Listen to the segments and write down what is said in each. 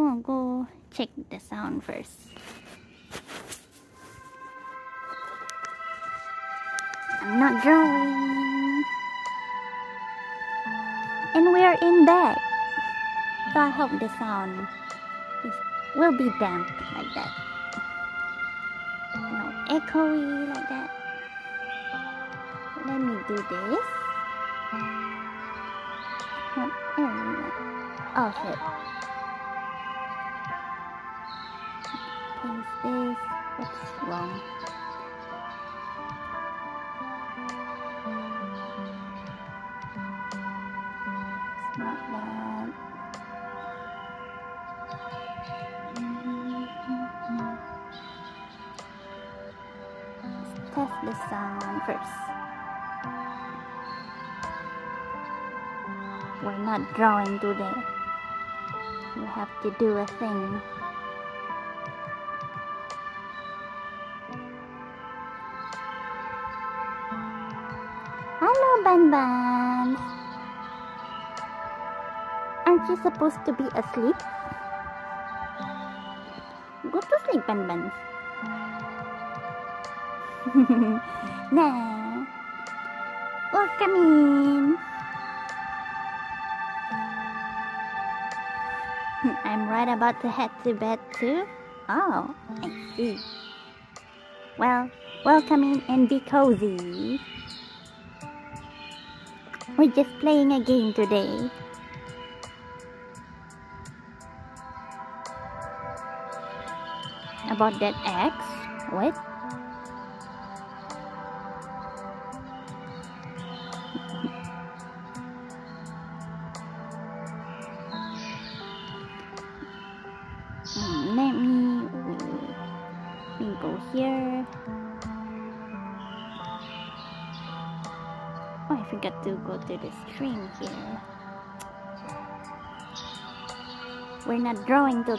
I'll go check the sound first. I'm not drawing. And we're in bed. So I hope the sound will be damp like that. No echoey like that. Let me do this. Oh shit. Paste this. What's wrong? It's not that. Let's test the sound first. We're not drawing today. We have to do a thing. Aren't you supposed to be asleep? Go to sleep, Ban Ban. nah. Welcome in. I'm right about to head to bed too. Oh, I see. Well, welcome in and be cozy. We're just playing a game today. About that X? What? Here. We're not drawing to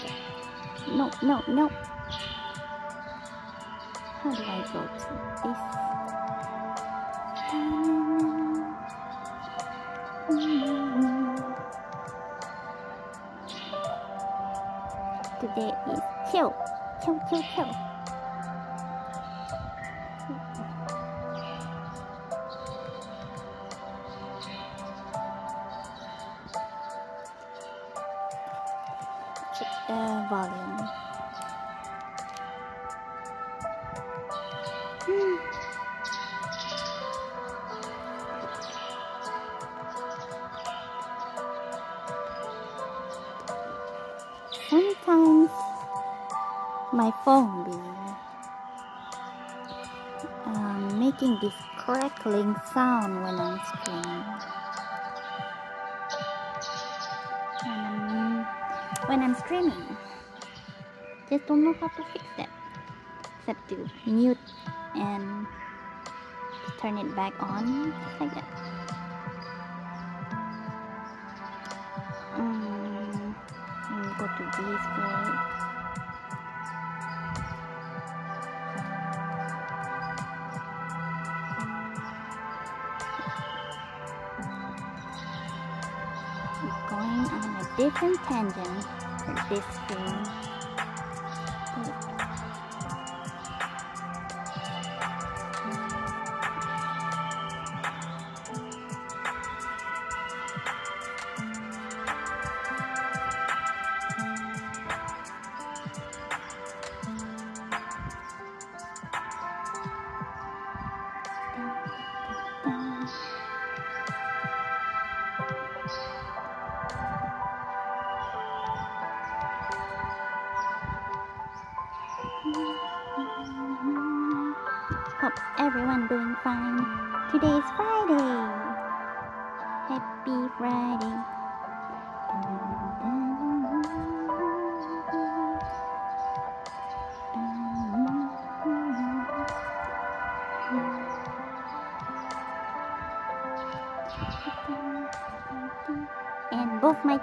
No, no, no. How do I go to this? Today is chill, chill, chill, chill. Sound when I'm streaming. When I'm, when I'm streaming, just don't know how to fix that, except to mute and turn it back on like that. Um, go to Discord. Different tangent for this stream.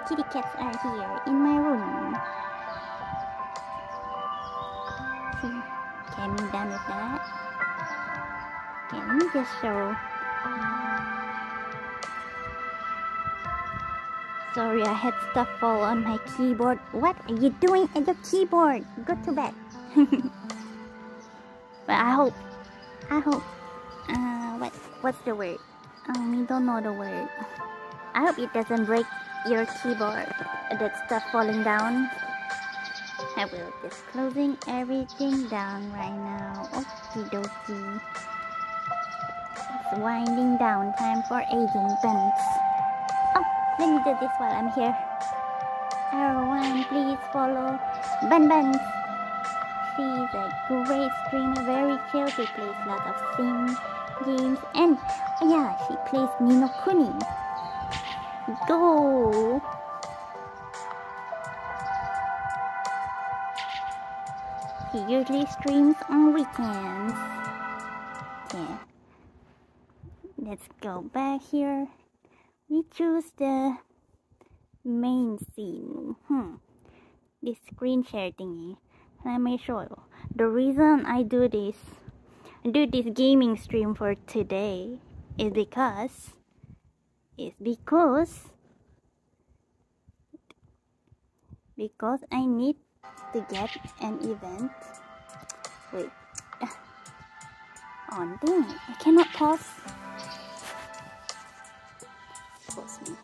Kitty cats are here in my room. See, can we done with that? Okay, let me just show Sorry, I had stuff fall on my keyboard. What are you doing at your keyboard? Go to bed. but I hope, I hope, uh, what, what's the word? Um, we don't know the word. I hope it doesn't break your keyboard. That stuff falling down. I will just closing everything down right now. Okie dokie. It's winding down. Time for aging pens. Oh let me do this while I'm here. Everyone, please follow Bun Buns. She's a great streamer, very chill. She plays lots of sim games, and yeah, she plays Ni no Kuni. Go! He usually streams on weekends. Yeah. Let's go back here we choose the main scene. Hmm. This screen share thingy. Let me show you. The reason I do this, do this gaming stream for today, is because, is because, because I need to get an event. Wait. On oh, thing. I cannot pause pause me.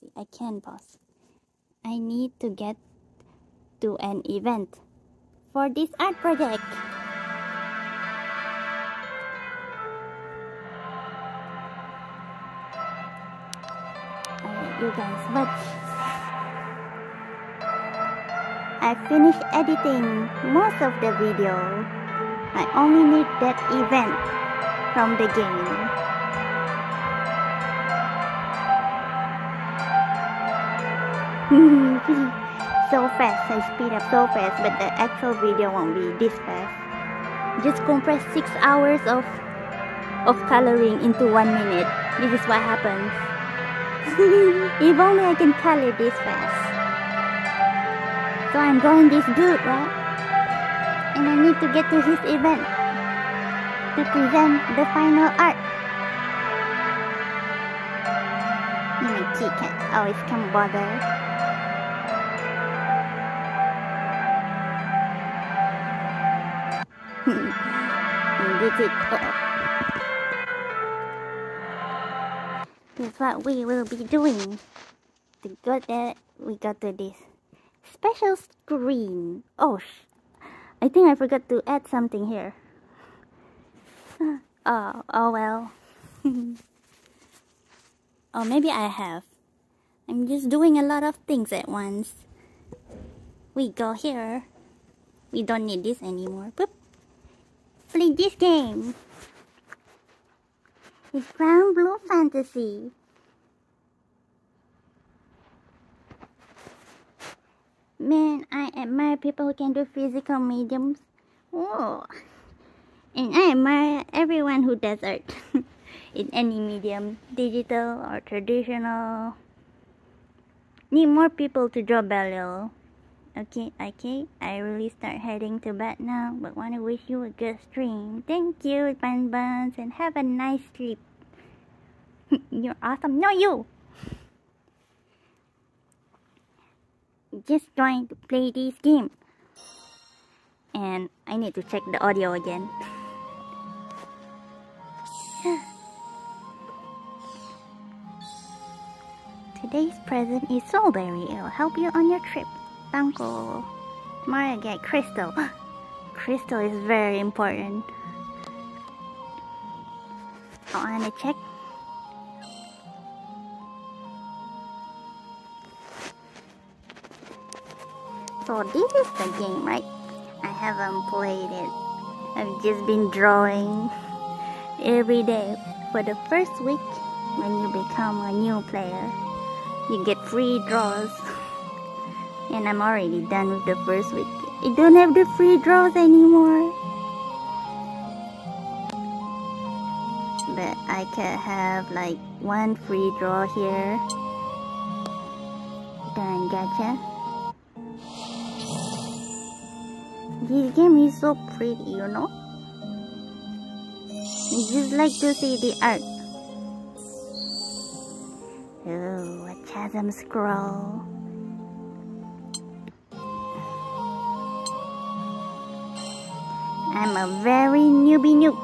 See, I can pause. I need to get to an event for this art project. Alright, you guys, but I finished editing most of the video. I only need that event from the game. so fast, I speed up so fast, but the actual video won't be this fast. Just compress 6 hours of of coloring into 1 minute. This is what happens. if only I can color this fast. So I'm going this dude, right? And I need to get to his event to present the final art. My key can't always come bother. This is what we will be doing. To get that, we got to this special screen. Oh, I think I forgot to add something here. oh, oh well. oh, maybe I have. I'm just doing a lot of things at once. We go here. We don't need this anymore. Boop play this game. It's Granblue Fantasy. Man, I admire people who can do physical mediums. Oh. And I admire everyone who does art in any medium, digital or traditional. Need more people to draw Belial. Okay, okay. I really start heading to bed now, but wanna wish you a good stream. Thank you, Bun Buns, and have a nice sleep. You're awesome. No, you! Just trying to play this game. And I need to check the audio again. Today's present is Soulberry. It'll help you on your trip uncle. Tomorrow get crystal. crystal is very important. I wanna check. So this is the game, right? I haven't played it. I've just been drawing every day. For the first week, when you become a new player, you get free draws and I'm already done with the first week. I don't have the free draws anymore. But I can have like one free draw here. Done, gotcha. This game is so pretty, you know? I just like to see the art. Oh, a Chasm Scroll. I'm a very newbie noob.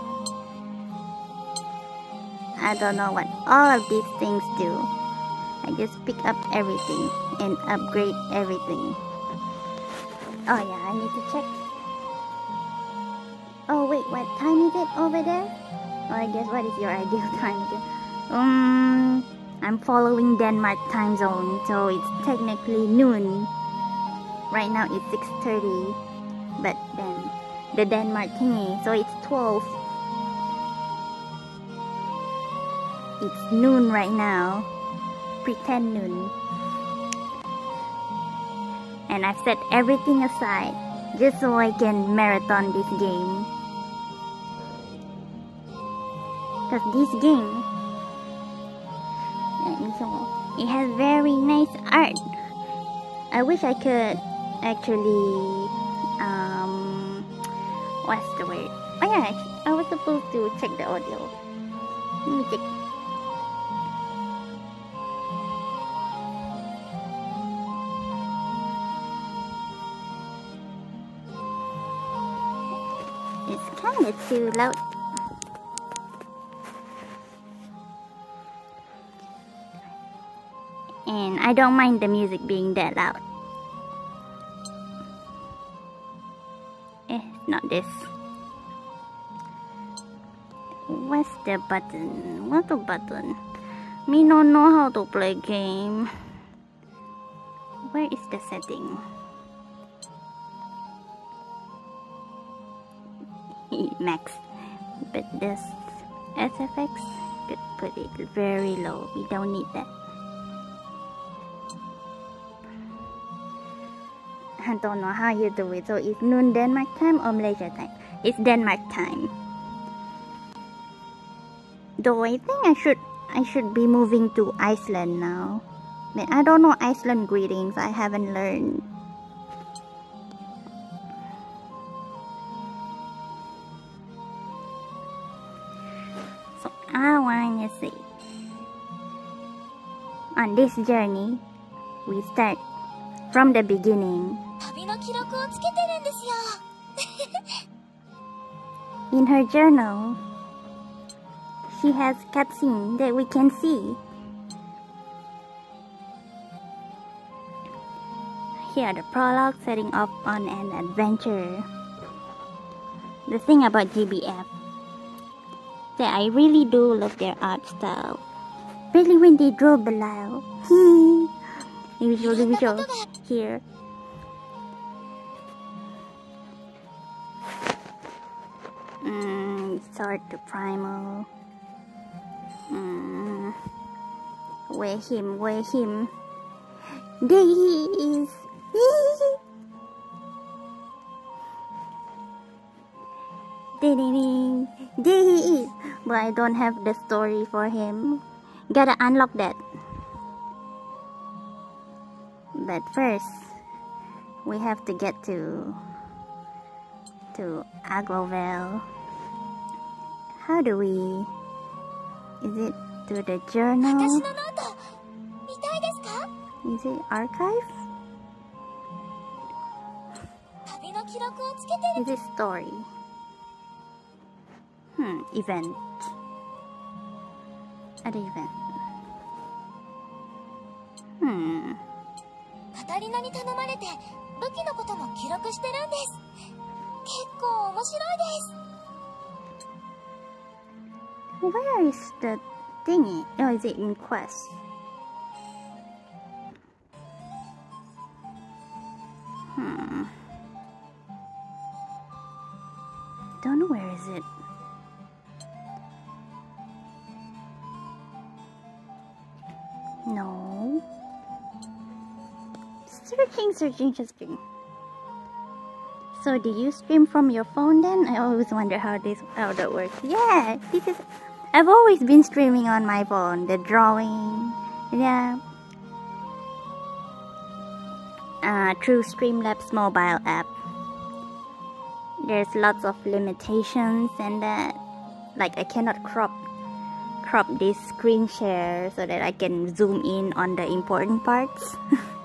I don't know what all of these things do. I just pick up everything and upgrade everything. Oh yeah, I need to check. Wait, what time is it over there? Oh, I guess what is your ideal time? Um, I'm following Denmark time zone, so it's technically noon. Right now it's 6.30, but then the Denmark thingy, so it's 12. It's noon right now. Pretend noon. And I've set everything aside just so I can marathon this game. Cause this game it has very nice art. I wish I could actually um what's the word? Oh yeah, I was supposed to check the audio. Let me check. It's kinda too loud. I don't mind the music being that loud. Eh, not this. What's the button? What's the button? Me don't know how to play game. Where is the setting? Max. But this SFX could put it very low. We don't need that. I don't know how you do it. So it's noon Denmark time or Malaysia time? It's Denmark time. Though I think I should I should be moving to Iceland now. But I don't know Iceland greetings. I haven't learned. So I want to see. On this journey, we start from the beginning. In her journal, she has cutscene that we can see. Here the prologue setting off on an adventure. The thing about GBF that I really do love their art style. Really when they draw below. visual visual here mm, start the primal. Mm, where him where him. There he is there he is but I don't have the story for him. Gotta unlock that. But first we have to get to to Aglovale how do we is it to the journal is it archive is it story hmm event other event hmm カタリナに頼まれて武器のことも記録してるんです結 構面白いです Where is the thingy? Oh, is it in quest? Hmm. Don't know where is it. No. Searching, searching, searching. So do you stream from your phone then? I always wonder how this how that works. Yeah, this is I've always been streaming on my phone. The drawing, yeah. Uh, through Streamlabs mobile app. There's lots of limitations and that, like I cannot crop crop this screen share so that I can zoom in on the important parts.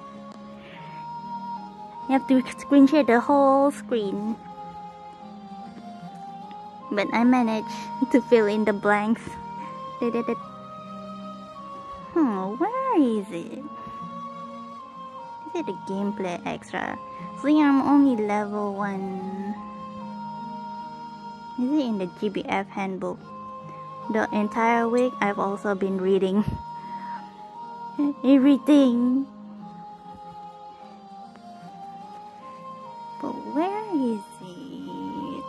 you have to screen share the whole screen. But I managed to fill in the blanks. Hmm, where is it? Is it a gameplay extra? See, I'm only level 1. Is it in the GBF handbook? The entire week I've also been reading everything. But where is it?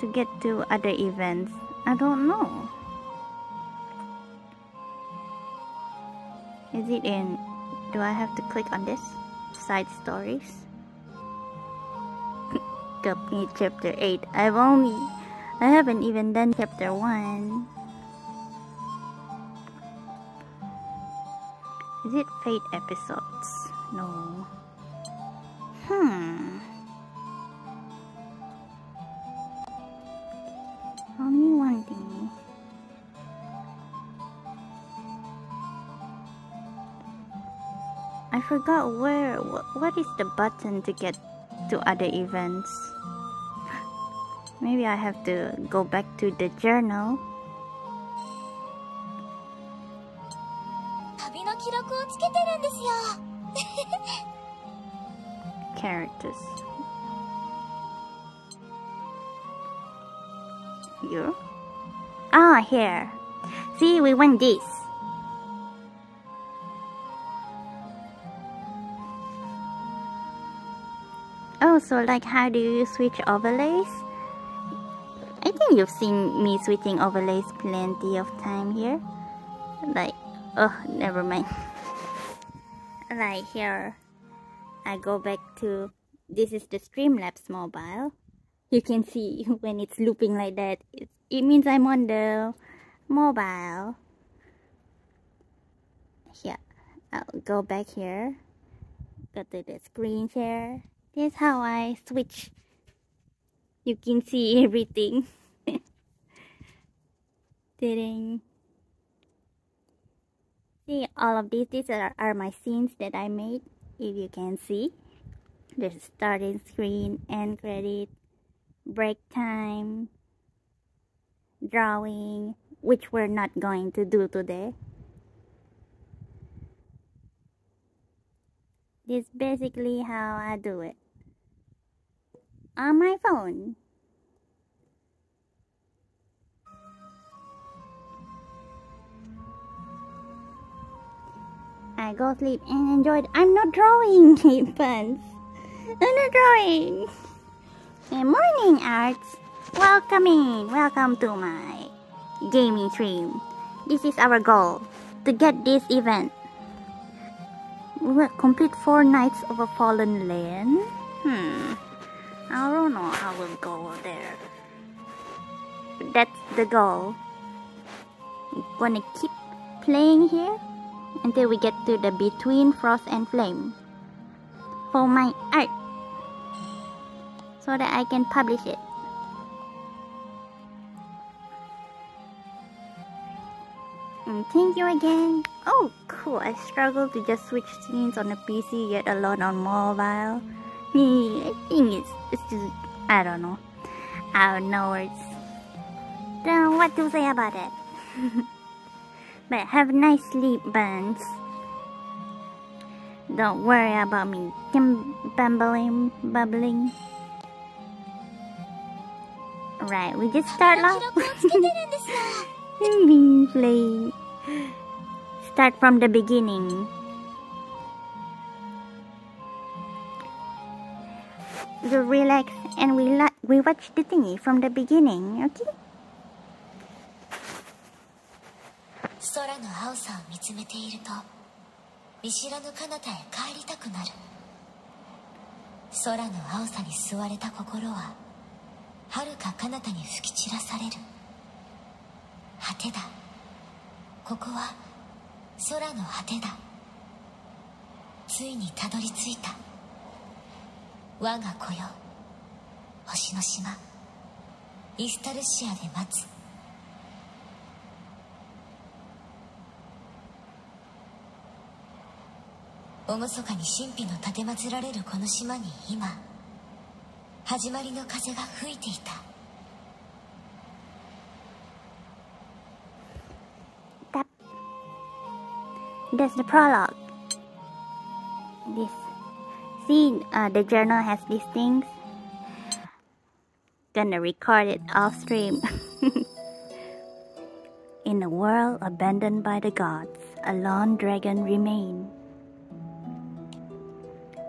To get to other events, I don't know. Is it in? Do I have to click on this? Side stories? Complete chapter 8. I've only. I haven't even done chapter 1. Is it Fate episodes? No. Hmm. Only one thing. I forgot where. What is the button to get to other events? Maybe I have to go back to the journal. Characters. Here? Ah, here. See, we won this. Oh, so like how do you switch overlays? I think you've seen me switching overlays plenty of time here. Like, oh, never mind. like here, I go back to, this is the Streamlabs mobile. You can see when it's looping like that, it, it means I'm on the mobile. Yeah, I'll go back here, go to the screen share, This is how I switch. You can see everything. Didn't see all of these. These are, are my scenes that I made. If you can see, there's starting screen, end credit, break time, drawing, which we're not going to do today. This is basically how I do it. On my phone. I go sleep and enjoy it. I'm not drawing, fans. I'm drawing. Good morning, arts. Welcome in. Welcome to my gaming stream. This is our goal to get this event We will complete four Knights of a fallen land? Hmm. I don't know how we'll go there. That's the goal. We're gonna keep playing here until we get to the between frost and flame for my art so that I can publish it. And thank you again. Oh, cool. I struggle to just switch scenes on a PC, yet alone on mobile. I think it's, it's just, I don't know. I don't know words. Don't know what to say about it. but have a nice sleep, Buns. Don't worry about me bumbling, bubbling. Right, we just start off. being played. Start from the beginning. We relax and we we watch the thingy from the beginning, okay? 空の青さを見つめていると見知らぬ彼方へ帰りたくなる空の青さに吸われた心は遥か彼方に吹き散らされる。果てだ。ここは空の果てだ。ついにたどり着いた。我が子よ。星の島。イスタルシアで待つ。厳かに神秘の奉られるこの島に今始まりの風が吹いていた That That's the prologue. This see uh, the journal has these things. Gonna record it off stream. In a world abandoned by the gods, a lone dragon remained.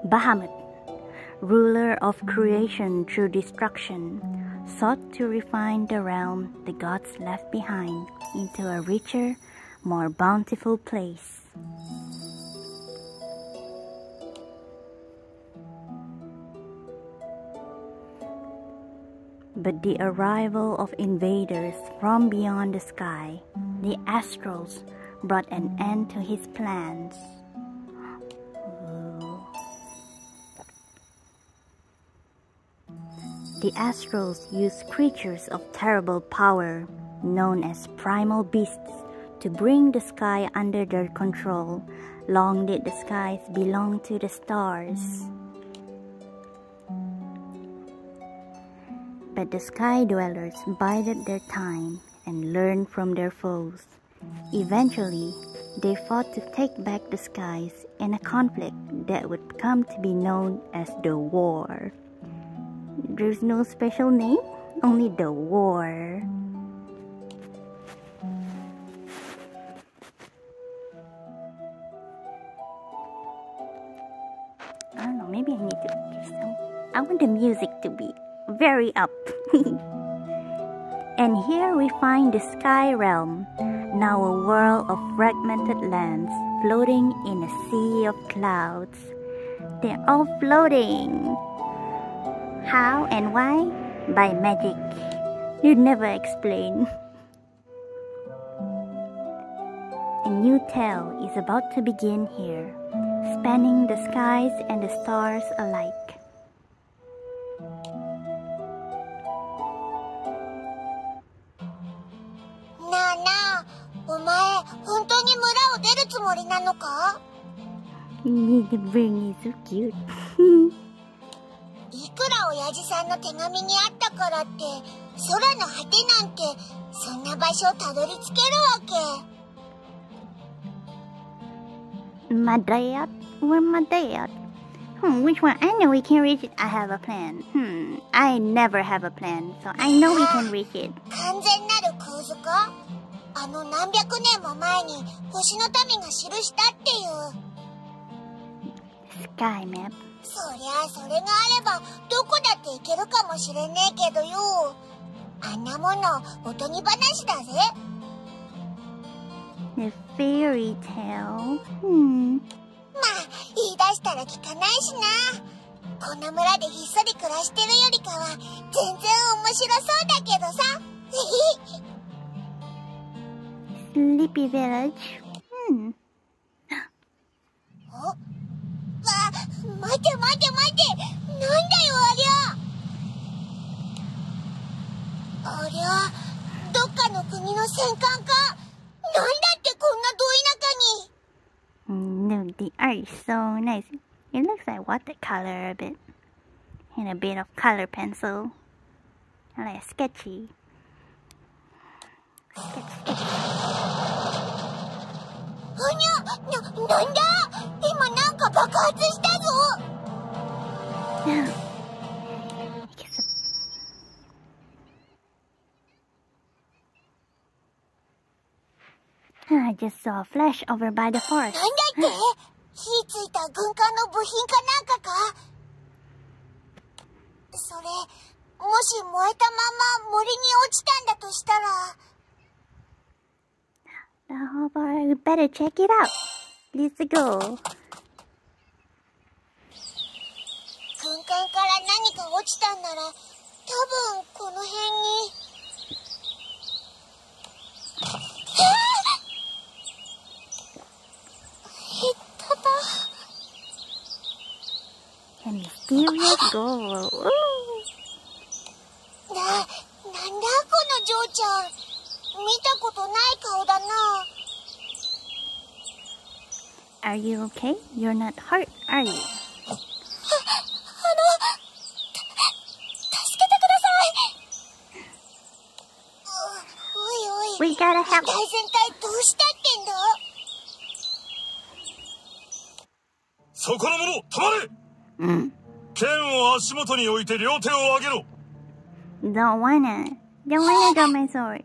Bahamut, ruler of creation through destruction, sought to refine the realm the gods left behind into a richer, more bountiful place. But the arrival of invaders from beyond the sky, the astrals, brought an end to his plans. The astrals use creatures of terrible power, known as primal beasts, to bring the sky under their control. Long did the skies belong to the stars. But the sky dwellers bided their time and learned from their foes. Eventually, they fought to take back the skies in a conflict that would come to be known as the War. There's no special name, only the war. I don't know, maybe I need to some. I want the music to be very up. and here we find the sky realm, now a world of fragmented lands floating in a sea of clouds. They're all floating. How and why? By magic. you'd never explain. A new tale is about to begin here, spanning the skies and the stars alike. The ring so cute. いくら親父さんの手紙にあったからって、空の果てなんて、そんな場所をたどり着けるわけ。My dad? Where my dad? Hmm, which one? I know we can reach it. I have a plan. Hmm, I never have a plan, so I know we can reach it. 完全なる空図かあの何百年も前に星の民が記したっていう。Sky map. そりゃあそれがあればどこだって行けるかもしれねえけどよあんなものおとぎ話だぜ The fairy tale? Hmm. まあ言い出したら聞かないしなこの村でひっそり暮らしてるよりかは全然面白そうだけどさ Sleepy village? Hmm. お？あ待て待て待てなんだよありゃありゃどっかの国の戦艦かなんだってこんなど田舎に No, the art is so nice. It looks like watercolor a bit. And a bit of color pencil. Like sketchy. Sketch, sketch. あにゃ、な、なんだ今なんか爆発したぞ I just saw a flash over by the な forest. んだって火ついた軍艦の部品かなんかかそれ、もし燃えたまま森に落ちたんだとしたら、How about we better check it out? Let's go. 軍艦から何か落ちたんなら、多分この辺に。ああへっただ。A mysterious goal. Ooh. な、なんだこの嬢ちゃん。見たことない顔だな。Are you okay? You're not hurt, are you? We gotta 機 help. 体全体どうしたってんだそこの者止まれ Mm. 剣を足元に置いて両手を上げろ Don't wanna. Don't wanna drop my sword.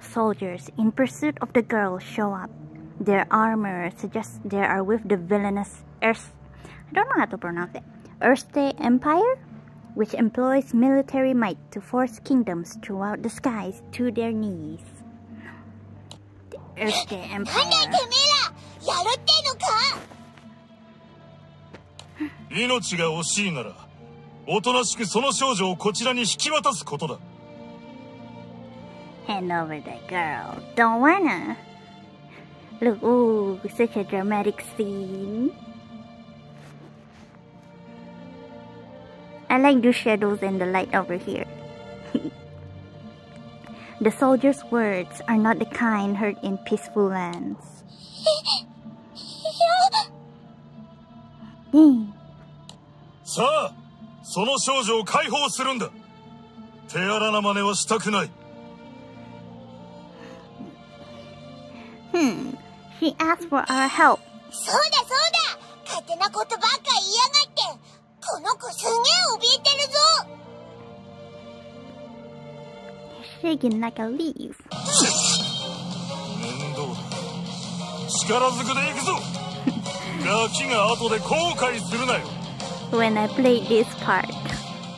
Soldiers in pursuit of the girl show up. Their armor suggests they are with the villainous Earth. I don't know how to pronounce it. Erste Empire, Which employs military might to force kingdoms throughout the skies to their knees. The だて Empire. 命が惜しいならおとなしくその少女をこちらに引き渡すことだ Hand over that girl. Don't wanna. Look, ooh, such a dramatic scene. I like the shadows and the light over here. the soldier's words are not the kind heard in peaceful lands. Dang. さあその少女を解放するんだ手荒な真似はしたくない Hmm. She asked for our help. そうだそうだ勝手なことばっか言いやがって この子すげえ怯えてるぞ Shaking like a leaf. 面倒だ力ずくで行くぞガキが後で後悔するなよ when I played this part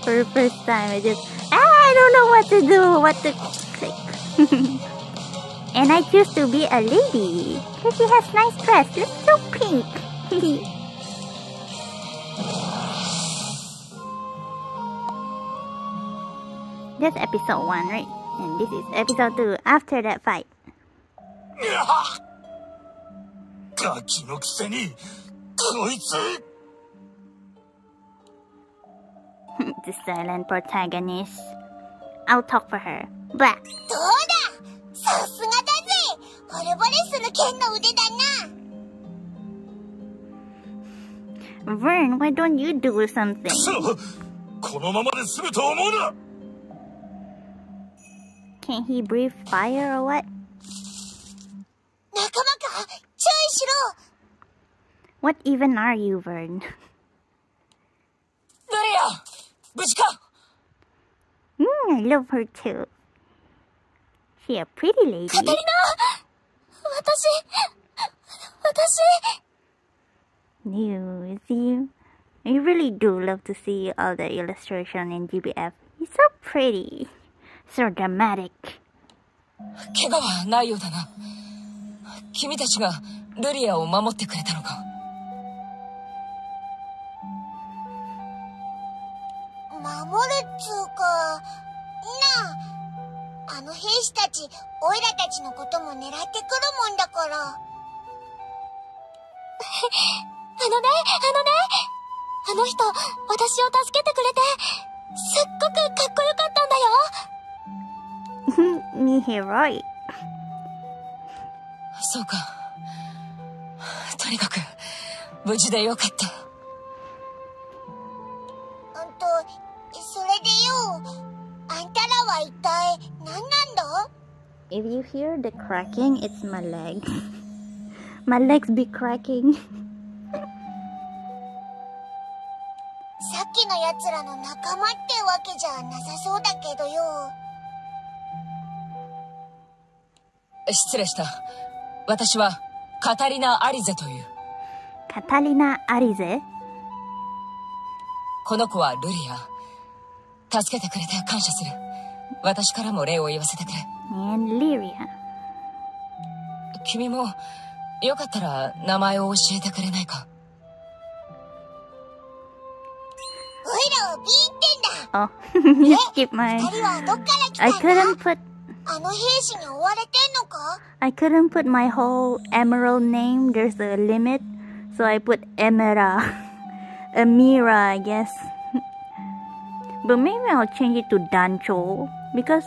for the first time. I just ah, I don't know what to do, what to click. and I choose to be a lady because she has nice dress. It's so pink. That's episode 1, right? And this is episode 2, after that fight. The silent protagonist. I'll talk for her. But Vyrn, why don't you do something? このままで済むと思うな can't he breathe fire or what? What even are you, Vyrn? Naria! Mm, I love her too. She a pretty lady. Katarina! No, see, I really do love to see all the illustration in GBF. It's so pretty. So dramatic. 怪我はないようだな。君たちがルリアを守ってくれたのか。守るっつうかなあ。あの兵士たちオイラたちのことも狙ってくるもんだから。あのねあのね。あの人私を助けてくれてすっごくかっこよかったんだよ Me heroic. そうかとにかく無事でよかったうんとそれでよあんたらは一体何なんだ？If you hear the cracking, it's my leg. my legs be cracking. さっきの奴らの仲間ってわけじゃなさそうだけどよ失礼した私はカタリナ・アリゼという Catalina Arize. この子はルリア助けてくれて感謝する私からも礼を言わせてくれ and Lyria. 君もよかったら名前を教えてくれないかオイラをビーってんだ Oh, skip my. 二人はどっから来 I couldn't put. あの兵士に追われてんのか I couldn't put my whole emerald name. There's a limit, so I put Emera, Amira, I guess. but maybe I'll change it to Dancho because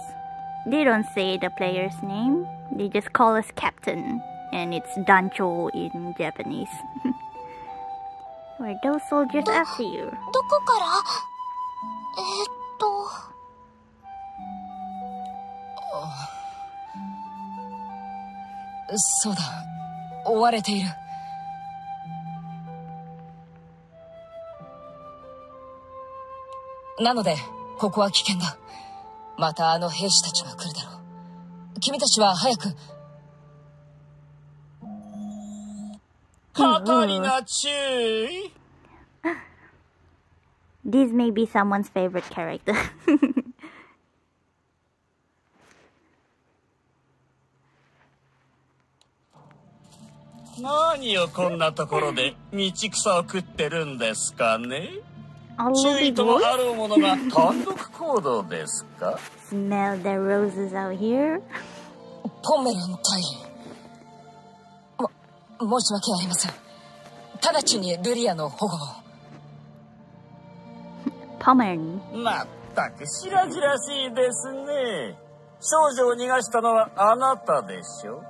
They don't say the player's name. They just call us captain, and it's Dancho in Japanese. Were those soldiers after you? どこから そうだ。追われている。なのでここは危険だ。またあの兵士たちが来るだろう。君たちは早く。カタリナ注意 These may be someone's favorite character. 何をこんなところで？道草を食ってるんですかね？注意ともあろうものが単独行動ですか？Smell the roses out here. ポメレン隊員も申し訳ありません。直ちにルリアの保護を。Pommern. まったく白々しいですね。少女を逃がしたのはあなたでしょ？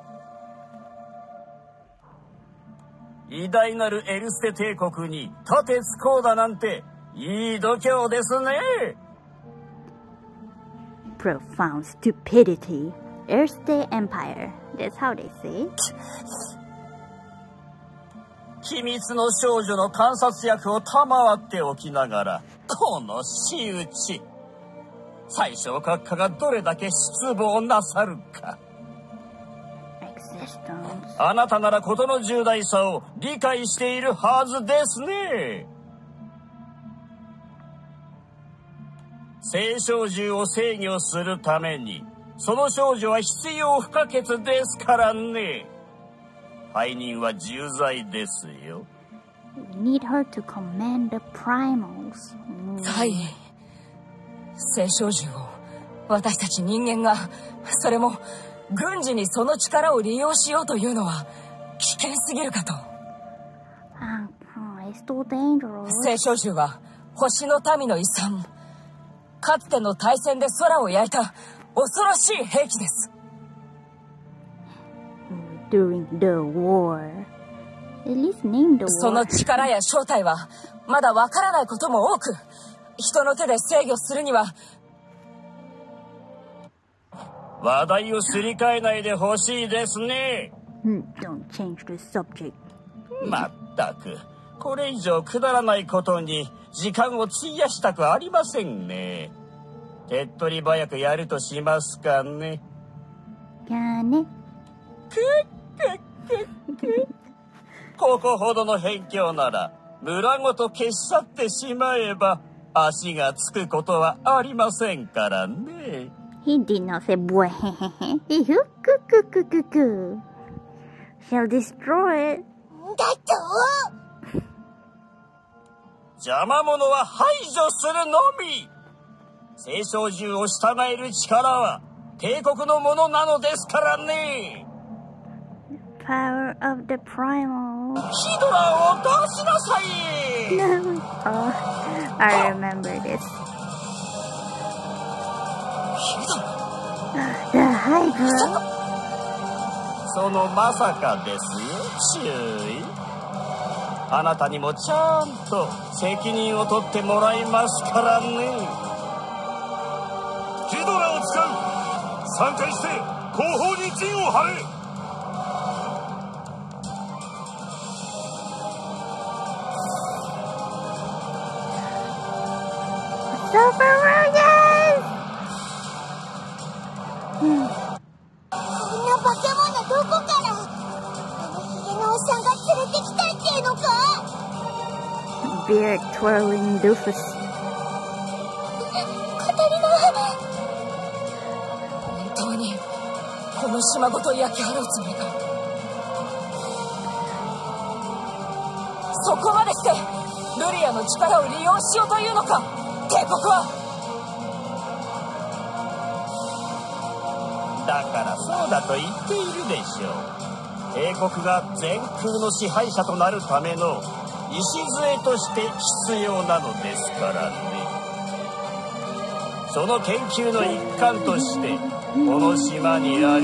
偉大なるエルステ帝国に立てつこうだなんていい度胸ですね Profound stupidity. Erste Empire. That's how they say it. 秘密の少女の観察役を賜っておきながらこの仕打ち最小閣下がどれだけ失望なさるか.あなたなら事の重大さを理解しているはずですね。青少獣を制御するためにその少女は必要不可欠ですからね。背任は重罪ですよ。We need her to command the primals. Mm. はい青少獣を私たち人間がそれも軍事にその力を利用しようというのは危険すぎるかと Ah, oh. 青少獣は星の民の遺産かつての大戦で空を焼いた恐ろしい兵器です During the war. At least name the そ war. の力や正体はまだわからないことも多く人の手で制御するには話題をすり替えないでほしいですね Hmm, Don't change the subject. まったくこれ以上くだらないことに時間を費やしたくありませんね手っ取り早くやるとしますかね Got it? ここほどの辺境なら村ごと消し去ってしまえば足がつくことはありませんからね He did not say boy. he hook coo coo coo coo. Shall destroy it. だと邪魔者は排除するのみ青少獣を従える力は帝国のものなのですからね Power of the primal. ヒドラを出しなさい No. Oh, I remember this. ヒド The Hydra. そのまさかです。よ注意。あなたにもちゃんと責任を取ってもらいますからね。ヒドラを使う参加して後方に陣を張れ。タリナ本当にこの島ごと焼き払うつもりか。そこまでしてルリアの力を利用しようというのか。帝国は。だからそうだと言っているでしょう。帝国が全空の支配者となるための礎として必要なのですからねその研究の一環としてこの島にある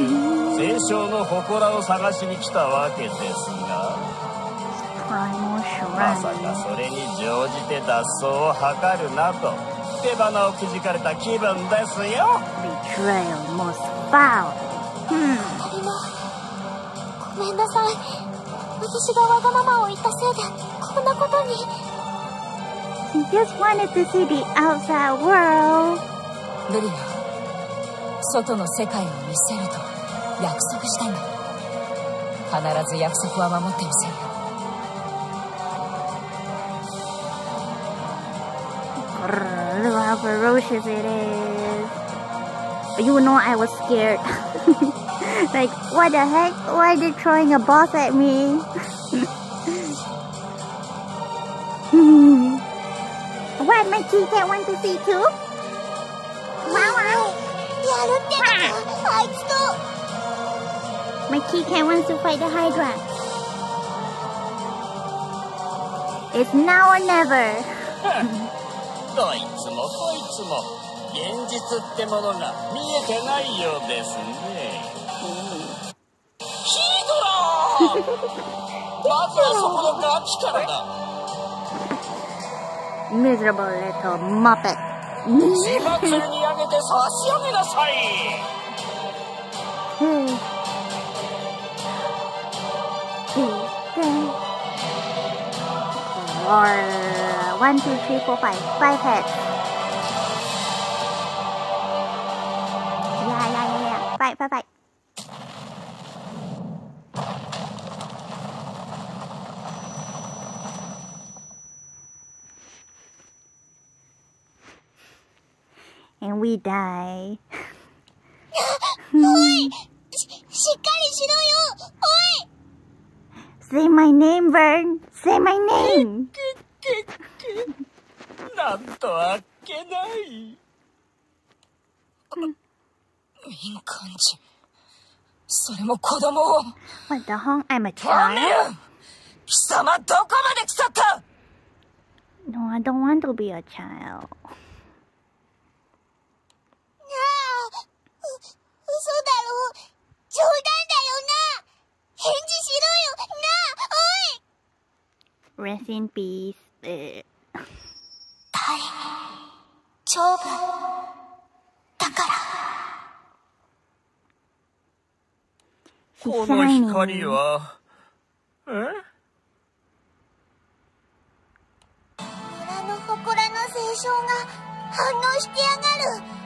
清少の祠を探しに来たわけですがまさか.それに乗じて脱走を図るなと手花をくじかれた気分ですよ Betrayal most foul. Hmm. カリナごめんなさい私がわがままを言ったせいでこんなことに She just wanted to see the outside world. ルリア外の世界を見せると約束したんだ必ず約束は守ってみせるよ Grrr, Look how ferocious it is. You know I was scared. like, what the heck? Why are they throwing a boss at me? what, my key cat want to see too? Wow, wow. My key cat wants to fight the Hydra. It's now or never. どいつもこいつも現実ってものが見えてないようですねヒードラーまずはそこのガキからだ miserable little muppet. or one, two, three, four, five, five heads. Yeah, yeah, yeah, yeah. Five, five, five. And we die. ししっかりしろよおい Say my name, Vern. Say my name. なんとあっけない民間人それも子供を What the hell? I'm a child. よ貴様どこまで来ちゃった No, I don't want to be a child. Rest in peace. Uh, 大丈夫だから。この.光はえ？村の祠のが反応してやがる。こ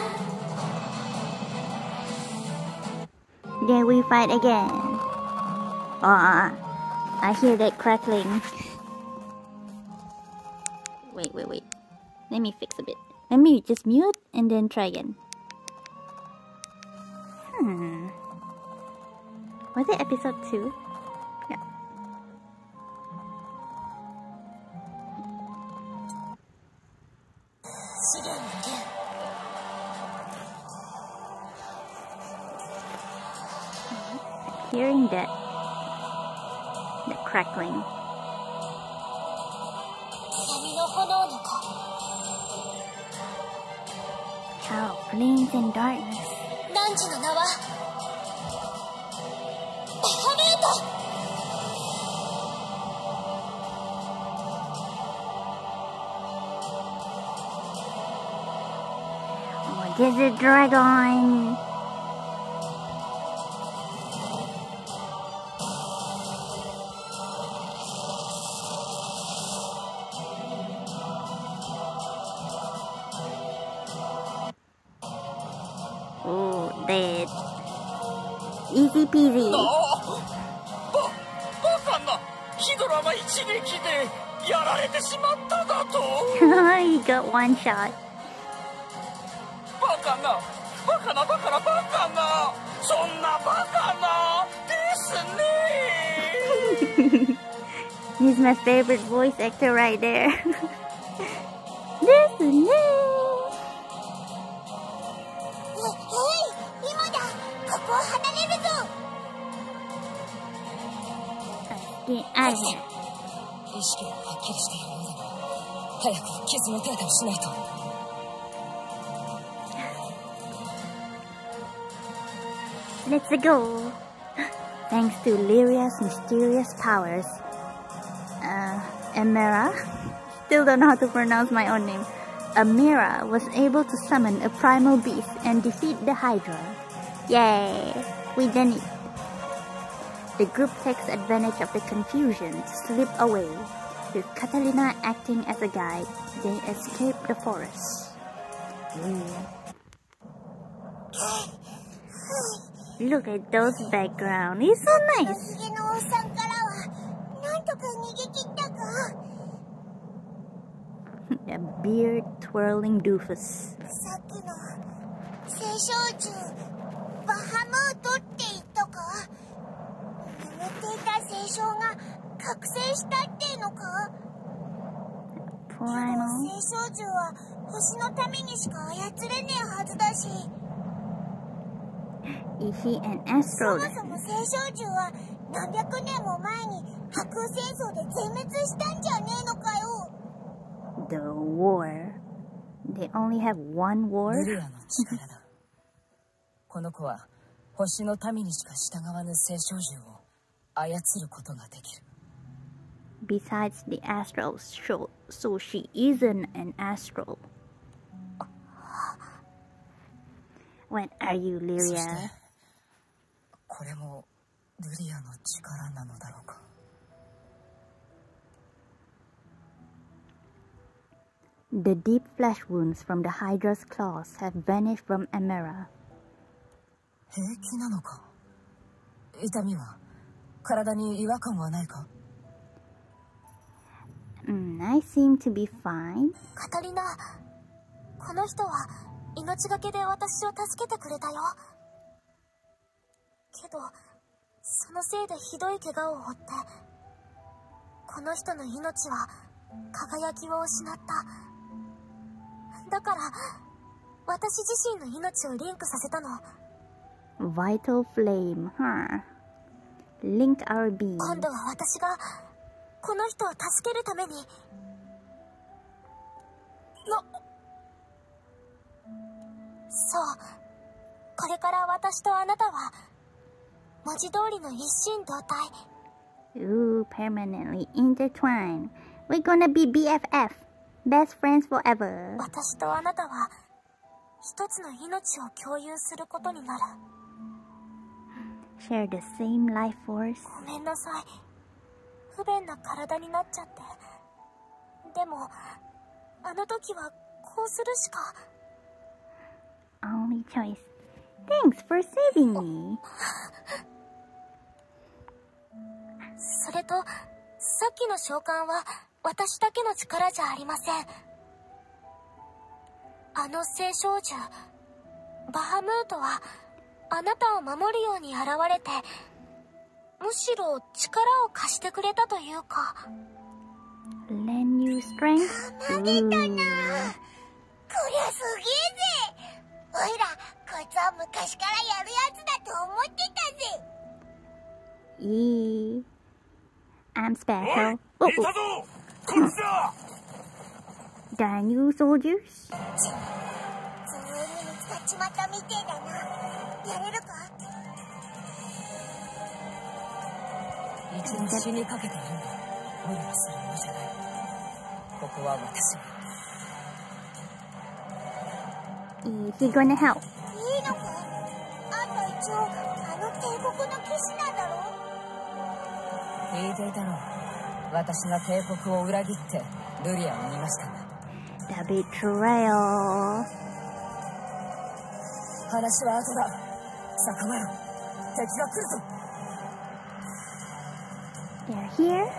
Then we fight again. Ah, I hear that crackling. Wait, wait, wait. Let me fix a bit. Let me just mute and then try again. Hmm. Was it episode 2? Yeah. hearing that, the crackling. How oh, flames and darkness. Oh, this is Dragon! ージピージーババカなヒドラが一撃でやられてしまっただと。You got one shot. バカなバカなバカなバカな。そんなバカなですね。He's my favorite voice actor right there. Get out of here. 意識がはっきりしているようだが早く傷の手当てをしないと Let's go. Thanks to Lyria's mysterious powers, uh, Emera, still don't know how to pronounce my own name. Amira was able to summon a primal beast and defeat the Hydra. Yay! We done it. The group takes advantage of the confusion to slip away. With Katalina acting as a guide, they escape the forest. Look at those background. It's so nice. a beard twirling doofus. っていた青少が覚醒したってのか？Primal. 青少獣は星のためにしか操れねえはずだし Is he an そ?もそも青少獣は何百年も前に白空戦争で全滅したんじゃねえのかよ The war. They only have one war? ルリアの力だこの子は星の民にしか従わぬ聖少獣を Besides the astral, so, so she isn't an astral. What are you, そして Lyria? これもルリアの力なのだろうか The deep flesh wounds from the Hydra's claws have vanished from Emera. 平気なのか痛みは 体に違和感はないか？Mm, I seem to be fine. カタリナこの人は命がけで私を助けてくれたよけどそのせいでひどい怪我を負ってこの人の命は輝きを失っただから私自身の命をリンクさせたの Vital flame, huh? Link our beam. 今度は私がこの人を助けるためにそうこれから私とあなたは文字通りの一心同体 Ooh, permanently intertwined. We're gonna be BFF. Best friends forever. 私とあなたは一つの命を共有することになる Share the same life force. ごめんなさい不便な体になっちゃってでもあの時はこうするしか Only choice. Thanks for saving me. それとさっきの召喚は私だけの力じゃありませんあの聖少獣バハムートはあなたを守るように現れてむしろ力を貸してくれたというか Lend you strength? Ooh. こりゃすげえぜおいらこいつは昔からやるやつだと思ってたぜ Yee. I'm おい special. い Oh, たぞ oh. こっちだ Darn you, 買っちまったみてえだなやれるか？一度死にかけているんだ無理はするものじゃないここは私が Is he gonna help? いいのかあんた一応あの帝国の騎士なんだろ聞いていたろう私が帝国を裏切ってルリアを逃がしたんだ The betrayal. 話は後だ坂間よ敵が来るぞ They're here.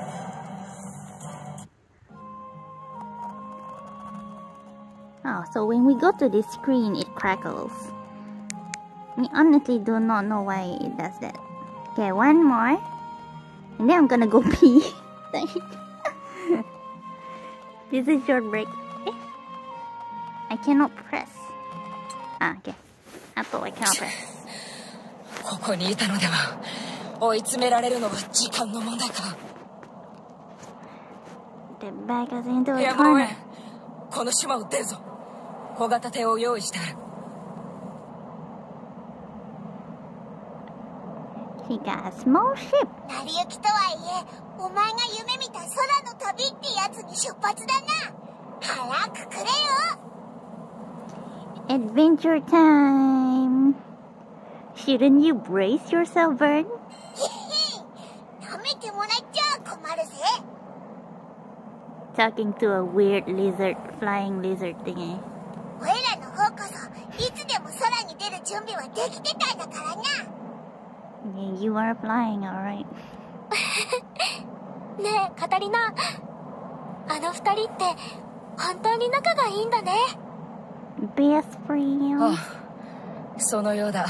Oh, so when we go to this screen, it crackles. I honestly do not know why it does that. Okay, one more. And then I'm gonna go pee. Dang it. this is your break. Eh? I cannot press. Ah, okay. あと I cannot press. ここにいたのでは追い詰められるのは時間の問題か The bag goes into い a やもう corner. この島を出るぞ小型艇を用意してある She got a small ship. 成り行きとはいえお前が夢見た空の旅ってやつに出発だな腹くくれよ Adventure time. Shouldn't you brace yourself, Bird? へへ舐めてもらっちゃ困るぜ Talking to a weird lizard, flying lizard thingy. おいらの方こそいつでも空に出る準備はできてたんだからな Yeah, you are flying, alright. ねえカタリナあの二人って本当に仲がいいんだね Best friend. ああそのようだ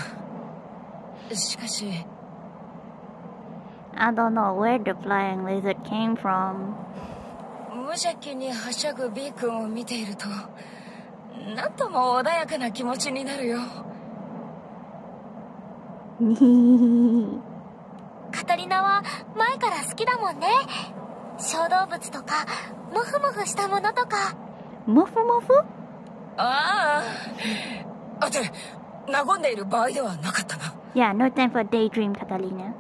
しかし I don't know where the flying lizard came from. 無邪気にはしゃぐ B 君を見ているとなんとも穏やかな気持ちになるよ カタリナは前から好きだもんね小動物とかモフモフしたものとか Mufu mufu? ああ。って、和んでいる場合ではなかったな。Yeah, no time for daydream, Katalina.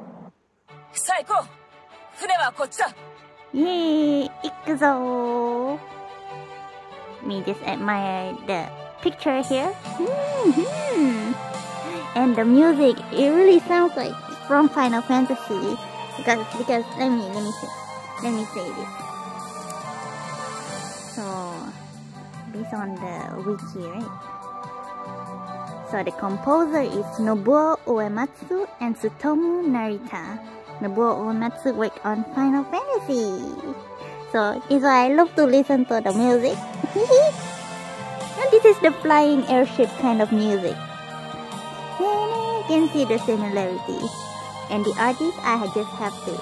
さあ行こう。船はこっちだ。イェーイ、行くぞ Me just admire the picture here. Mm-hmm. And the music, it really sounds like from Final Fantasy. Because, because let me, let me see. Let me say this. So based on the wiki, right? So the composer is Nobuo Uematsu and Tsutomu Narita. Nobuo Uematsu worked on Final Fantasy. So it's why I love to listen to the music. and this is the flying airship kind of music. You can see the similarity. And the artist, I just have to,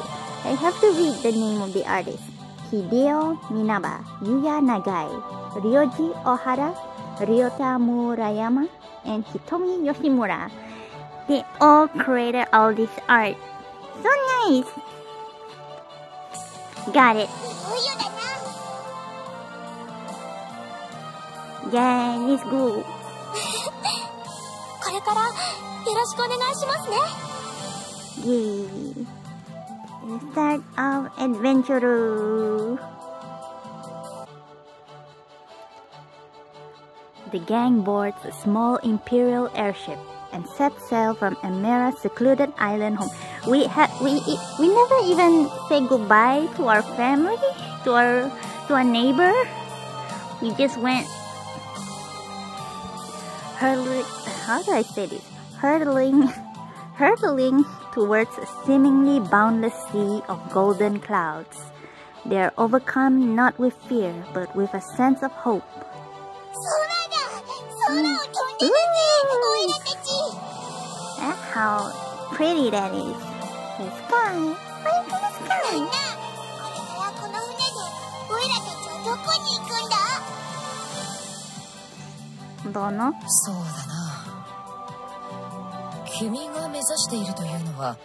I have to read the name of the artist. Hideo Minaba, Yuya Nagai, Ryoji Ohara, Ryota Murayama, and Hitomi Yoshimura. They all created all this art. So nice! Got it. Yeah, let's go. これからよろしくお願いしますね. The start of adventure. The gang boards a small imperial airship and set sail from Emera's secluded island home. We had we we never even say goodbye to our family, to our to our neighbor. We just went hurtling. How do I say this? Hurtling, hurtling towards a seemingly boundless sea of golden clouds. They are overcome not with fear, but with a sense of hope. That's how pretty that is. The sky. are we going? Where are we going? 君が目指しているというのは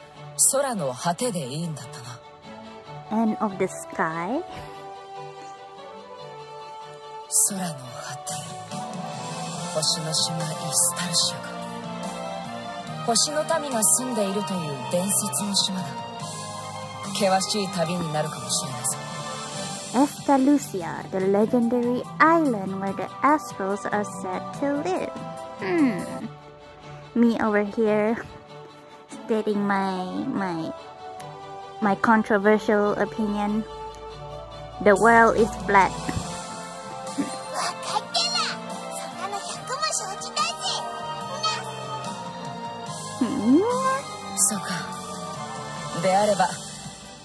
空の果てでいいんだったな End of the sky. 空の果て星の島イスタルシアか星の民が住んでいるという伝説の島だ険しい旅になるかもしれないぞ Esta Lucia, the legendary island where the Astros are said to live. Hmm. Me over here stating my my my controversial opinion. The world is flat. 分かってらそんなの100も承知だぜ Hmm. そうかであれば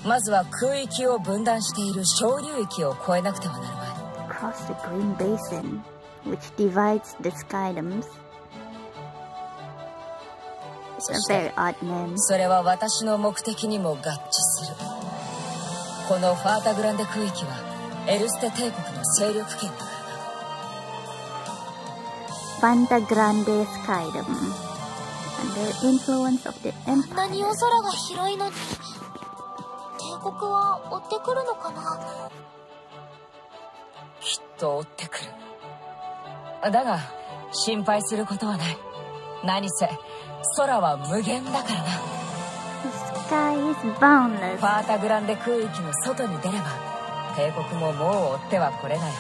まずは空域を分断している小流域を越えなくてはなるまい Across the Green Basin, which divides the Skydoms. それは私の目的にも合致する。このファータグランデ空域はエルステ帝国の勢力圏だから。な Fanta Grande Skydom. Under influence of the こん Empire. なにお空が広いのに帝国は追ってくるのかな？きっと追ってくる。だが心配することはない。何せ空は無限だからな。The sky is boundless. ファータグランデ空域の外に出れば帝国ももう追っては来れないはず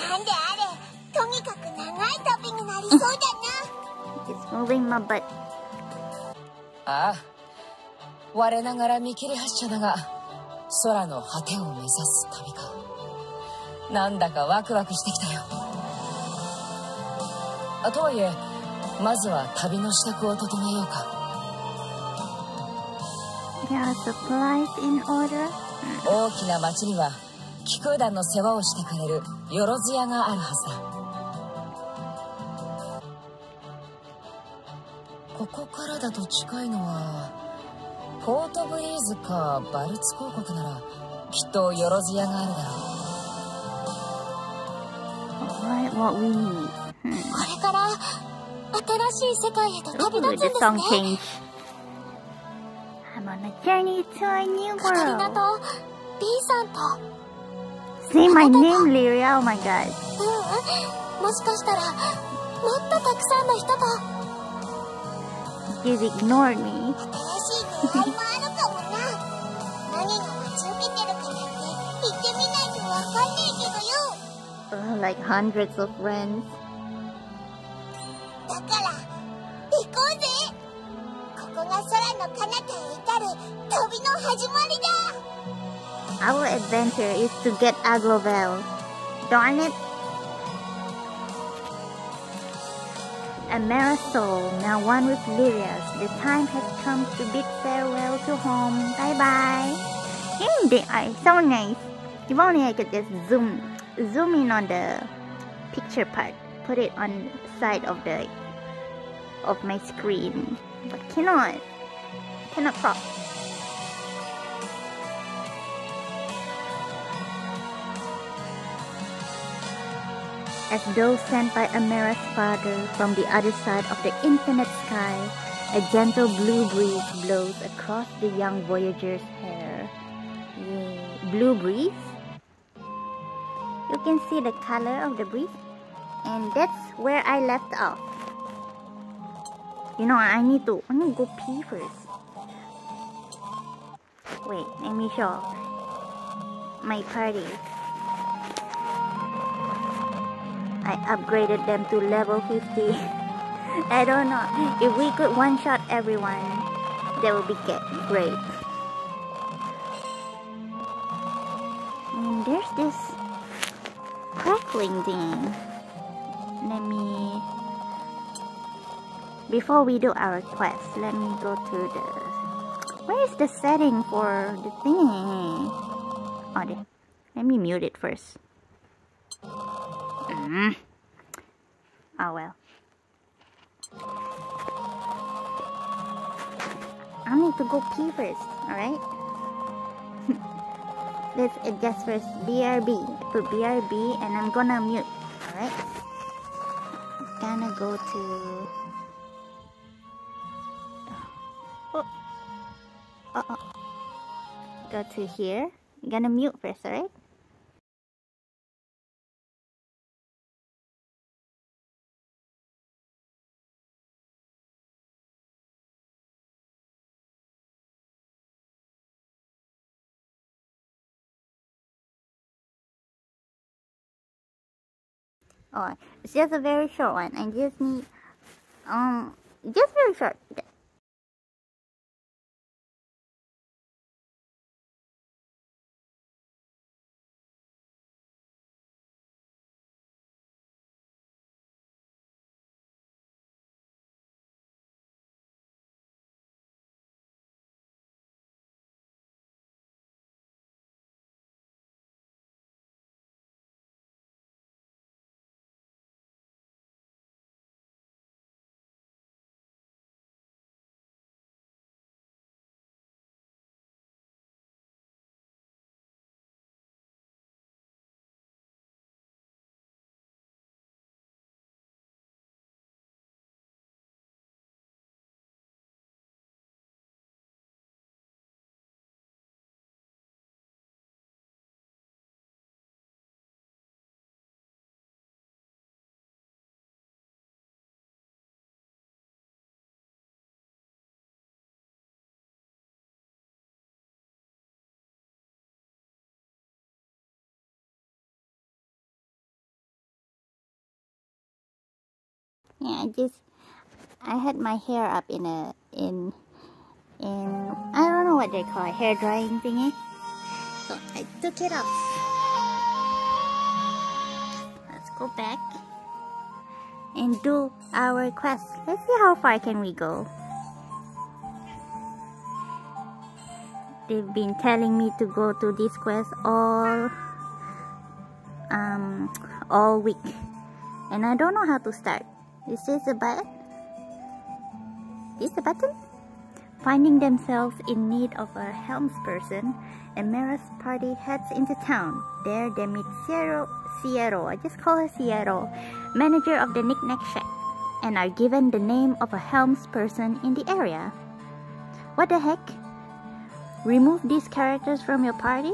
だ。なんであれ？とにかく長い旅になりそうだ It's moving my butt. ああ我ながら見切り発車だが空の果てを目指す旅か。なんだかワクワクしてきたよ。あとはいえまずは旅の支度を整えようか There are supplies in order. 大きな町には気空団の世話をしてくれるよろず屋があるはずだここからだと近いのはポートブリーズかバルツ公国ならきっとよろず屋があるだろう Alright, what we need. これから新しい世界へと旅 Ooh, 立つん the です song ね changed. I'm on a journey to a new カタリナ world. と B さんと Say my name, Lyria. Oh my god. ううんもしかしたらもっとたくさんの人と You've ignored me. 新しい出会いもあるかもな何が待ち受けてるかなんて行ってみないとわかんないけどよ Uh, like hundreds of friends. だから行こうぜここが空の彼方へ至る旅の始まりだ Our adventure is to get Aglovel. Darn it. Amerisol, now one with Lyrias. The time has come to bid farewell to home. Bye bye. Hey, they are so nice. If only I could just zoom, zoom in on the picture part. Put it on side of the of my screen, but cannot, cannot crop. as though sent by Amara's father from the other side of the infinite sky, a gentle blue breeze blows across the young voyager's hair. Yay. Blue breeze? You can see the color of the breeze, and that's where I left off. You know, I need to, I need to go pee first. Wait, let me show my party. I upgraded them to level 50. I don't know. If we could one shot everyone, that would be great. And there's this crackling thing. Let me. Before we do our quest, let me go to the. Where is the setting for the thing? Oh, there. Let me mute it first. Mm. Oh well. I need to go pee first, alright? Let's adjust first. BRB. Put BRB and I'm gonna mute, alright? Gonna go to. Go to here. Gonna mute first, alright? Oh, it's just a very short one. I just need, um, just very short. Yeah, I just I had my hair up in a in in I don't know what they call it, hair drying thingy. So I took it off. Let's go back and do our quest. Let's see how far can we go. They've been telling me to go to this quest all um all week and I don't know how to start. Is this a button? This a button? Finding themselves in need of a helmsperson, Emera's party heads into town. There they meet Sierra, Sierra, I just call her Sierra, manager of the Knickknack Shack, and are given the name of a helmsperson in the area. What the heck? Remove these characters from your party?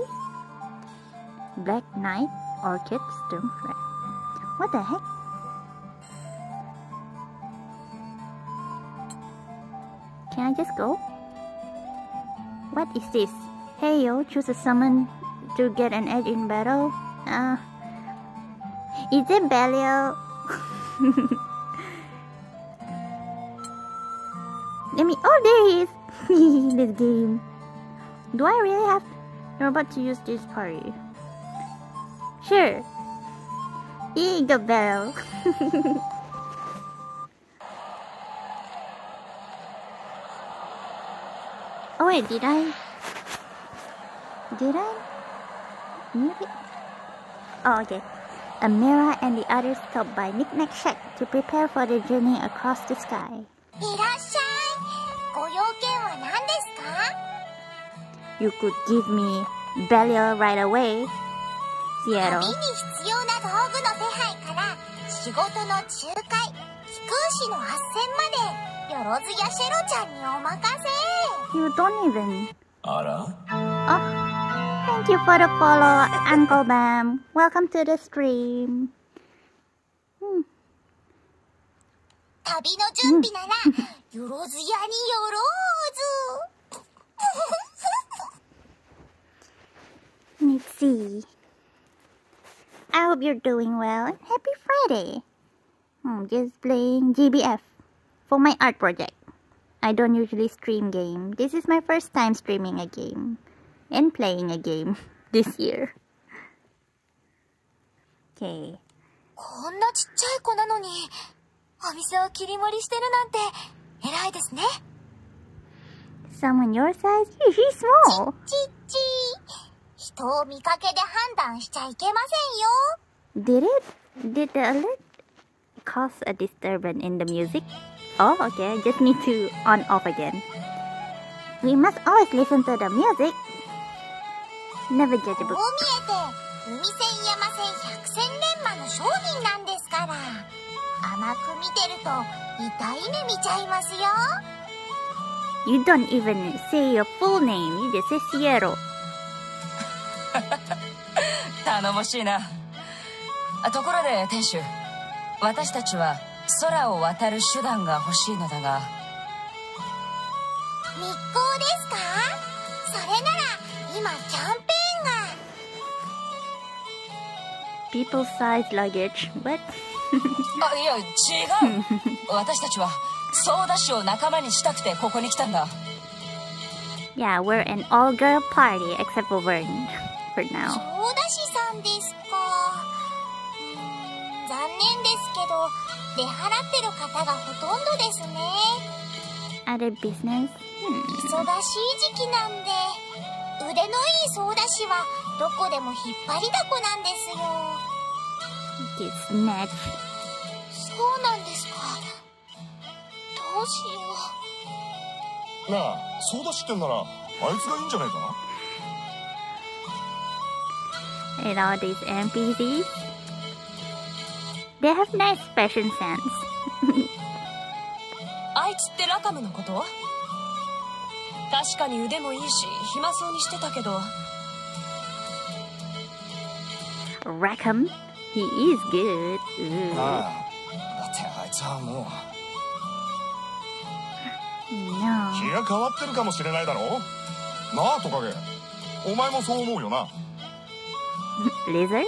Black Knight, Orchid, Stormfront. What the heck? Can I just go? What is this? Hey yo, choose a summon to get an edge in battle. Uh, is it Belial? Let me. Oh, there he is! this game. Do I really have. You're about to use this party. Sure. Eagle Bell. wait, did I? Did I? Maybe. Oh, okay. Amira and the others stop by Knickknack Shack to prepare for the journey across the sky. いらっしゃいご用件は何ですか You could give me Belial right away, 旅 Sierra. に必要な道具の手配から仕事の仲介飛行士の斡旋まで よろずやシェロちゃんにお任せ You don't even. あら Oh, thank you for the follow, Uncle Bam. Welcome to the stream. 旅の準備ならよろずやによろず Let's see. I hope you're doing well and happy Friday. I'm just playing GBF for my art project. I don't usually stream game. This is my first time streaming a game and playing a game this year. Okay. こんなちっちゃい子なのにお店を切り盛りしてるなんて偉いですね Someone your size? She's small. ちっち人を見かけで判断しちゃいけませんよ Did it? Did the alert cause a disturbance in the music? Oh, okay. I just need to on off again. We must always listen to the music. Never judge a こう book. 見えて海線山線百戦錬磨の商人なんですから甘く見てると痛い目見ちゃいますよ You don't even say your full name. You just say Sierra. 頼もしいなあところで店主私たちは空を渡る手段が欲しいのだが密航ですか？それなら今キャンペーンが People size luggage. What? あいや違う私たちはソーダ師を仲間にしたくてここに来たんだ Yeah, we're an all-girl party except for Vern for now. そうだしさんですか？残念ですけど出払ってる方がほとんどですね Other business? Hmm. 忙しい時期なんで腕のいいソーダ師はどこでも引っ張りだこなんですよ Get snatched. そうなんですかどうしよなあソーダ知ってんならあいつがいいんじゃないかな？And all these NPCs. They have nice fashion sense. あいつってラカムのこと確かに腕もいいし暇そうにしてたけど Rackham, he is good. Ooh. ああだってあいつはもう No. 気が変わってるかもしれないだろなあトカゲお前もそう思うよな Lizard? ういや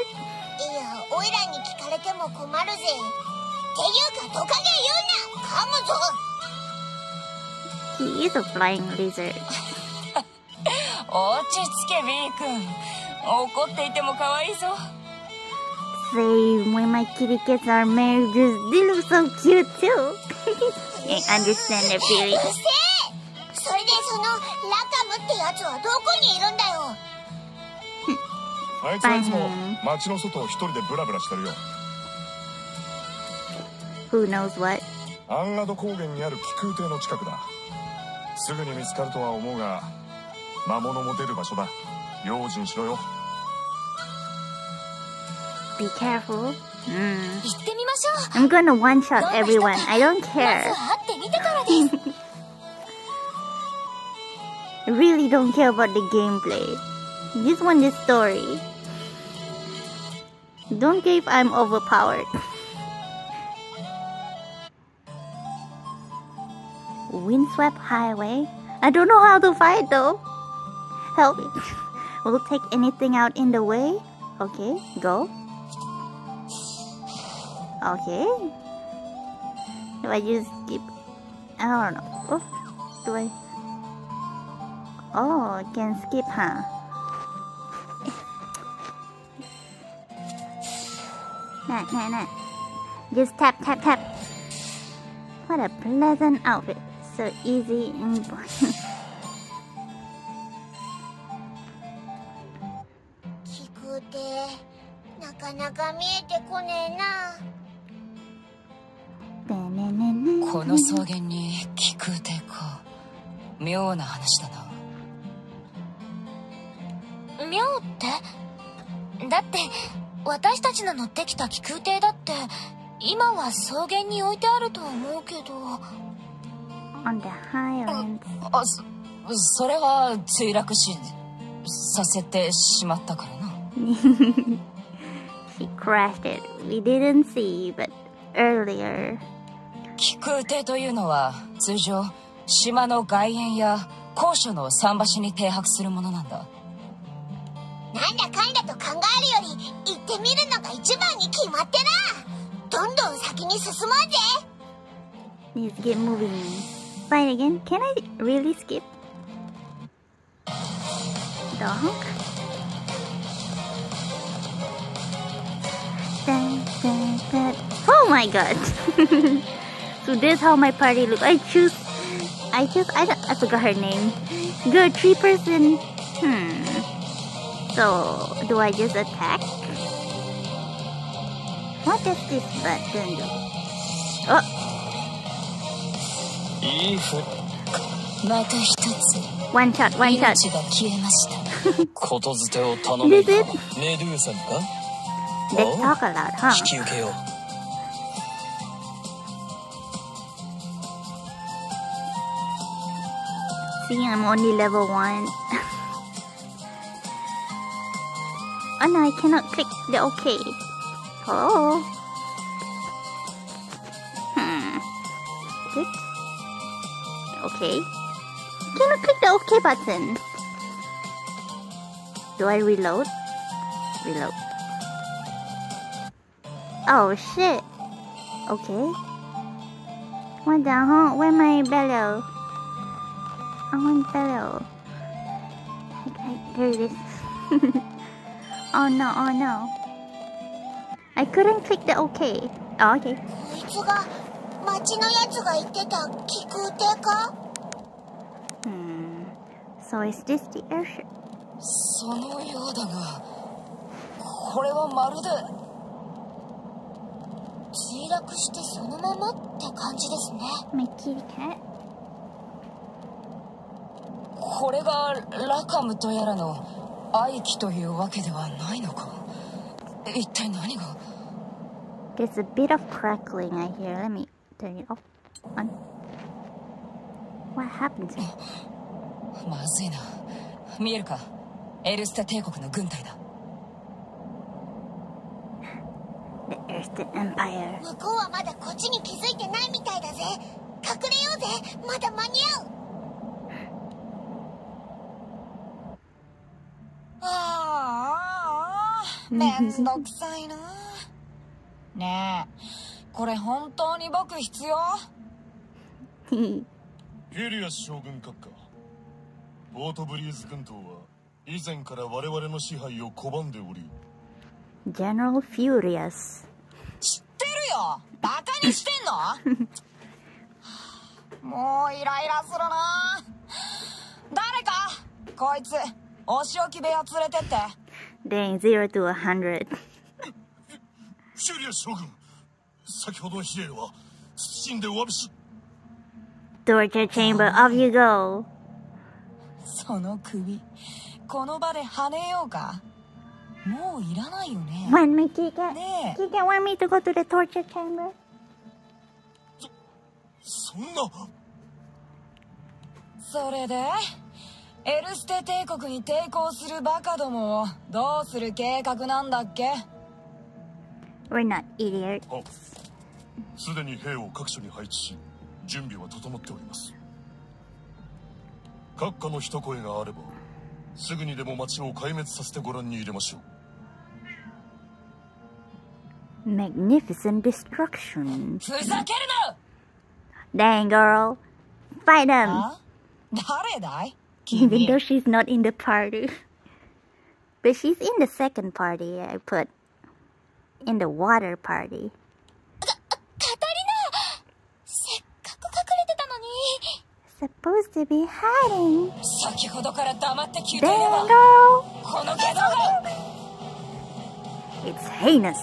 オイラに聞か れても困るぜいうかトカゲ言うな噛むぞ He is a flying lizard. 落ち着け B 君怒っていても可愛いぞ Same when my kitty cats are married, they look so cute too. I understand their う feelings. それでそのラカムってやつはどこにいるんだよあいつはいつも街の外を一人でブラブラしてるよ Who knows what? アンラド高原にある気空艇の近くだすぐに見つかるとは思うが魔物も出る場所だ用心しろよ Be careful. Mm. 行ってみましょ I'm gonna one う shot どんな人か everyone. I don't まず care. は会ってみてからです I really don't care about the gameplay. Just want the story. Don't care if I'm overpowered. Windswept highway. I don't know how to fight though. Help me. We'll take anything out in the way. Okay, go. Okay. Do I just skip? I don't know. Oh, do I? Oh, I can skip, huh? Nah, nah, nah. Just tap, tap, tap. What a pleasant outfit. So easy and boring. なかなか見えてこねえなこの草原に気空艇か妙な話だな。妙って？だって私たちの乗ってきた気空艇だって今は草原に置いてあると思うけど On the highlands. あそそれは墜落しさせてしまったからな She crashed it. We didn't see, but earlier. 気空艇というのは通常島の外縁や高所の桟橋に停泊するものなんだなんだかんだと考えるより行ってみるのが一番に決まってなどんどん先に進もうぜ Let's get moving. Fight again. Can I really skip? Donk. Dun, dun, dun. Oh my god. so this how my party look. I choose. I choose. I. I forgot her name. Good three person. Hmm. So do I just attack? What does this button do? Oh. いいふまた一つ One shot, one 命 shot. が消えましたことづてを頼めるか This メドゥーサにか Let's talk aloud, huh? 引き受けよう See, I'm only level 1. oh no, I cannot click the OK. Oh. Hmm. Good. Okay. Cannot click the OK button. Do I reload? Reload. Oh shit. Okay. What the hell? Where my bellow? I want bellow. Okay, there it is. oh no, oh no. I couldn't click the OK. Oh, okay. 町のやつが言ってた気空艇か？Hmm. So is this the airship? そのようだがこれはまるで墜落してそのままって感じですね My kitty cat? これがラカムとやらの愛機というわけではないのか？一体何が？There's a bit of crackling I hear. Let me turn it. Off. On. What happened? まずいな。見えるか？エルスタ帝国の軍隊だ。The Earth Empire. 向こうはまだこっちに気づいてないみたいだぜ。隠れようぜ。まだ間に合う。ああめんどくさいな。ねえこれ本当に僕必要？フィリアス将軍閣下。ポートブリーズ軍島は以前から我々の支配を拒んでおり。General Furious. 知ってるよ！バカにしてんの？もうイライラするな。誰か？こいつお仕置き部屋連れてって。Dang, 0 to a 100. フィリアス将軍先ほど比例は謹んでお詫びし。ドーケーチェンバー、オフユーゴー。その首、この場で跳ねようか。もういらないよね。ワンミキーケ。ねえ。キーケ、ワンミートゴトでトーチェーチェンバー。そ、そんな。それでエルステ帝国に抵抗するバカどもをどうする計画なんだっけ？We're not idiots. あすでに兵を各所に配置し準備は整っております閣下の一声があればすぐにでも町を壊滅させてご覧に入れましょう Magnificent destruction. ふざける Dang, girl. Fight な them. あ誰だい Even 君 though she's not in the party. But she's in the second party I put. In the water party. カタリナせっかく隠れてたのに Supposed to be hiding. 先ほどから黙って聞いていれば.この下道が It's heinous.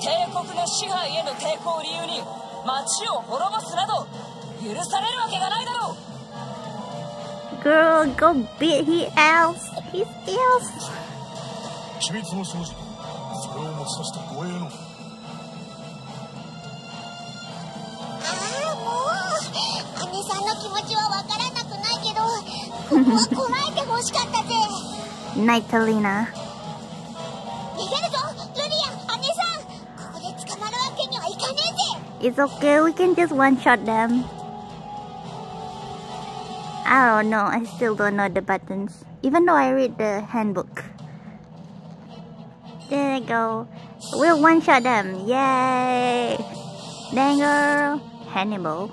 帝国の支配への抵抗を理由に町を滅ぼすなど許されるわけがないだろう Girl, go beat he else. He's else. ああもう姉さんの気持ちはわからなくないけどここはこらえてほしかったぜ Nightalina. 逃げるぞルリア姉さんここで捕まるわけにはいかねえぜ It's okay, we can just one shot them. I don't know, I still don't know the buttons. Even though I read the handbook. There you go. We'll one shot them. Yay! Dang girl. Hannibal.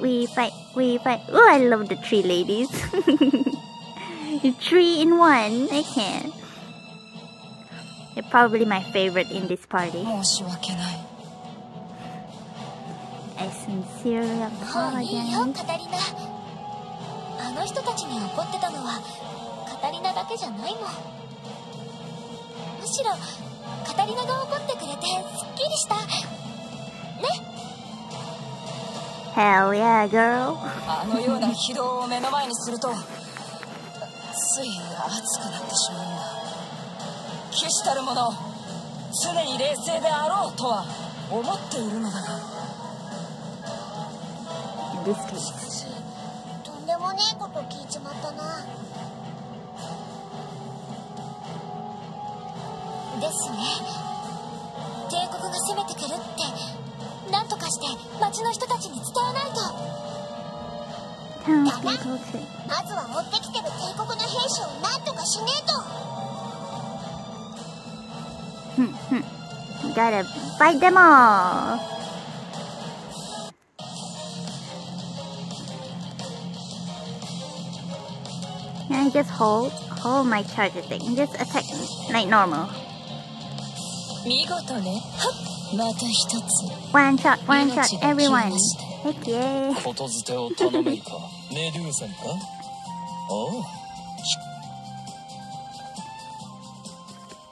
we fight, we fight. Oh, I love the three ladies. three in one. I can't. They're probably my favorite in this party. 申し訳ない I sincerely もういいよ apologize. カタリナあの人たちに怒ってたのはカタリナだけじゃないもんむしろ カタリナが怒ってくれてすっきりした。ね？Hell yeah, girl. あのような非道を目の前にするとつい熱くなってしまうんだ。騎士たる者常に冷静であろうとは思っているのだが。In this case. とんでもねえこと聞いちまったなですね。帝国が攻めてくるって何とかして町の人たちに伝えないとだなまずは追ってきてる帝国の兵士を何とかしねえと。ふんふん、ガルバイデモー Can I just hold, hold my charger thing? Just attack me, like normal. 見事ねはっまた一つ One shot, one shot, 命が everyone. 消えました Heck yeah. ことづてを頼めるかメデューサにかおう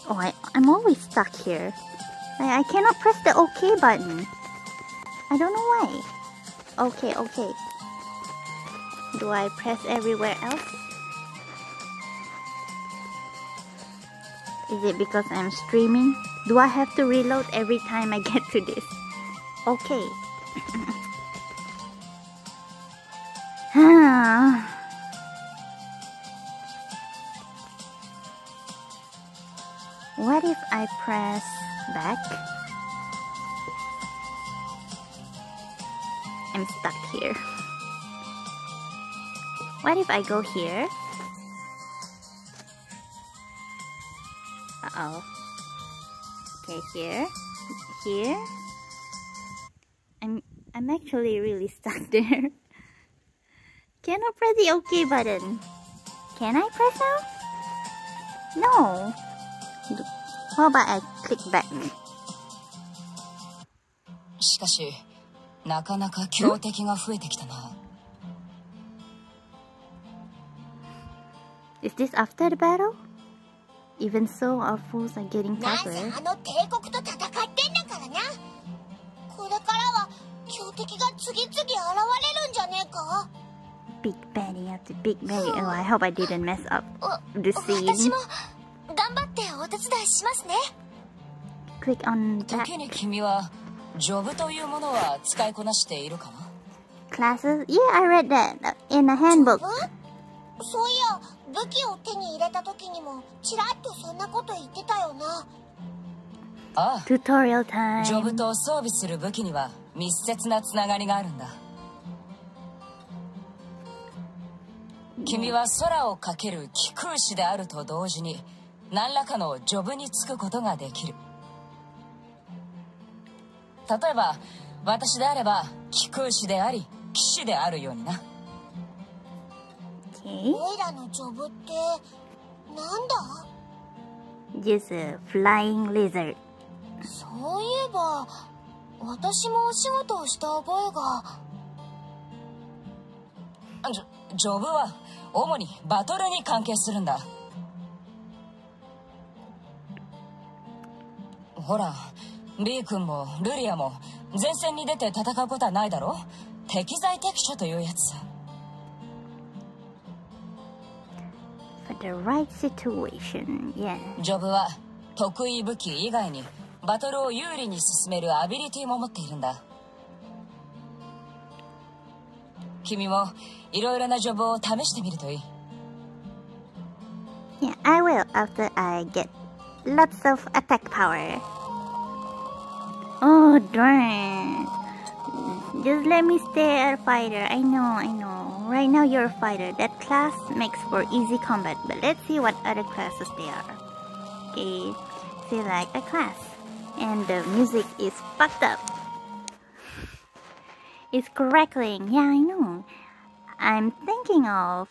Oh, I, I'm always stuck here. I, I cannot press the OK button. I don't know why. Okay, okay. Do I press everywhere else? Is it because I'm streaming? Do I have to reload every time I get to this? Okay. What if I press back? I'm stuck here. What if I go here? Uh oh. Okay, here. Here. I'm I'm actually really stuck there. Can I press the OK button? Can I press now? No. How about I click back? しかしなかなか強敵が増えてきたな Is this after the battle? Even so, our foes are getting なんせ tougher. あの帝国と戦ってんだからなこれからは強敵が次々現れるんじゃねえか Big baddie after big baddie. Oh, I hope I didn't mess up お the 私 scene. も頑張ってお手伝いしますね Click on that 時に君はジョブというものは使いこなしているかな classes. Yeah, I read that in a handbook. そういや 武器を手に入れた時にもちらっとそんなこと言ってたよなあ Tutorial あジョブ.と装備する武器には密接なつながりがあるんだ君は空をかける気空士であると同時に何らかのジョブにつくことができる例えば私であれば気空士であり騎士であるようにな.オイラのジョブってなんだ？Just a flying lizard. そういえば私もお仕事をした覚えが。ジョジョブは主にバトルに関係するんだ。ほら B 君もルリアも前線に出て戦うことはないだろ？適材適所というやつ。さ the right situation. Yeah. ジョブは得意武器以外にバトルを有利に進めるアビリティも持っているんだ君もいろいろなジョブを試してみるといい Yeah, I will after I get lots of attack power. Oh, darn. Just let me stay a fighter. I know, I know. Right now you're a fighter. That class makes for easy combat, but let's see what other classes they are. Okay, select a class. And the music is fucked up. It's crackling. Yeah, I know. I'm thinking of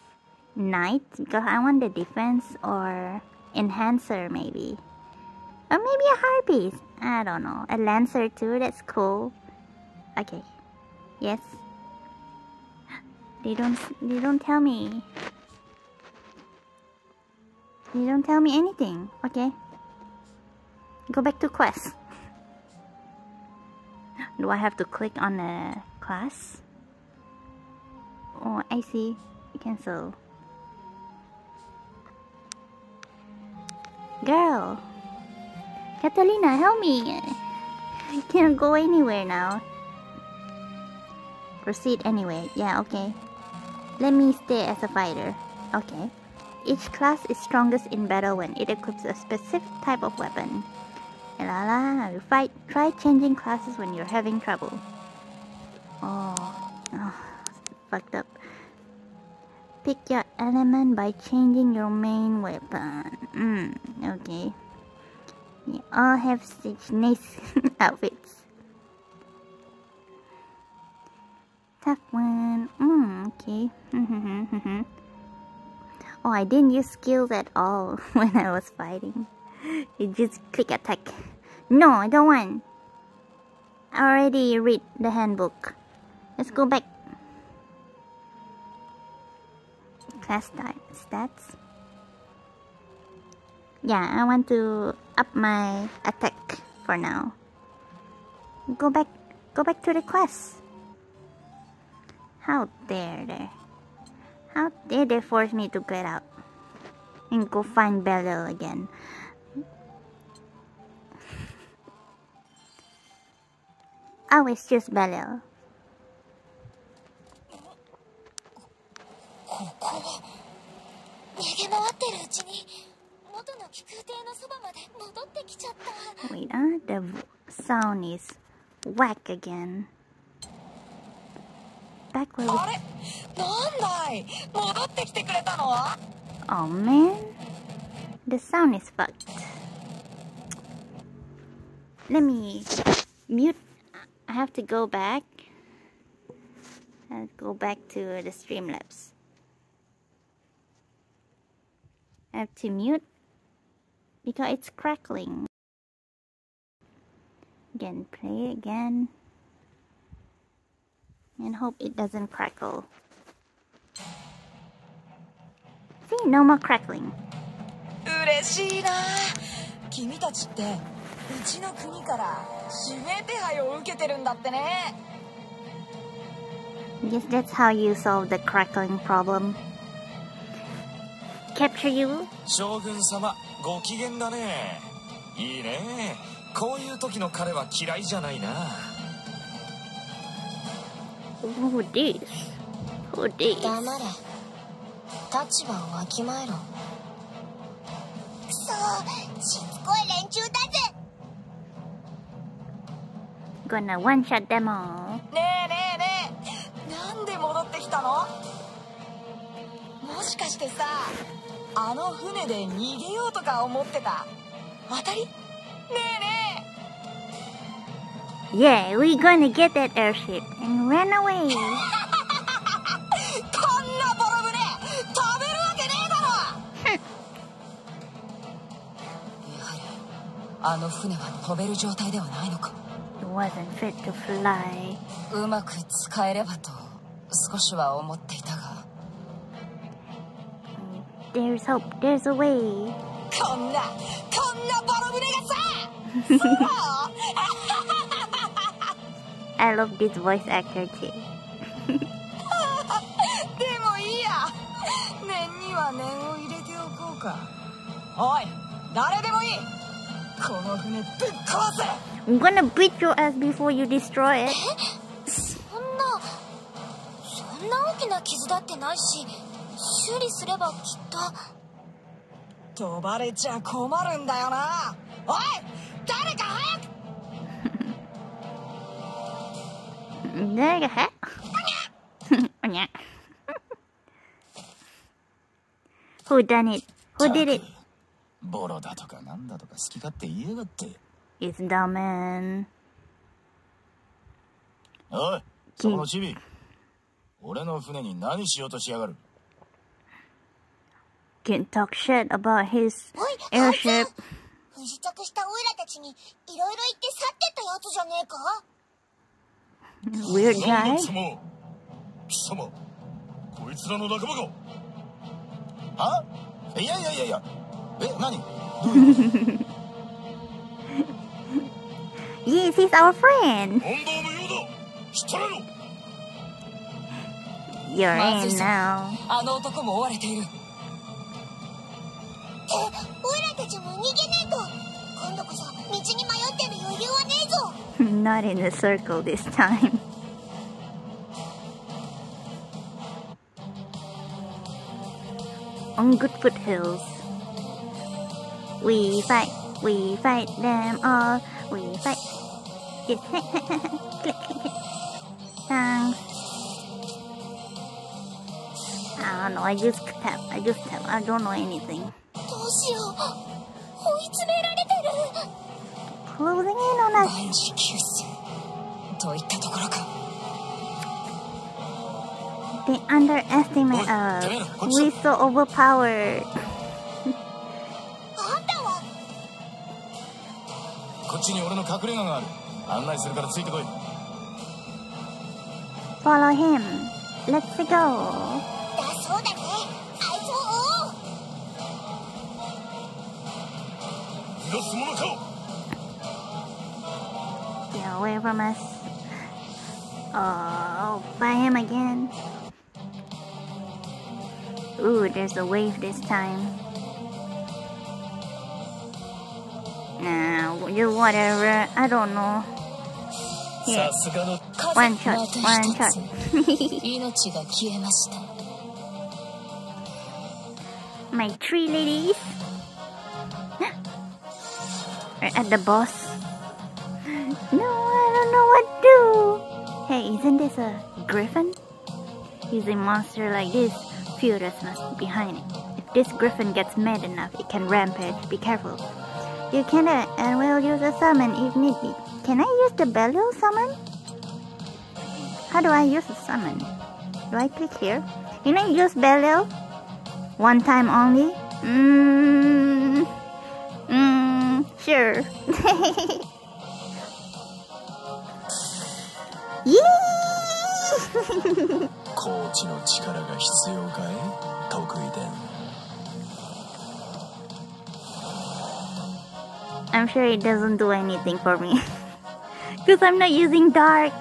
knight because I want the defense or enhancer maybe. Or maybe a harpies. I don't know. A lancer too, that's cool. Okay. Yes. They don't they don't tell me. They don't tell me anything. Okay. Go back to quest. Do I have to click on the class? Oh, I see. Cancel. Girl! Katalina, help me! I can't go anywhere now. Proceed anyway. Yeah, okay. Let me stay as a fighter. Okay. Each class is strongest in battle when it equips a specific type of weapon. La la, you fight. Try changing classes when you're having trouble. Oh, oh fucked up. Pick your element by changing your main weapon. Mm, okay. You all have such nice outfits. Tough one. Mm, okay. oh, I didn't use skills at all when I was fighting. You just click attack. No, I don't want. I already read the handbook. Let's go back. Class stats. Yeah, I want to up my attack for now. Go back, go back to the quest. How dare they? How dare they force me to get out and go find Belle again? Oh, Always just Belle. Wait, ah, uh, the sound is whack again. Back where we あれなんだい戻ってきてくれたの Oh man, the sound is fucked. let me mute. I have to go back. I'll go back to the Streamlabs. I have to mute because it's crackling. Again, play again. And hope it doesn't crackle. See, no more crackling. 嬉しいな君たちってうちの国から指名手配を受けてるんだってね Yes, that's how you solve the crackling problem. Capture you? 将軍様ご機嫌だねいいねこういう時の彼は嫌いじゃないな 黙れ。立場をわきまえろ。くそしつこい連中だぜ。Gonna one shot them all. ねえねえねえ。なんで戻ってきたの？もしかしてさあの船で逃げようとか思ってた？当たり？ねえね Yeah, we gonna get that airship and run away. えこんなボロ船飛べるわけねえだろやはりあの船は飛べる状態ではないのか It wasn't fit to fly. うまく使えればと少しは思っていたが There's hope, there's a way. こんなこんなボロ船がさそう I love this voice actor too. でもいいや。念には念を入れておこうか。おい誰でもいい。この船ぶっ壊せ。I'm gonna beat your ass before you destroy it. そんなそんな大きな傷だってないし修理すればきっと。飛ばれちゃ困るんだよな。おい誰か早く There you go. Yeah. Who done it? Who did it? ボロだとかなんだとか好き勝手言いやがって It's the man. おいそこのチビ俺の船に何しようとしやがる Can talk shit about his airship. 不時着したオイラたちにいろいろ言って去ってったやつじゃねえか Weird なんだ guy. 貴様貴様こいつらの仲間かはいやいやいやいやえ何どういうこ Yes, he's our friend. と問答無用だ知ったれろ You're in Mazu-san. now. あの男も追われているってオイラたちも逃げねえと not in a circle this time. On good foothills. We fight, we fight them all, we fight. Thanks. I don't know, I just tap, I just tap, I don't know anything. どうしよう追い詰められてる Closing in on us. 万事休すといったところか They underestimate We're up? so overpowered. あんたはこっちに俺の隠れ家がある案内するからついてこい Follow him. Let's go. だそうだ Get away from us. Oh, by him again. Ooh, there's a wave this time. Nah, you whatever, I don't know. Here. One shot, one shot. My three ladies at the boss. No, I don't know what to do. Hey, isn't this a griffin? Using monster like this, Furias must be behind it. If this griffin gets mad enough, it can rampage. Be careful. You can uh, and will use a summon if need be. Can I use the Belial summon? How do I use a summon? Do I click here? Can I use Belial? One time only? Mmm Mmm. Sure. Yee! コーチの力が必要かい得意伝 I'm sure it doesn't do anything for me. Because I'm not using dark.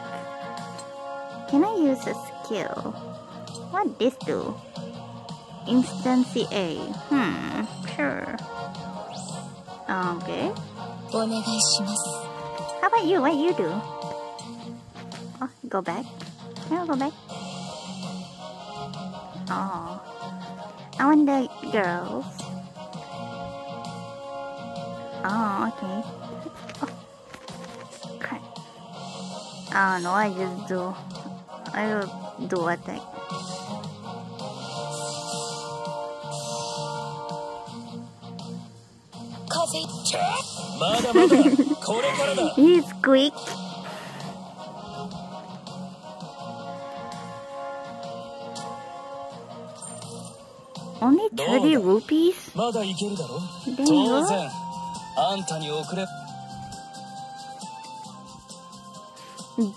Can I use a skill? What this do? Instancy A. Hmm, sure. Okay. How about you? What you do? Oh, go back. Yeah, go back. Oh. I want the girls. Oh, okay. Oh. I don't know, I just do. I do attack. He's quick. Only 30 rupees? There you go.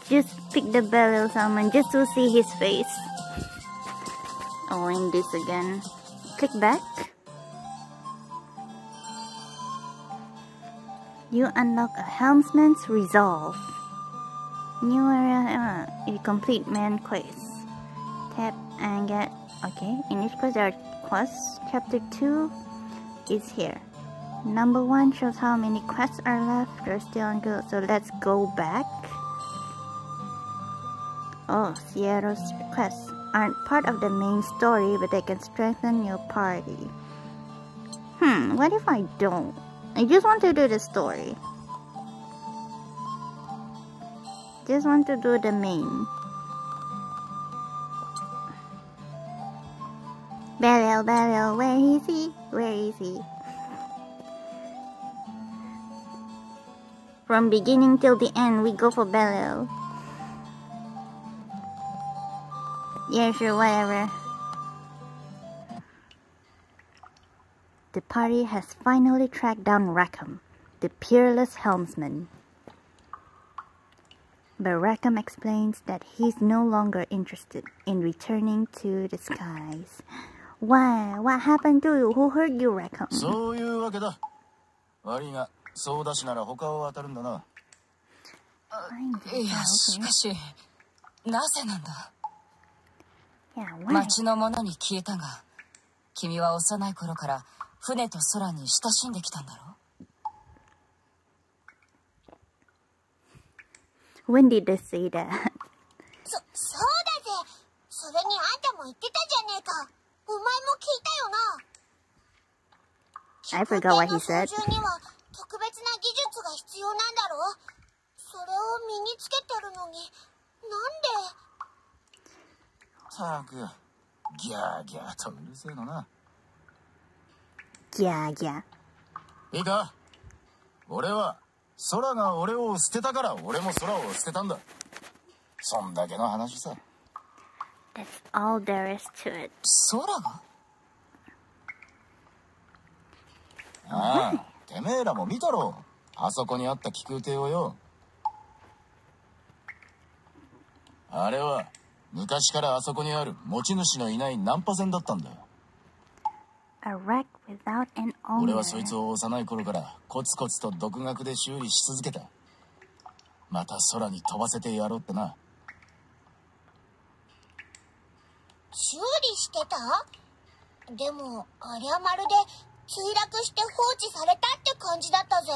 just pick the Belial just to see his face. Oh, and this again. Click back. You unlock a helmsman's resolve. New area, uh, you complete main quest. Tap and get. Okay, in each quest there are quests. Chapter 2 is here. Number 1 shows how many quests are left. They're still go. So let's go back. Oh, Sierra's quests aren't part of the main story, but they can strengthen your party. Hmm, what if I don't? I just want to do the story. Just want to do the main. Belial, Belial, where is he? Where is he? From beginning till the end, we go for Belial. Yeah, sure, whatever. The party has finally tracked down Rackham, the peerless helmsman. But Rackham explains that he's no longer interested in returning to the skies. Why? What happened to you? Who hurt you, Rackham? そういうわけだ悪いがそうだしなら他を当たるんだな Fine, いや okay. しかしなぜなんだ Yeah, why? 町の者に消えたが君は幼い頃から 船と空に親しんできたんだろ？When did they say that? そ、そうだぜ。それにあんたも言ってたじゃねえか。お前も聞いたよな。I forgot what he said. は特別な技術が必要なんだろ？それを身につけてるのに、なんで？ったくギャーギャーとうるせえのな Yeah, yeah. いいか？俺は空が俺を捨てたから俺も空を捨てたんだ。そんだけの話さ。That's all there is to it. 空が？ああてめえらも見たろ。あそこにあった気空艇をよ。あれは昔からあそこにある持ち主のいないナンパ船だったんだ A wreck without an 俺.はそいつを幼い頃からコツコツと独学で修理し続けたまた空に飛ばせてやろうってな修理してた？でも、ありゃまるで墜落して放置されたって感じだったぜ。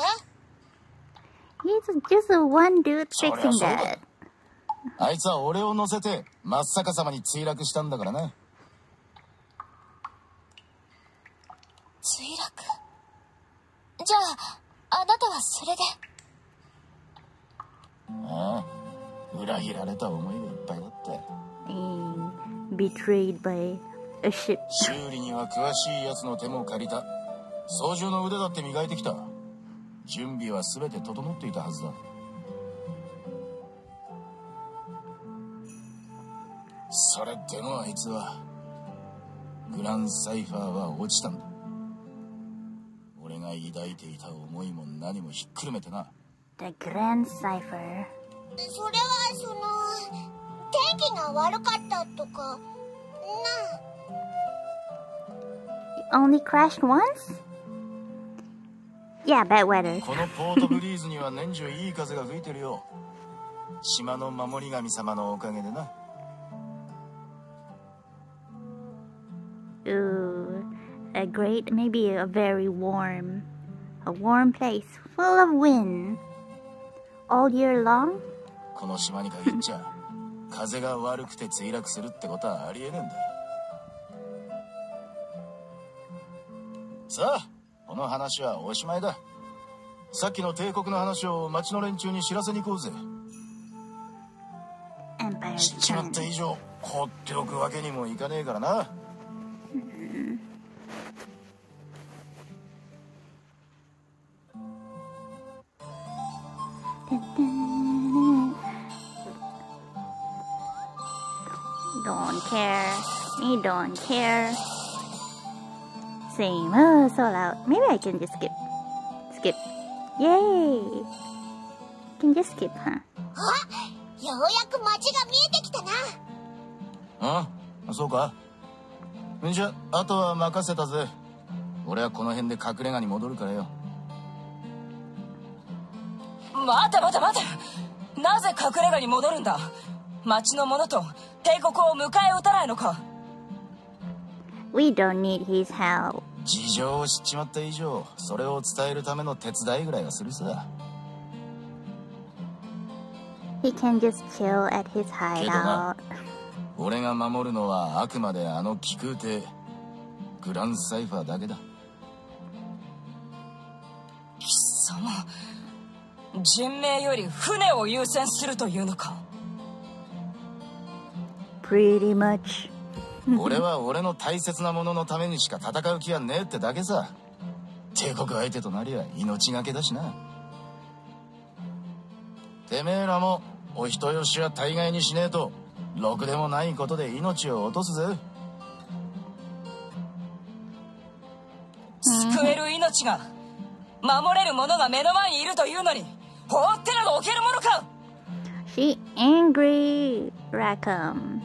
He's just one dude fixing that. あいつは俺を乗せて真っ逆さまに墜落したんだからな墜落？じゃあ、あなたはそれで？ああ裏切られた思いがいっぱいだった Being betrayed by a ship. 修理には詳しいやつの手も借りた。操縦の腕だって磨いてきた。準備は全て整っていたはずだ。それでもあいつはグランサイファーは落ちたんだ。俺が抱いていた思いも何もひっくるめてな The Grand Cipher. それはその天気が悪かったとかな Only crashed once? Yeah, bad weather. このポートブリーズには年中いい風が吹いてるよ島の守り神様のおかげでな Ooh, a great, maybe a very warm, a warm place full of wind. All year long? この島に限っちゃ 風が悪くて墜落するってことはありえねえんださあこの話はおしまいださっきの帝国の話を町の連中に知らせに行こうぜ知っちまった.以上放っておくわけにもいかねえからな Don't care. Me don't care. Same. Oh, so loud. Maybe I can just skip. Skip. Yay! Can just skip, huh? ようやく街が見えてきたなあそうかじゃあとは任せたぜ俺はこの辺で隠れ家に戻るからよ待て待て待て。なぜ隠れ家に戻るんだ？町の者と帝国を迎え撃たないのか？We don't need his help. 事情を知っちまった以上それを伝えるための手伝いぐらいはするさ。He can just chill at his hideout. 俺が守るのはあくまであの気空艇グランサイファーだけだ。貴様人命より船を優先するというのか。Pretty much. 俺は俺の大切なもののためにしか戦う気はねえってだけさ。帝国相手となりゃ命がけだしな。てめえらもお人よしは大概にしねえとろくでもないことで命を落とすぜ。救える命が守れる者が目の前にいるというのに 放ってなど置けるものか She angry, Rackham.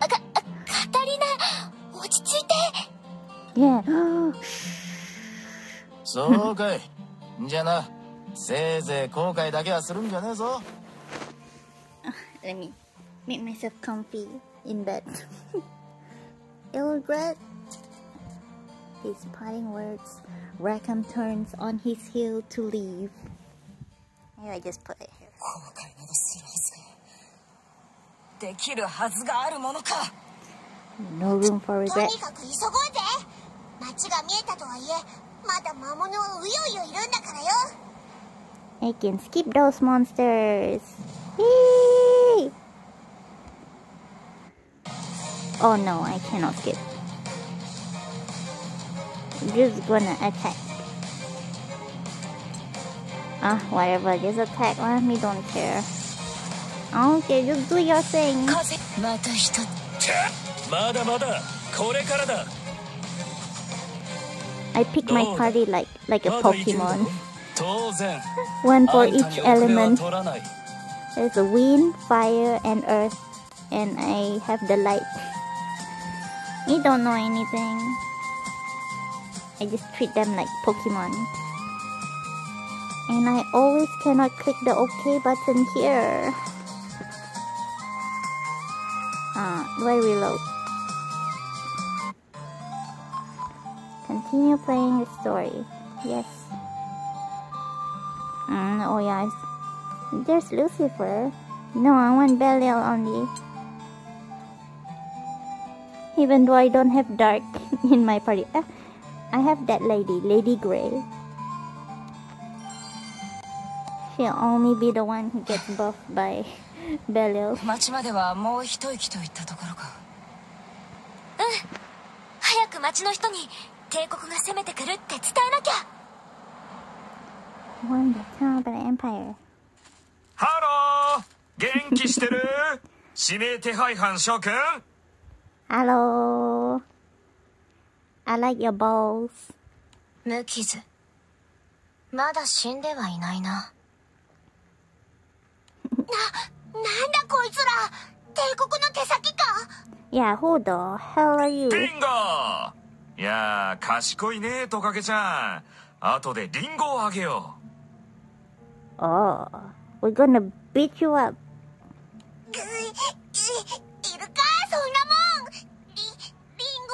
あかあカタリナ落ち着いて Yeah. そうかいじゃあなせいぜい後悔だけはするんじゃねえぞ Let me make myself comfy in bed. Ill regret. His parting words. Rackham turns on his heel to leave. Maybe I just put it here. 後悔などするはずできるはずがあるものか No room for と regret. にかく急ごうぜ街が見えたとはいえまだ魔物はうようよいるんだからよ I can skip those monsters. Yay! Oh no, I cannot skip. Just gonna attack. Uh, whatever, just attack lah, me don't care. Okay, just do your thing. I pick my party like like a Pokemon. One for each element. There's a wind, fire, and earth, and I have the light. You don't know anything. I just treat them like Pokemon. And I always cannot click the OK button here. Ah, do I reload? Continue playing the story. Yes. Mm, oh yeah, there's Lucifer. No, I want Belial only. Even though I don't have Dark in my party. Ah, I have that lady, Lady Grey. She'll only be the one who gets buffed by Belial. 町まではもう一息といったところか早く街の人に帝国が攻めてくるって伝えなきゃ Won the town by the Empire. ハロー元気してる指名手配犯諸君 Hello. I like your balls. 無傷まだ死んではいないなな、なんだこいつら。帝国の手先か。Yeah, who the hell are you? ビンゴいやー賢いねトカゲちゃん。後でリンゴをあげよ Oh, we're gonna beat you up. ぐい、い、いるかそんなもん。リ、リンゴ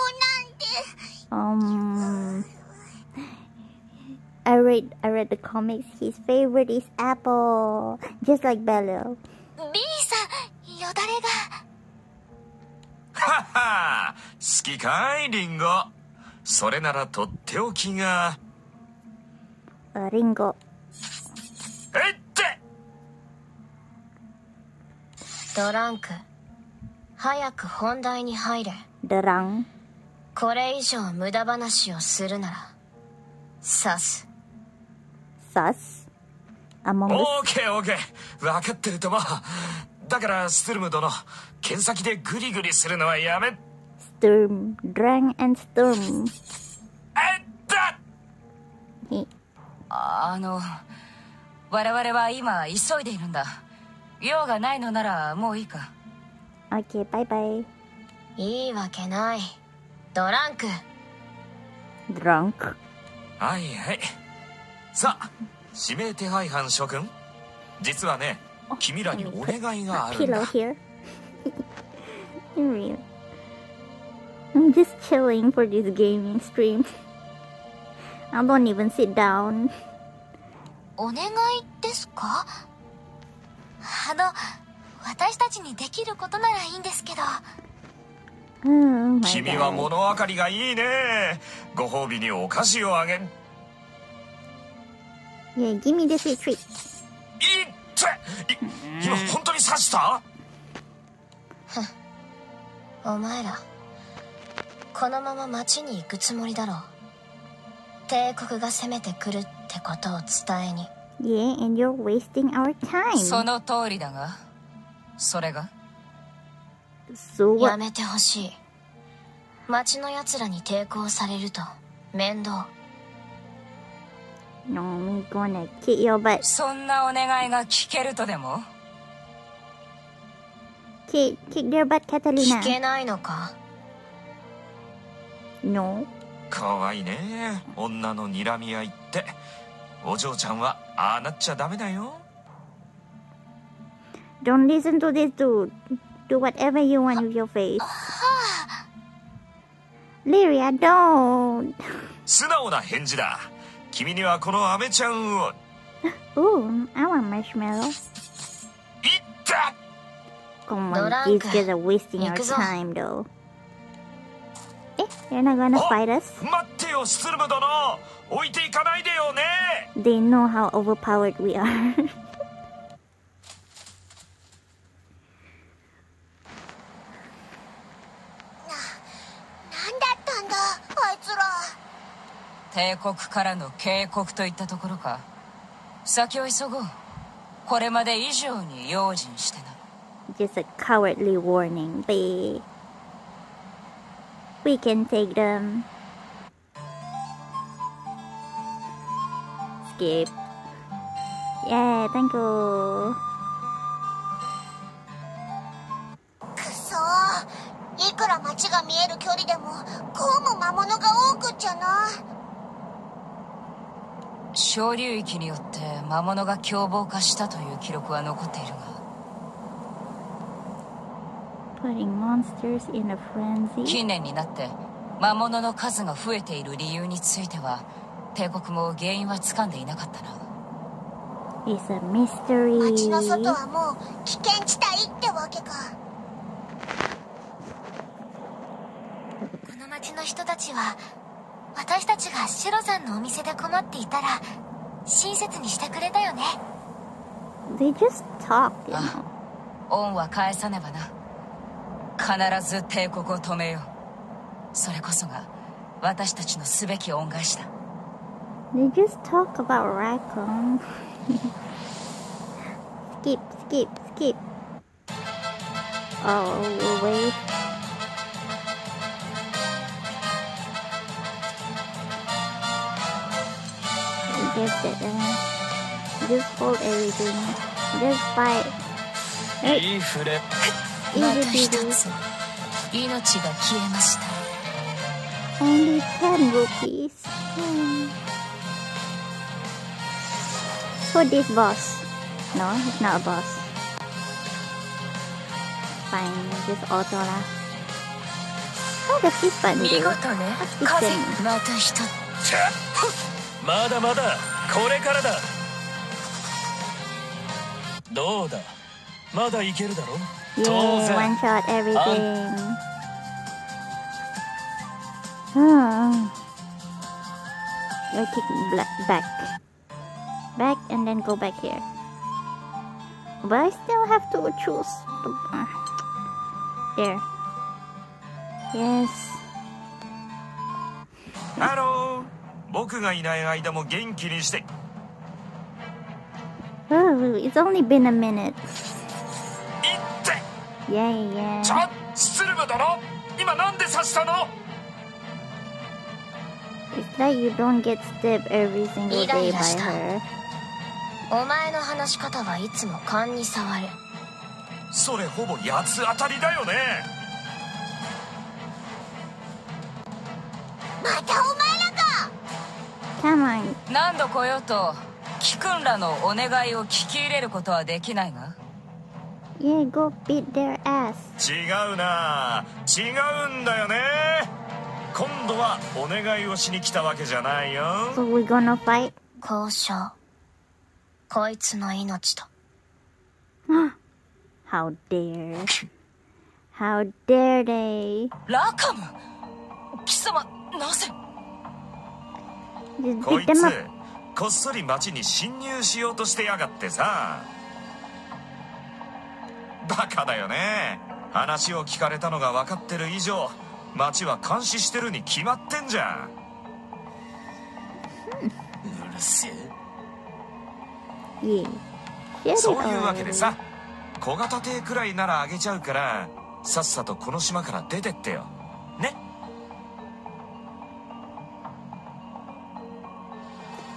なんて。Um, I read I read the comics. His favorite is apple, just like Bello. ビーさん、よだれがうはっは好きかいリンゴそれならとっておきが Uh, Ringo. えってドランク早く本題に入れ Derang. これ以上無駄話をするなら刺す Sus? Among オ Us? ーケーオーケー分かってるともだからストゥルム殿剣先でグリグリするのはやめ Sturm. Drang and Sturm. だ He. あの我々は今急いでいるんだ用がないのならもういいか Okay, bye bye. いいわけないドランク Drunk? はいはいさあ指名手配犯諸君実はね君らにお願いがあるんだ. I'm just chilling for this gaming stream. I don't even sit down. お願いですか？あの私たちにできることならいいんですけど Oh 君は.物分かりがいいねご褒美にお菓子をあげんいっ Yeah, give me the sweet treat. て。い今本当に刺した？お前らこのまま町に行くつもりだろう。帝国が攻めてくるってことを伝えに。Yeah, and you're wasting our time. その通りだが。それが？So や?めてほしい。町の奴らに抵抗されると面倒 No, we gonna kick your butt. そんなお願いが聞けるとでも Kick, kick their butt, 聞 Catalina. けないのか No. かわいいね女の睨み合いってお嬢ちゃんはああなっちゃダメだよ Don't listen to this dude. Do whatever you want with your face. Lyria, don't. 素直な返事だ君にはこのアメちゃんを Ooh, I want marshmallow. いった。 Come on, Doranka, these guys are wasting our Ikuzo. time though. Eh, they're not gonna お fight us? 待ってよスツルム殿置いていかないでよね They know how overpowered we are. 帝国からの警告といったところか先を急ごうこれまで以上に用心してな Just a cowardly warning. They. We can take them. Skip. Yeah, thank you. くそいくら街が見える距離でもこうも魔物が多くっちゃな小流域によって魔物が凶暴化したという記録は残っているが Putting monsters in a frenzy? 近年になって魔物の数が増えている理由については帝国も原因はつかんでいなかったな It's a mystery. 街の外はもう危険地帯ってわけかこの街の人たちは私たちがシロさんのお店で困っていたら親切にしてくれたよね They just talk, you know. 恩は返さねばな必ず帝国を止めようそれこそが私たちのすべき恩返しだ They just talk about Raccoon. skip, skip, skip. Oh, wait. Just it, uh, just hold everything. Just fight. いい触れまた一つ命が消えました Only 10 rupees. For this boss. No, it's not a boss. Fine, just auto lah. How does this button 見 do? 事ね What's this 風 thing? また一つちゃまだまだこれからだどうだまだいけるだろ Yeah, 当然 one shot everything. Hmm. I kick bla- back. Back and then go back here. But I still have to choose. The, uh, there. Yes. ハロー 僕がいない間も元気にして Oh, it's only been a minute. いって、Yeah, ちょツルム殿今なんで刺したの It's like you don't get stabbed every single day by イライラした her. お前の話し方はいつも勘に触るそれほぼ八つ当たりだよね Come on. 何度来ようと貴君らのお願いを聞き入れることはできないが？Yeah, go beat their ass. 違うな違うんだよね今度はお願いをしに来たわけじゃないよ So we're gonna fight? 交渉こいつの命と How dare. How dare they? ラカム貴様なぜ？こいつ.こっそり町に侵入しようとしてやがってさ。バカだよね。話を聞かれたのが分かってる以上町は監視してるに決まってんじゃん。うるせえ。it そういうわけで.さ小型艇くらいならあげちゃうからさっさとこの島から出てってよ。ね？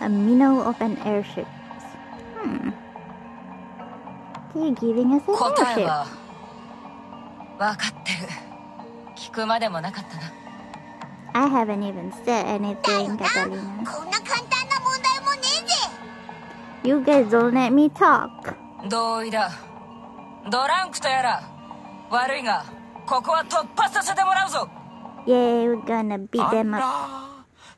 A minnow of an airship. Hmm. They're giving us an airship. I haven't even said anything, Katalina. You guys don't let me talk. 同意だドランクとやら悪いがここは突破させてもらうぞ Yeah, we're gonna beat them up.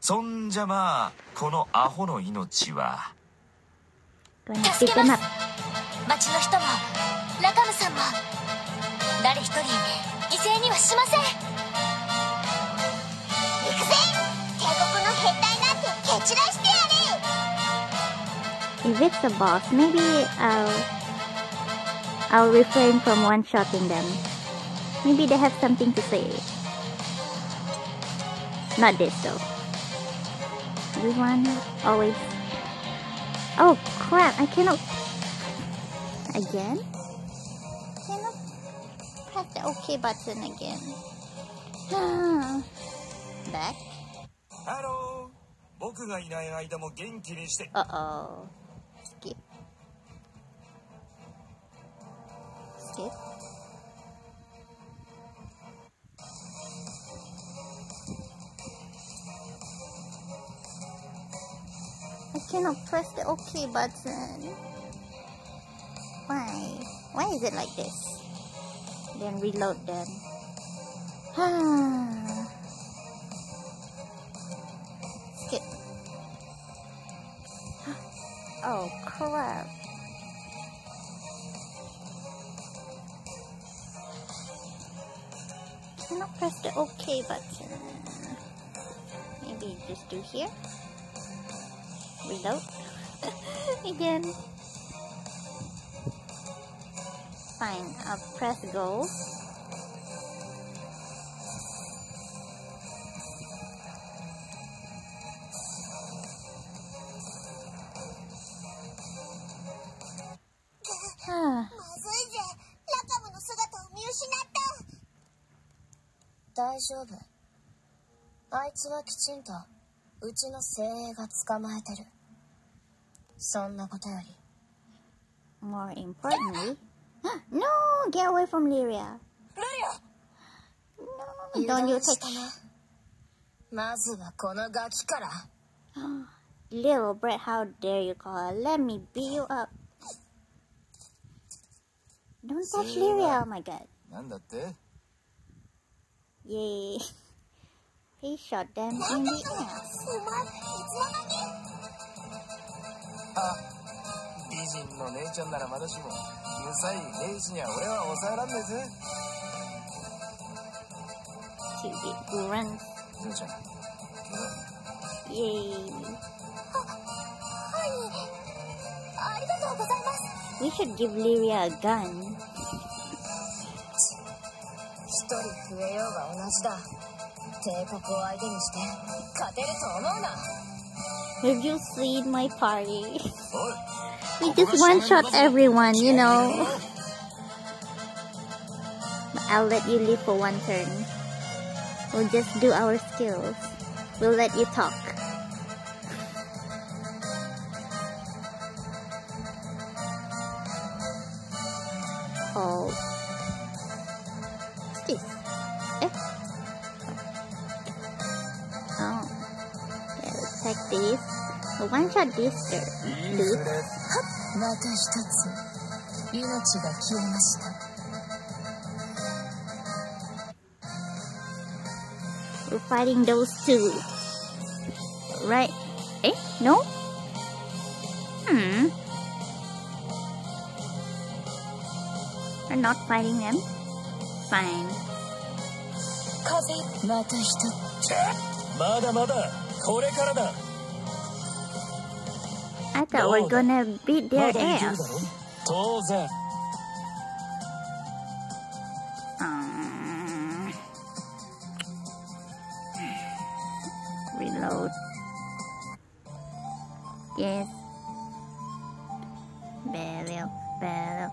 らそんじゃまあこのアホの命は助けま.す町の人もラカムさんも誰一人犠牲にはしません行くぜ帝国の兵隊なんて蹴散らしてやれ If it's a boss, maybe I'll I'll refrain from one-shotting them. Maybe they have something to say. Not this though. blue one? Always. Oh, crap. I cannot... Again? I cannot press the OK button again. Ah. Back. Hello. Uh-oh. Skip. Skip. I cannot press the OK button. Why? Why is it like this? Then reload then. Skip. Oh crap. Cannot press the OK button. Maybe just do here. Reload. Again. Fine. I'll press go. Ah. 大丈夫あいつはきちんとうちの精鋭が捕まえてるそんなことより More importantly, no, get away from Lyria. 油 No, don't you 断し take たなまずはこのガキから little Brett. How dare you call her? Let me beat you up. Don't touch Lyria. Oh my god. なんだって Yay. He shot them in the ass. 美人の姉ちゃんならまだしもうさい兵士には俺は抑えらんねえぜ Two big runs. 嬢ちゃん Yay. ありがとうございます We should give Lyria a gun. 一人増えようが同じだ帝国を相手にして勝てると思うな Have you seen my party? We just one shot everyone, you know. I'll let you live for one turn. We'll just do our skills. We'll let you talk. Hold. this. We'll one shot this turn. Loop. また一つ命が消えました We're fighting those two. Right? Eh? No? Hmm. We're not fighting them. Fine. 風また一つまだまだこれからだ I thought we're gonna beat their ass. Um, reload. Yes. Belial, Belial,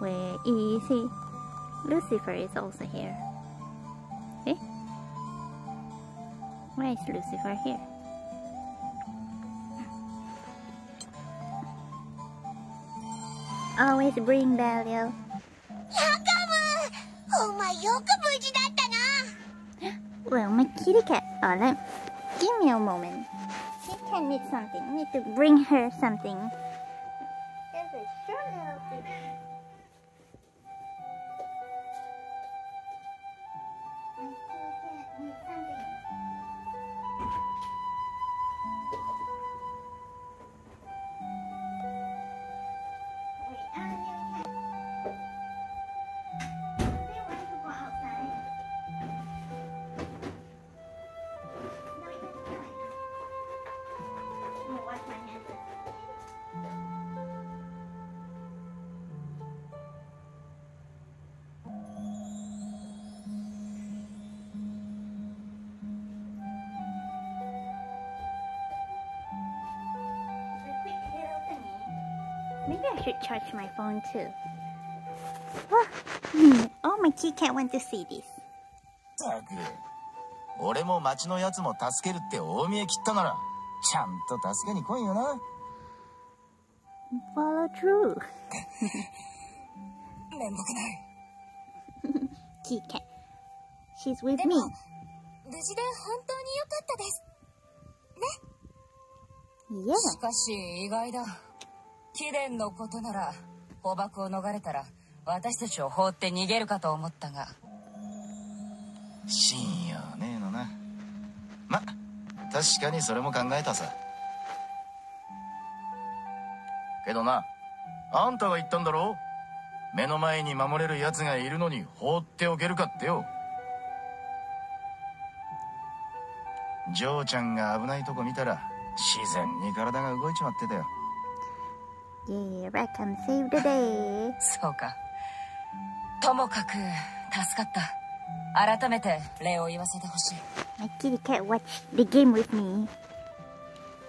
where is he? Lucifer is also here. See? Why is Lucifer here? Always bring Belial. ヤカムお前よく無事だったな Well, my kitty cat. Oh, let, give me a moment. She can need something. I need to bring her something. Maybe I should charge my phone too. oh, my kitty cat want to see this. ったく俺も町のやつも助けるって大見え切ったならちゃんと助けに来いよな Follow through. 面目ない Kitty cat. She's with で me. も無事で本当に良かったです Yeah. しかし意外だ貴殿のことなら捕獲を逃れたら私たちを放って逃げるかと思ったが。信用ねえのな。ま確かにそれも考えたさ。けどなあんたが言ったんだろ？目の前に守れる奴がいるのに放っておけるかってよ。ジョーちゃんが危ないとこ見たら自然に体が動いちまってたよ。Yeah, Rackam saved the day. そうか。ともかく、助かった。改めて礼を言わせてほしい。My kitty cat watch the game with me.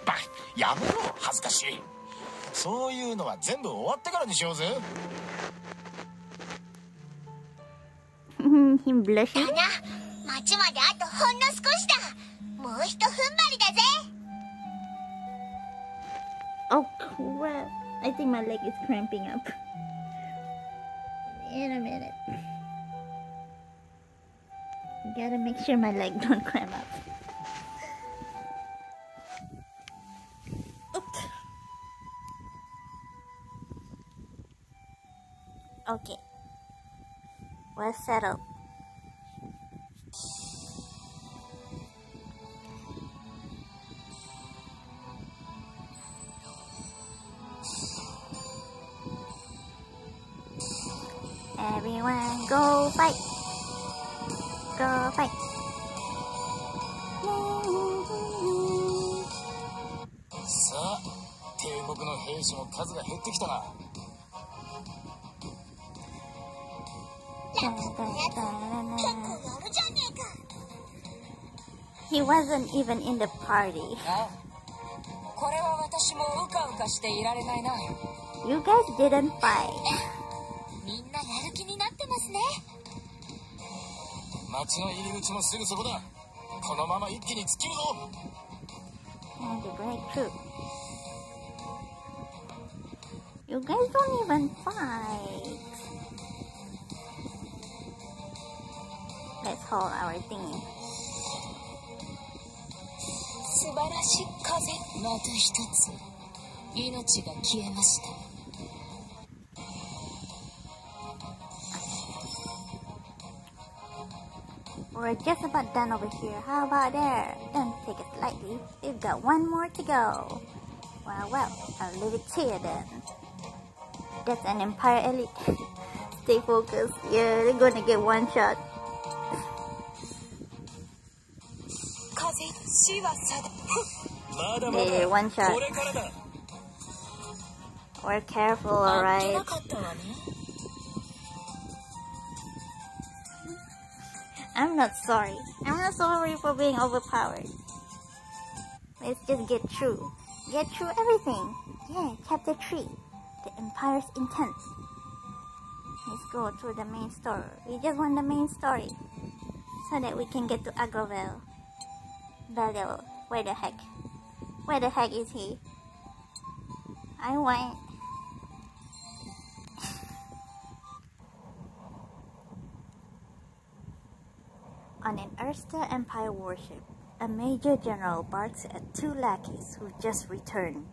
ば、やめろ、恥ずかしい。そういうのは全部終わってからにしようぜ。Him blushing? だな、町まであとほんの少しだ。もうひと踏ん張りだぜ。Oh, crap. I think my leg is cramping up. In a minute. Gotta make sure my leg don't cramp up. Oops. Okay. We're settled. Everyone go fight! Go fight! さあ帝国の兵士の数が減ってきたな He wasn't even in the party. あこれは私もうかうかしていられないな You guys didn't fight. みんなイク You guys don't even fight Let's 命が消えました We're just about done over here. How about there? Don't take it lightly. We've got one more to go. Well, well, I'll leave it to you then. That's an Empire Elite. Stay focused. Yeah, they're gonna get one shot. Hey, one shot. We're careful, alright? I'm not sorry. I'm not sorry for being overpowered. Let's just get through. Get through everything. Yeah, chapter 3. The Empire's Intent. Let's go to the main story. We just want the main story. So that we can get to Agrovel. Valio, where the heck? Where the heck is he? I want... On an Erste Empire warship, a major general barks at two lackeys who just returned.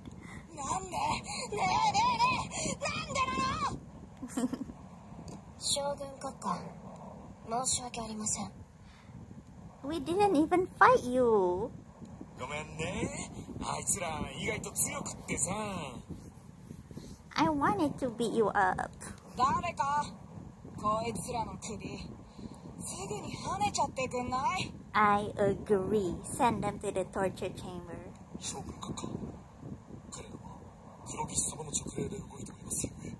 we didn't even fight you. I wanted to beat you up. 誰かこいつらの首すぐに跳ねちゃってくんない I agree. Send them to the torture chamber. 将軍閣下彼らは黒騎士様の直令で動いておりますゆえ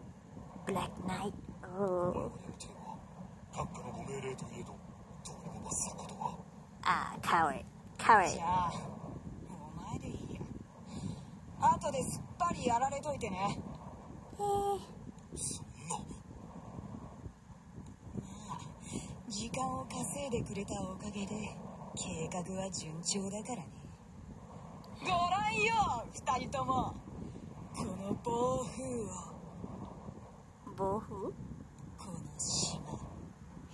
Black Knight. 我 Oh. 々の手では閣下のご命令といえどどうにも罰することは Ah, coward. Coward. じゃあお前でいいや後ですっぱりやられといてね Eh, 時間を稼いでくれたおかげで計画は順調だからね。ご覧よ二人とも。この暴風を。Bohu? この島。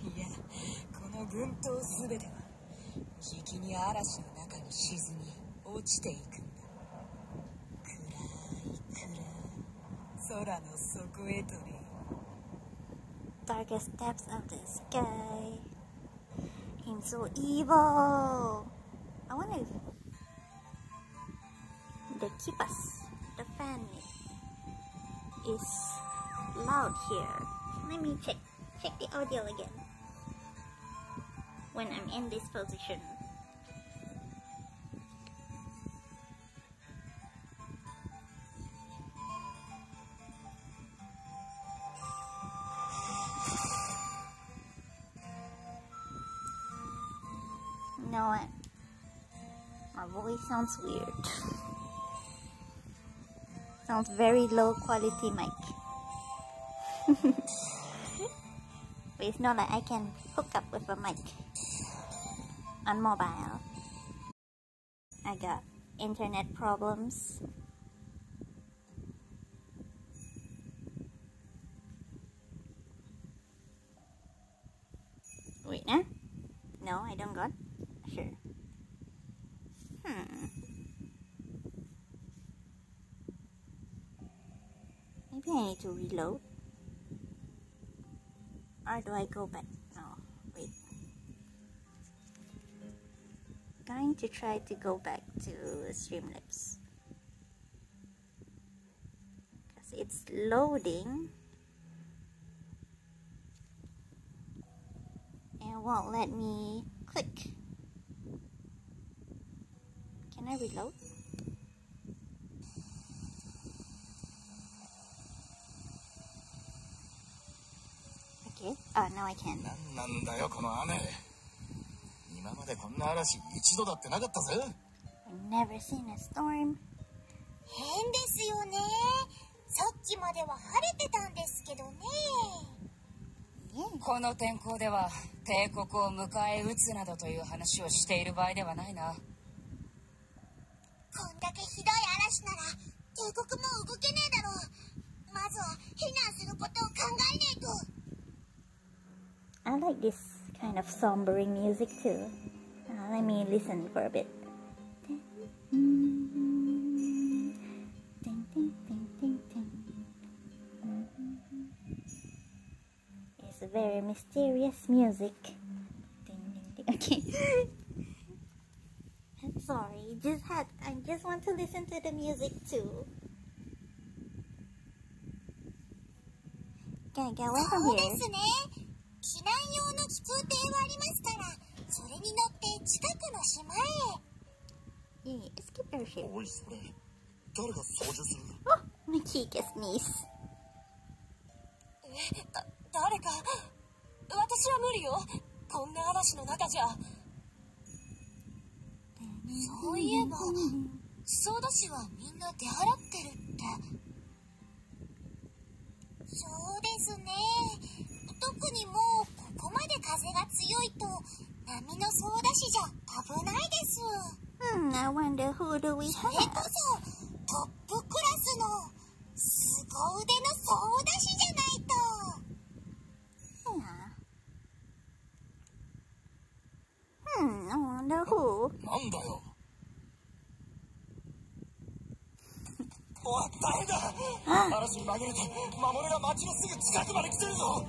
いやこの群島全てはじきに嵐の中に沈み落ちていくんだ。暗い暗い。空の底へとね Darkest depths of the sky. He's so evil. I want to. the Kipas, the fan is loud here. Let me check check the audio again. When I'm in this position. You know what? My voice sounds weird. sounds very low quality mic. but it's not like I can hook up with a mic. on mobile. I got internet problems. Wait, nah? No, I don't got. Sure. Hmm. Maybe I need to reload. Or do I go back? No, wait. Going to try to go back to Streamlabs. Because it's loading. And won't let me click. Can I reload? Okay. Oh, now I can. なんだよこの雨今までこんな嵐一度だってなかったぜ I've never seen a storm. 変ですよねさっきまでは晴れてたんですけどね Yeah. この天候では帝国を迎え撃つなどという話をしている場合ではないなこんだけひどい嵐なら帝国も動けねえだろうまずは避難することを考えねえと I like this kind of sombering music too. Uh, let me listen for a bit. A very mysterious music. Okay. I'm sorry. Just had I just want to listen to the music too. Gotta get away そ from here. すね避難用の気空艇はありますからそれに乗って近くの島へ Yeah, skip airship. おいそれ誰が操縦する Oh, my key gets niece. だ誰か私は無理よ。こんな嵐の中じゃ。そういえばソーダ市はみんな出払ってるって。そうですね。特にもうここまで風が強いと波のソーダ市じゃ危ないです。Hmm, I wonder who do we それ have? こそトップクラスの凄腕のソーダ師じゃないと Yeah. Hmm, I wonder who. なんだよおい大変だ嵐に紛れて守れが町のすぐ近くまで来てるぞ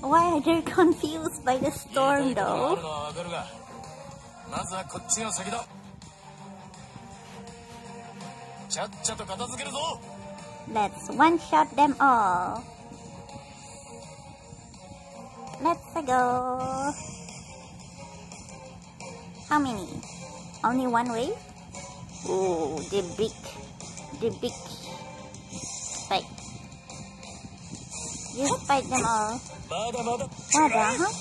Why are they confused by the 言 storm though? まずはこっちが先だちゃっちゃと片付けるぞ Let's one shot them all. Let's go. How many? Only one wave? Oh, the big, the big fight. You fight them all. What the huh?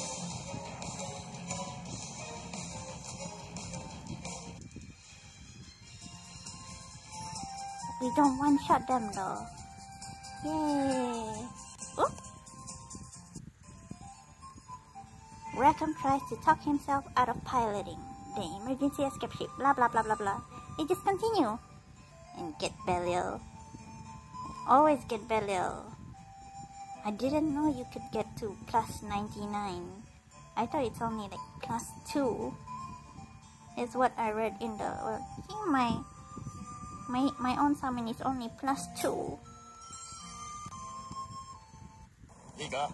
We don't one-shot them though. Yay! Oop. Rackam tries to talk himself out of piloting the emergency escape ship. Blah blah blah blah blah. They just continue and get Belial. Always get Belial. I didn't know you could get to plus 99. I thought it's only like plus 2. Is what I read in the. Well, here my. My, my own summon is only plus 2. いいか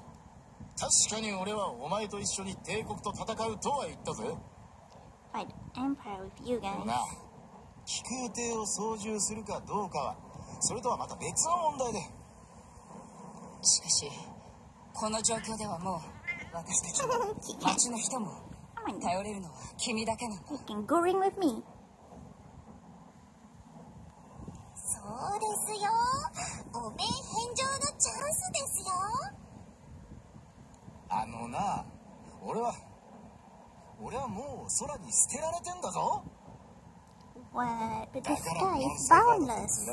確かに俺はお前と一緒に帝国と戦うとは言ったぜ Fight Empire with you でも guys. な気空艇を操縦するかどうかはそれとはまた別の問題でしかしこの状況ではもう私たちも町の人も頼れるのは君だけなんだ you can go ring with me. そうですよごめん返上のチャンスですよあのな俺は俺はもう空に捨てられてんだぞ What? But the sky is boundless.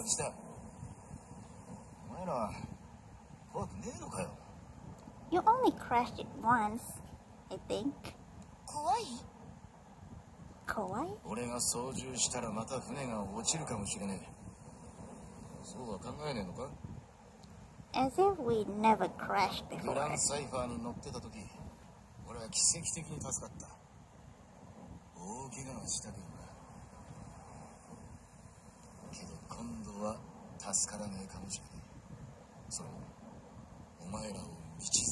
怖くねえのかよ You only crashed it once, I think. 怖い？怖い？俺が操縦したらまた船が落ちるかもしれねえそうは考えねえのか？As if we never crashed グ before. ランサイファーに乗ってた時俺は奇跡的に助かった大怪我はしたけどなけど今度は助からねえかもしれねえ。それもお前らを道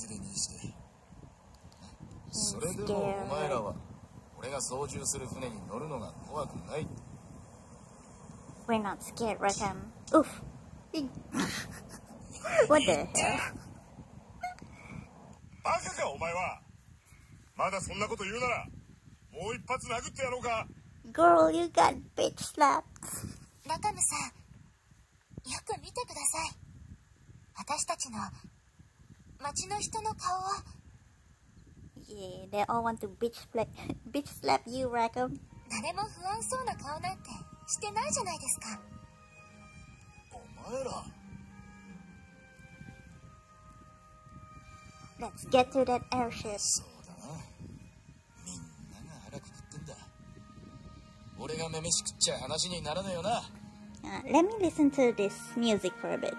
連れにして。それでもお前らは俺が操縦する船に乗るのが怖くない。We're not scared, Rakam. Oof. what the hell? バカかお前は。まだそんなこと言うなら Girl, you got bitch slapped. 中野さん、よく見てください。私たちの街の人の顔は。Yeah, they all want to bitch slap, bitch slap you, Rackam. 誰も不安そうな顔なんてしてないじゃないですか。お前ら。Let's get to that airship. 俺がめめしくっちゃ話にならねえよな Uh, let me listen to this music for a bit.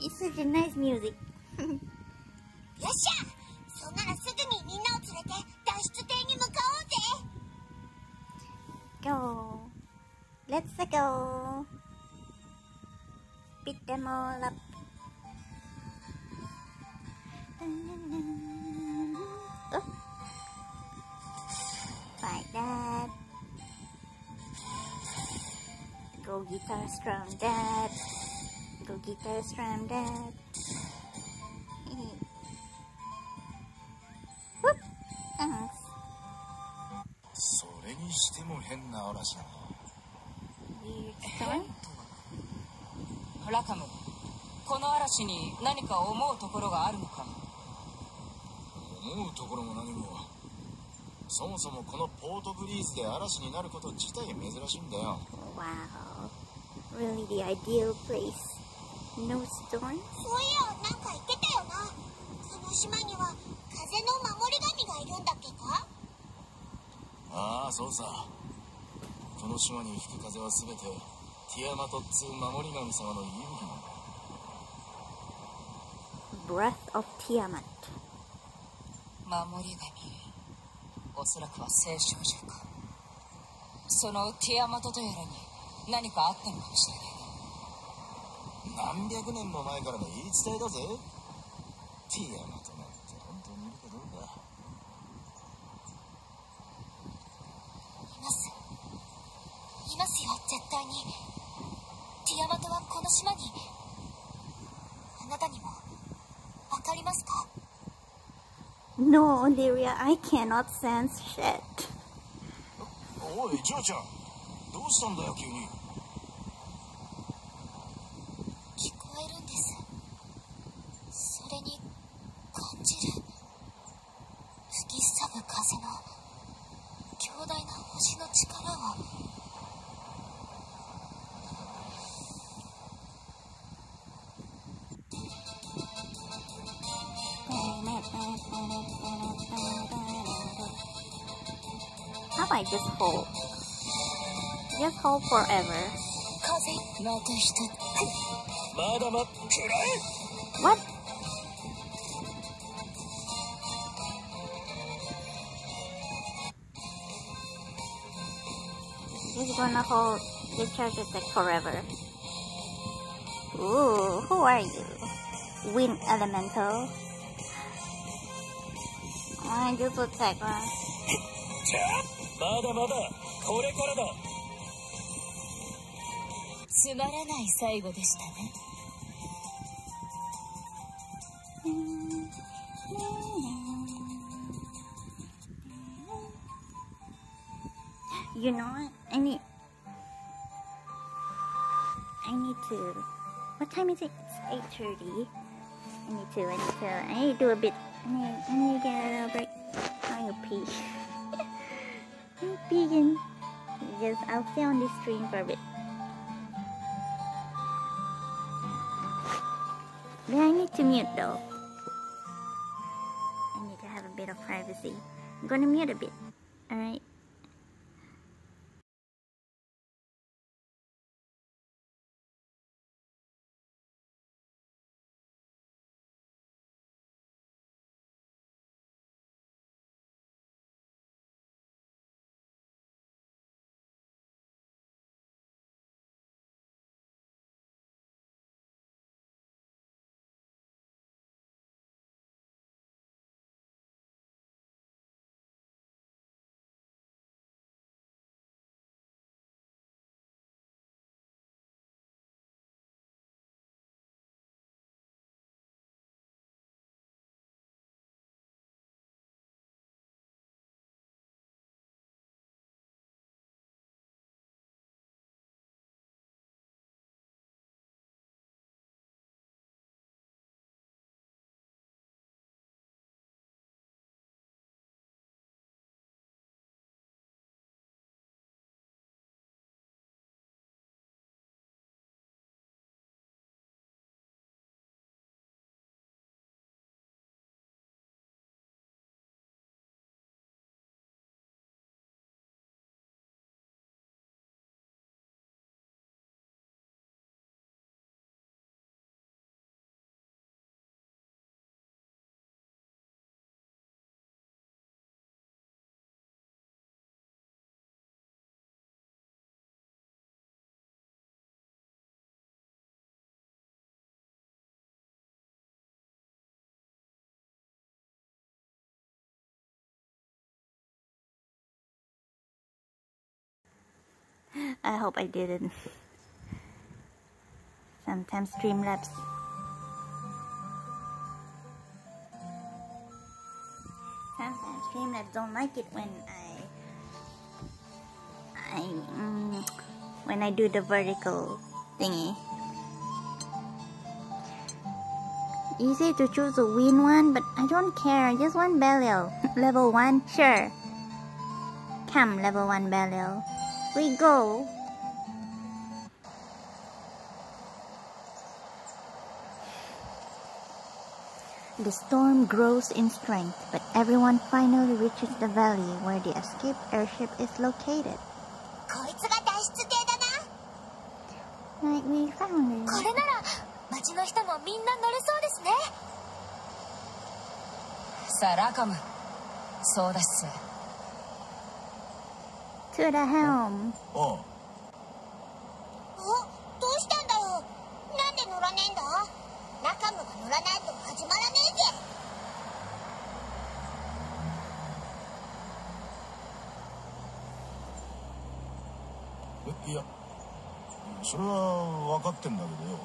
It's such a nice music. よっしゃそんなら 脱出艇に向かおうぜ Go. Let's go. Beat them all up. Oh. Like that. Go guitar strum that. Go guitar strum that. それにしても変な嵐だな Weird storm. ラカムこの嵐に何か思うところがあるのか思うところも何もそもそもこのポートブリーズで嵐になること自体珍しいんだよ Wow. Really the ideal place. No storm? そういやなんか言ってたよなその島には風の守り神がいるんだっけか？ああそうさ。この島に吹く風は全てティアマトっつう守り神様の息吹なんだ Breath of Tiamat. 守り神。おそらくは聖少女か。そのティアマトとやらに何かあったのかもしれない何百年も前からの言い伝えだぜ。ティアマ。トなんて本当にいるかどうかいますいますよ絶対に。ティアマトはこの島に。あなたにもわかりますか？No, Lyria, I cannot sense shit. おいジョーちゃん。どうしたんだよ急に。聞こえるんです。それに感じる。吹きすさぶ風の強大な星の力を How about I just hold? Just hold forever. What? Just gonna hold the charge attack forever. Ooh, who are you? Wind Elemental. I just attack one. じゃあまだまだこれからだつまらない最後でしたね You know what? I need. I need to. What time is it? It's eight thirty. I need to. I need to. I need to do a bit I need, I need to get a little break. I need to pee. I'm peeing. Just, I'll stay on this stream for a bit. But I need to mute though. I need to have a bit of privacy. I'm gonna mute a bit. Alright. I hope I didn't. Sometimes dream Streamlabs. Sometimes dream Streamlabs don't like it when I, I, mm, when I do the vertical thingy. Easy to choose a win one, but I don't care. I just want Belial. level 1? Sure. Come, level 1 Belial we go. The storm grows in strength, but everyone finally reaches the valley where the escape airship is located. Like we found it. これなら町の人もみんな乗れそうですねさあラカムそうだっす To the helm. ああおどうしたんだよなんで乗らねえんだ？仲間が乗らないと始まらねえぜ。えいやそれは分かってんだけどよ。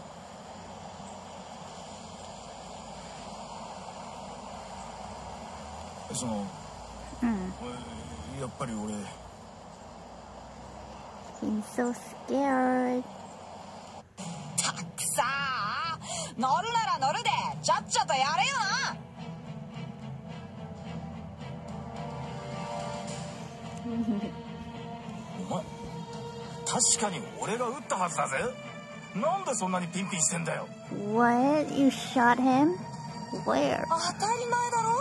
その、うん、やっぱり俺 Seems so scared. たくさ乗るなら乗るでちゃっちゃとやれよなお前確かに俺が撃ったはずだぜなんでそんなにピンピンしてんだよ What? You shot him? Where? 当たり前だろ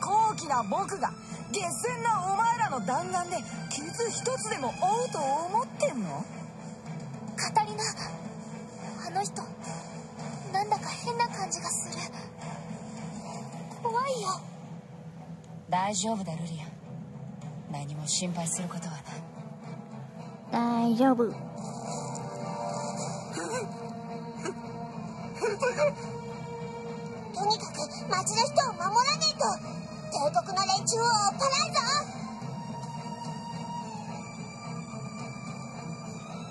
高貴な僕が下船なお前らの弾丸で傷一つでも負うと思ってんの？カタリナあの人なんだか変な感じがする。怖いよ。大丈夫だルリア。ン何も心配することはない。大丈夫。とにかく町の人を守らねえと。帝国の連中を追っ払うぞ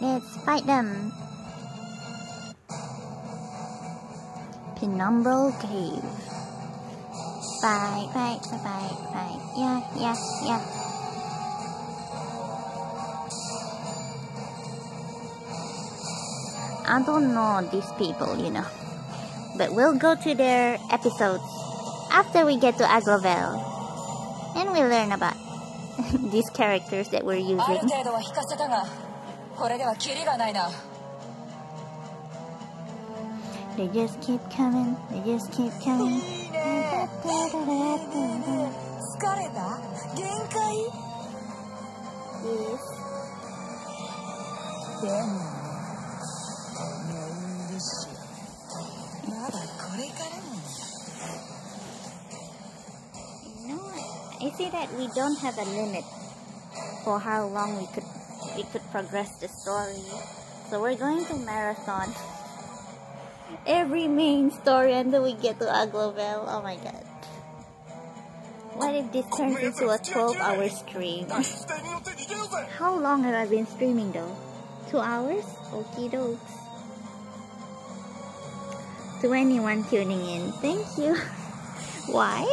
Let's fight them. Penumbral Cave. Fight, fight, fight, fight. Yeah, yeah, yeah. I don't know these people, you know. But we'll go to their episodes after we get to Aglovale. And we learn about these characters that we're using. 程度は引かせたがこれではキリがないな They just keep coming, they just keep coming. いいね疲れた限界 Yes. でも寝入りしまだこれからなんだ You know, I see that we don't have a limit for how long we could we could progress the story. So we're going to marathon every main story until we get to Aglovale. Oh my god. What if this turns into a 12 hour stream? How long have I been streaming though? 2 hours? Okie dokes. To anyone tuning in, thank you. Why?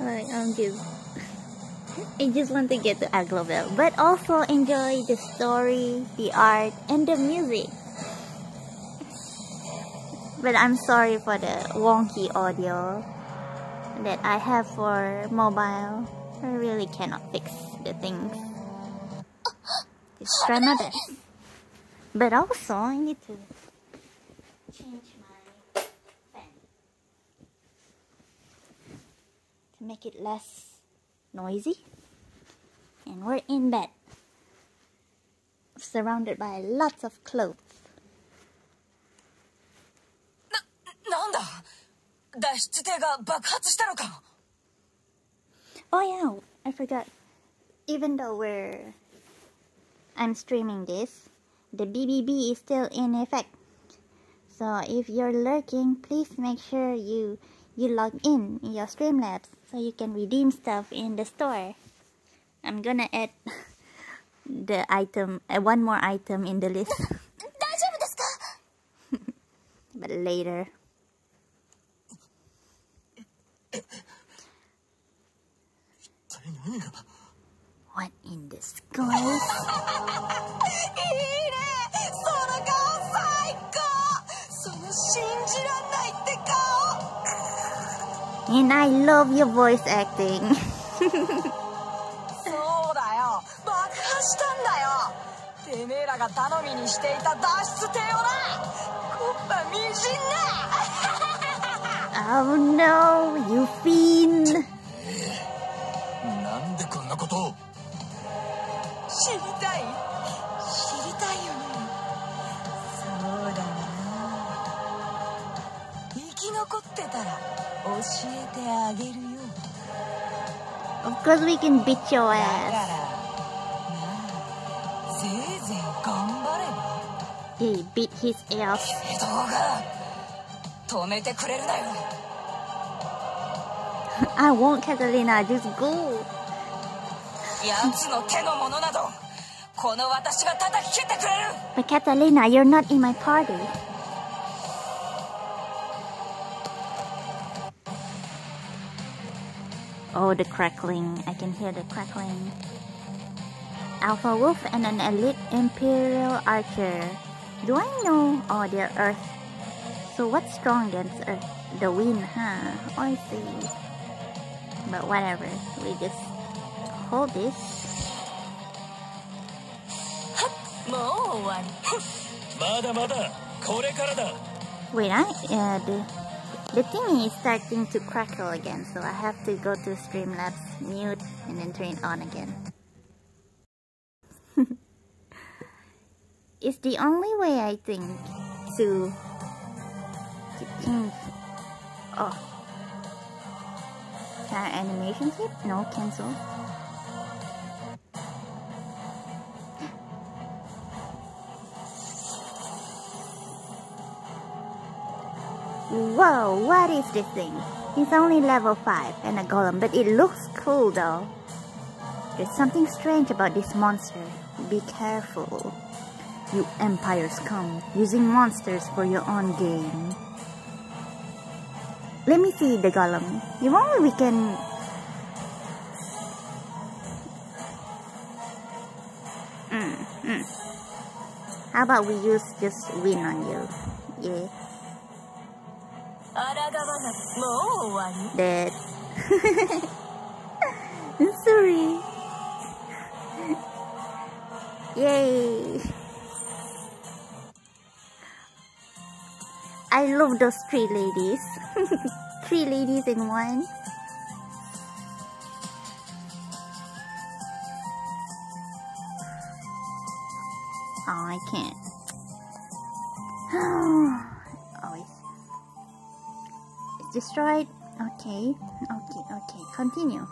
Like, I'm just I just want to get to Aglovale. but also enjoy the story, the art, and the music. But I'm sorry for the wonky audio that I have for mobile. I really cannot fix the things. Just try my best. But also, I need to change my fan to make it less noisy. And we're in bed, surrounded by lots of clothes. なんだ脱出艇が爆発したのか Oh yeah, I forgot. Even though we're I'm streaming this, the BBB is still in effect. So if you're lurking, please make sure you you log in in your Streamlabs so you can redeem stuff in the store. I'm gonna add the item uh, one more item in the list. But later. What in disguise And I love your voice acting. そうだよ。爆破したんだよ。てめえらが頼みにしていた脱出艇をな。コッパみじんな。Oh no, you fiend! なんでこんなことを。知りたい？知りたいよね怒ってたら教えてあげるよ。Of course we can beat your ass. He beat his ass. I won't Katalina. Just go. 奴の手のものなどこの私が叩き切ってくれる。But Katalina you're not in my party. Oh, the crackling. I can hear the crackling. Alpha Wolf and an elite Imperial Archer. Do I know? Oh, they're Earth. So what's strong against Earth? The wind, huh? Oh, I see. But whatever. We just hold this. Wait, I... Uh, the thing is starting to crackle again, so I have to go to Streamlabs, mute, and then turn it on again. it's the only way I think to to change. Oh, can animation skip? No, cancel. Whoa, what is this thing? It's only level 5 and a golem, but it looks cool though. There's something strange about this monster. Be careful. You empires come, using monsters for your own gain. Let me see the golem. If only we can... Mm, mm. How about we use just win on you? Yeah. Dead. I'm sorry. Yay! I love those three ladies. three ladies in one. Oh, I can't. Oh. Destroyed. Okay, okay, okay. Continue.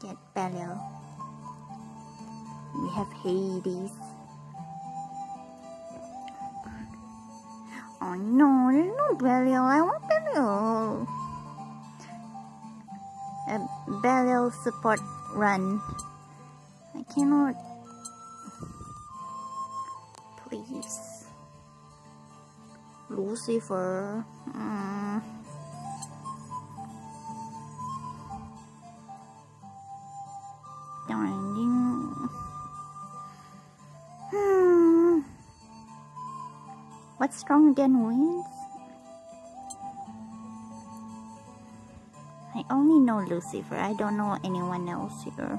Get Belial. We have Hades. Oh no, no Belial. I want Belial. A Belial support run. I cannot. Please. Lucifer. Mm. What's strong again wins? I only know Lucifer. I don't know anyone else here.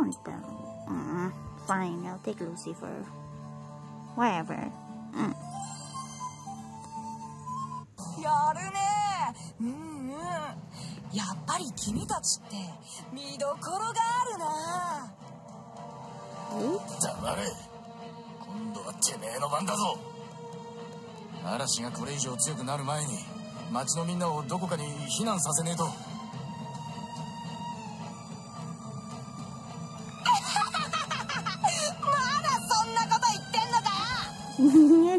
One battle. Mm, fine, I'll take Lucifer. Whatever. Mm. やるねうんうんやっぱり君たちって見どころがあるな黙れ今度はてめえの番だぞ嵐がこれ以上強くなる前に町のみんなをどこかに避難させねえと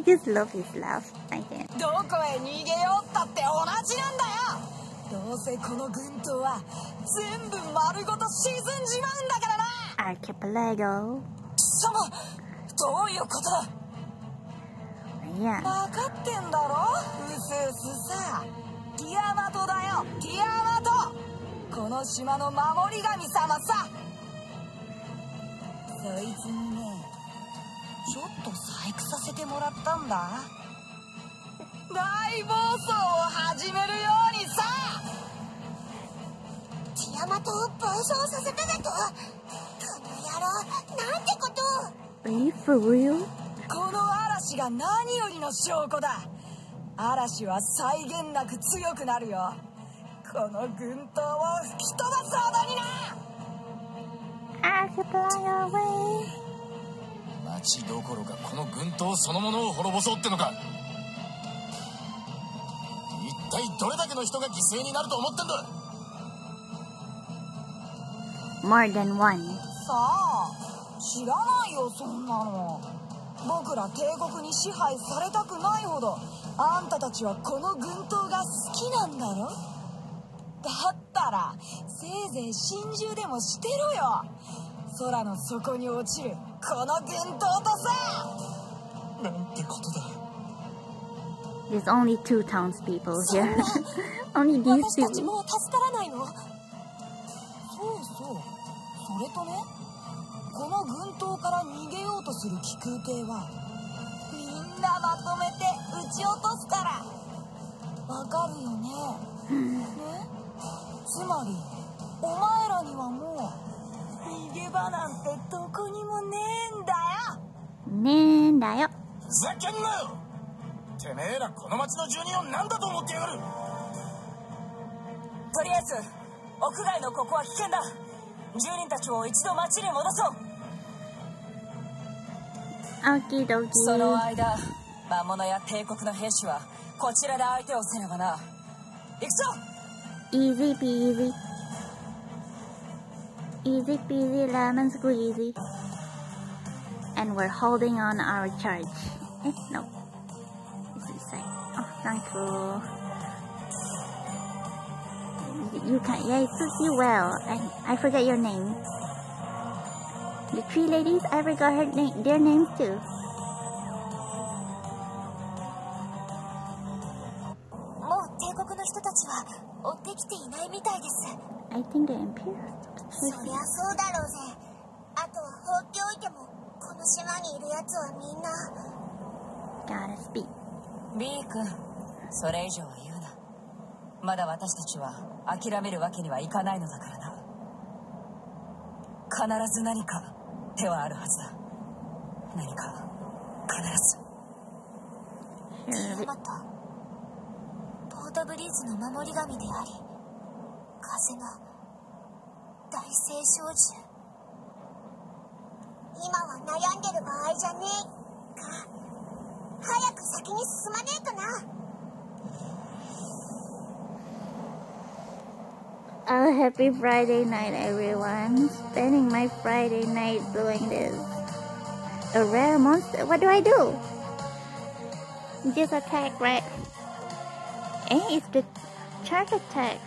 I just love his laugh. I can't. よどこへ逃げようったって同じなんだよどうせこの軍刀は全部丸ごと沈んじまうんだからな Archipelago. 貴様どういうことだ？Yeah. 分かってんだろ？うすうすさティアマトだよティアマトこの島の守り神様さそいつにねちょっと細工させてもらったんだ。大暴走を始めるようにさ。ティアマトを暴走させただと。この野郎なんてこと。を Are you for real? この嵐が何よりの証拠だ。嵐は際限なく強くなるよ。この軍刀を吹き飛ばすほどにな。Archipelago away. 町どころかこの軍刀そのものを滅ぼそうってのか。一体どれだけの人が犠牲になると思ってんだ。More than one. さあ知らないよそんなの。僕ら帝国に支配されたくないほどあんたたちはこの軍刀が好きなんだろ？だったらせいぜい心中でもしてろよ。空の底に落ちるこの軍刀とさ。なんてことだ。There's only two townspeople here. only these 私たち two. もう助からないの。そうそう。それとねこの軍刀から逃げようとする気空艇はみんなまとめて撃ち落とすから。わかるよね。ね。つまりお前らにはもう逃げ場なんてどこにもねえんだよ。ねえんだよ。ふざけんなよ。てめえらこの町の住人を何だと思ってやがる。とりあえず屋外のここは危険だ。住人たちを一度町に戻そう.その間魔物や帝国の兵士はこちらで相手をせねばな。行くぞ。Easy peasy. Easy peasy lemon squeezy. And we're holding on our charge. Eh, no. This is like, oh, thank you. You can, yeah, it suits you well. I, I forget your name. The three ladies, I forgot her name, their names too. 追ってきていないみたいです。I think the Imperial. そりゃそうだろうぜ。あとはてもこの島にいるやつはみんな。Gotta speak. B 君それ以上は言うな。まだ私たちは諦めるわけにはいかないのだからな。必ず何か手はあるはずだ。何か必ず。ティアマトポートブリーズの守り神であり風の大聖少女今は悩んでる場合じゃねえか早く先に進まねえとな Oh, happy Friday night, everyone. Spending my Friday night doing this. A rare monster? What do I do? Just attack, right? Eh, it's the charge attack.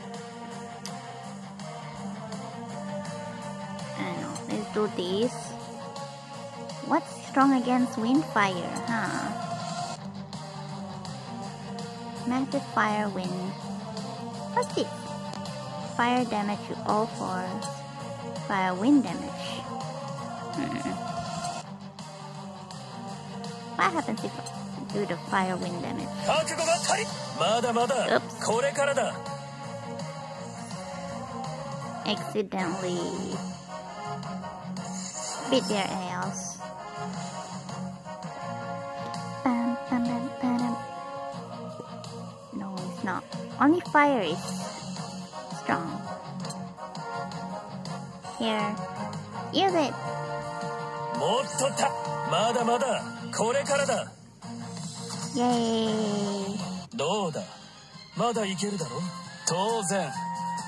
I know. Let's do this. What's strong against wind fire, huh? Massive fire wind. What's this? Fire damage to all fours. Fire wind damage. Hmm. What happens if I do the fire wind damage? 覚悟が足りまだまだ Oops. これからだ Accidentally beat their ass. Bam, bam, bam, bam. No, it's not. Only fire is strong. Here. Use it. もっとたまだまだこれからだ Yay. どうだまだいけるだろ当然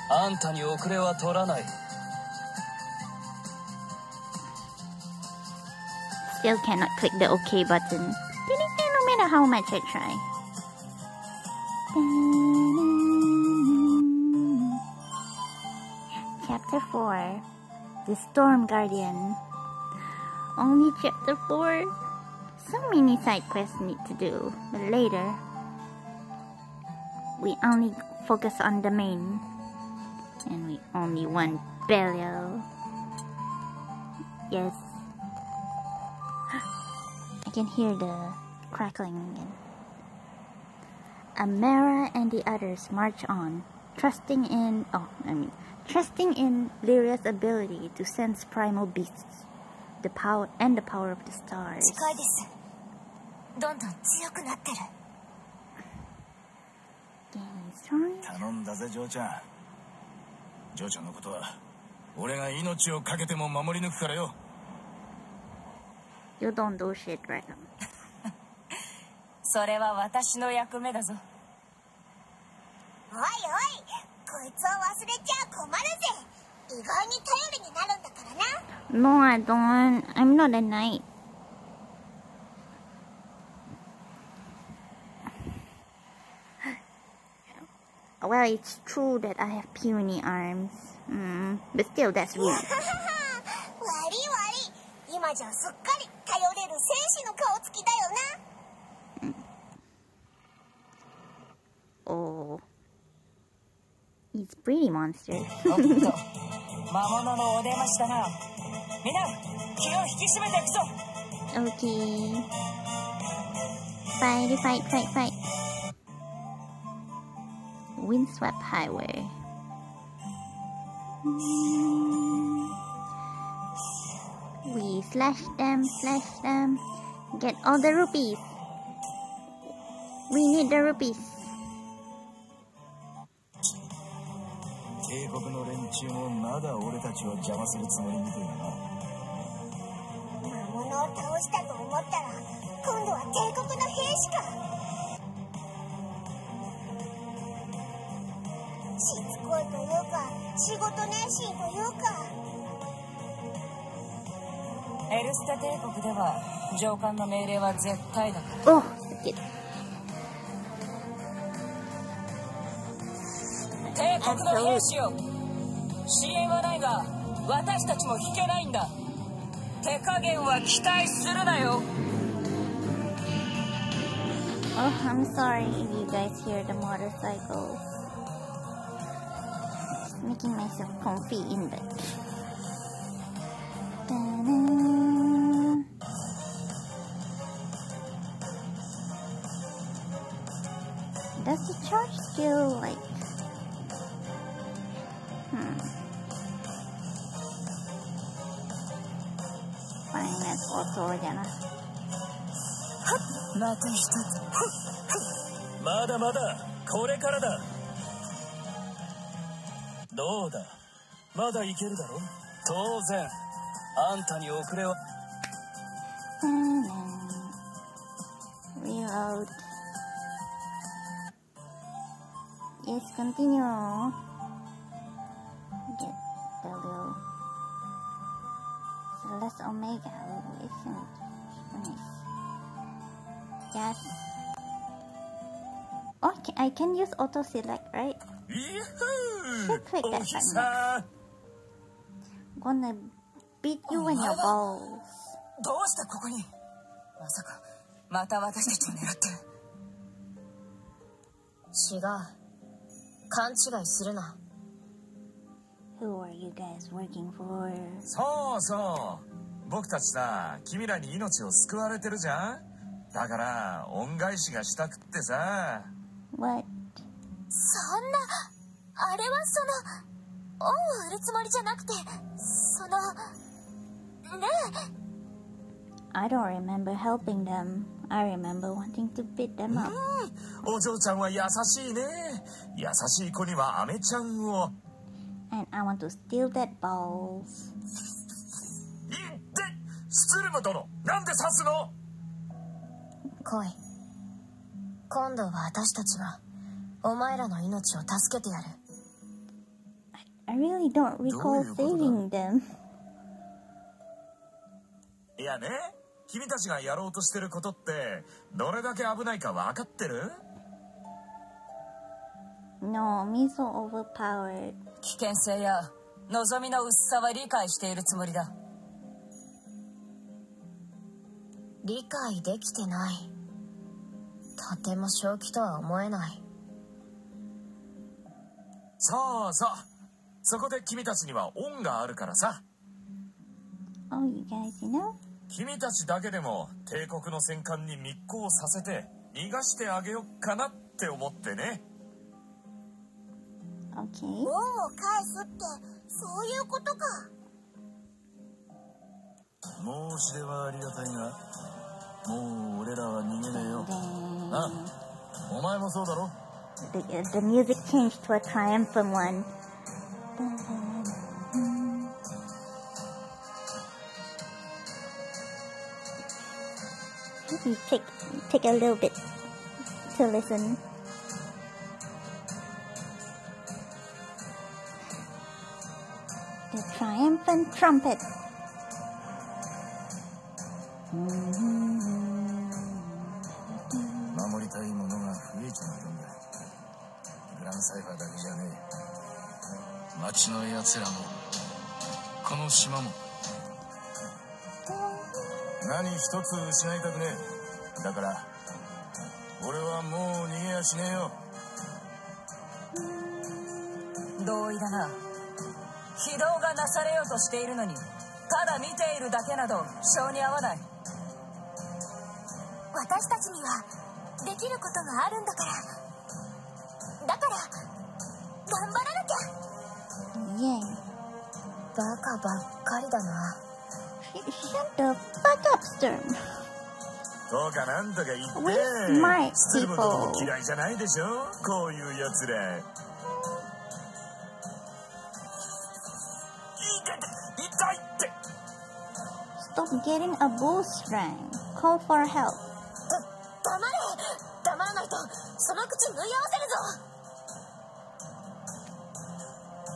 あんたに遅れは取らない Still cannot click the OK button. No matter how much I try. Chapter 4 The Storm Guardian. Only chapter 4? So many side quests need to do, but later we only focus on the main. And we only want Belial. Yes. I can hear the crackling again. Amara and the others march on, trusting in oh, I mean, trusting in Lyria's ability to sense primal beasts, the power and the power of the stars. 頼んだぜジョーちゃんジョーちゃんのことは俺が命を懸けても守り抜くからよ You don't do shit, Dragon. それは私の役目だぞおいおいこいつを忘れちゃ困るぜ意外に頼りになるんだからな No, I don't. I'm not a knight. Well, it's true that I have puny arms. Mm, but still, that's rude. 今じゃすっかり頼れる戦士の顔つきだよな Oh. He's pretty monster. おっと魔物のお出ましだなみんな気を引き締めていくぞ okay. Fight, fight, fight, fight. Windswept Highway. We slash them, slash them. Get all the rupees. We need the rupees. 帝国の連中もまだ俺たちを邪魔するつもりみたいだな魔物を倒したと思ったら今度は帝国の兵士か しつこいというか仕事熱心というか。エルステ帝国では上官の命令は絶対だから Oh, get 帝国の兵士よ支援はないが私たちも引けないんだ。手加減は期待するなよ。Oh, I'm sorry if you guys hear the motorcycles. making myself comfy in bed. Does the charge still like hmm fine that's also again また一つまだまだこれからだどうだまだいけるだろ当然あんたに遅れは Reload. Yes, continue. Get the little Celeste Omega isn't finished. Yes. Oh, ca- I can use auto select, right? イお日さ Gonna beat you in your balls. どうしてここに？まさか。また私たちを狙って。違う。勘違いするな。Who are you guys working for? そうそう。僕たちさ君らに命を救われてるじゃん。だから恩返しがしたくってさ。What? そんなあれはその恩を売るつもりじゃなくてそのねえ。I don't remember helping them. I remember wanting to beat them up. お嬢ちゃんは優しいね。優しい子にはアメちゃんを。And I want to steal that balls. いって。スツルム殿。なんで刺すの？来い。今度は私たちがお前らの命を助けてやる I really don't recall どういうことだ saving them. いやね君たちがやろうとしてることってどれだけ危ないか分かってる？No, me so overpowered. 危険性や望みの薄さは理解しているつもりだ。理解できてない。とても正気とは思えない。そうそうそこで君たちには恩があるからさ Oh, you guys, you know? 君たちだけでも帝国の戦艦に密航させて逃がしてあげよっかなって思ってね Okay. 恩を返すってそういうことか申し出はありがたいがもう俺らは逃げねえよあお前もそうだろ the, the music changed to a triumphant one. You take take a little bit to listen. The triumphant trumpet. Mm-hmm. 町の奴らもこの島も。何一つ失いたくねえ。だから俺はもう逃げやしねえよ。同意だな。非道がなされようとしているのにただ見ているだけなど性に合わない。私たちにはできることがあるんだから。だから頑張らなきゃイエバカばっかりだな。シャントバカプスターンかんとか言って。マイスティーポー嫌いじゃないでしょ？こういうやつらブーストラン、コーフォーヘルプ。た、黙れ。黙らないと、その口縫い合わせるぞ。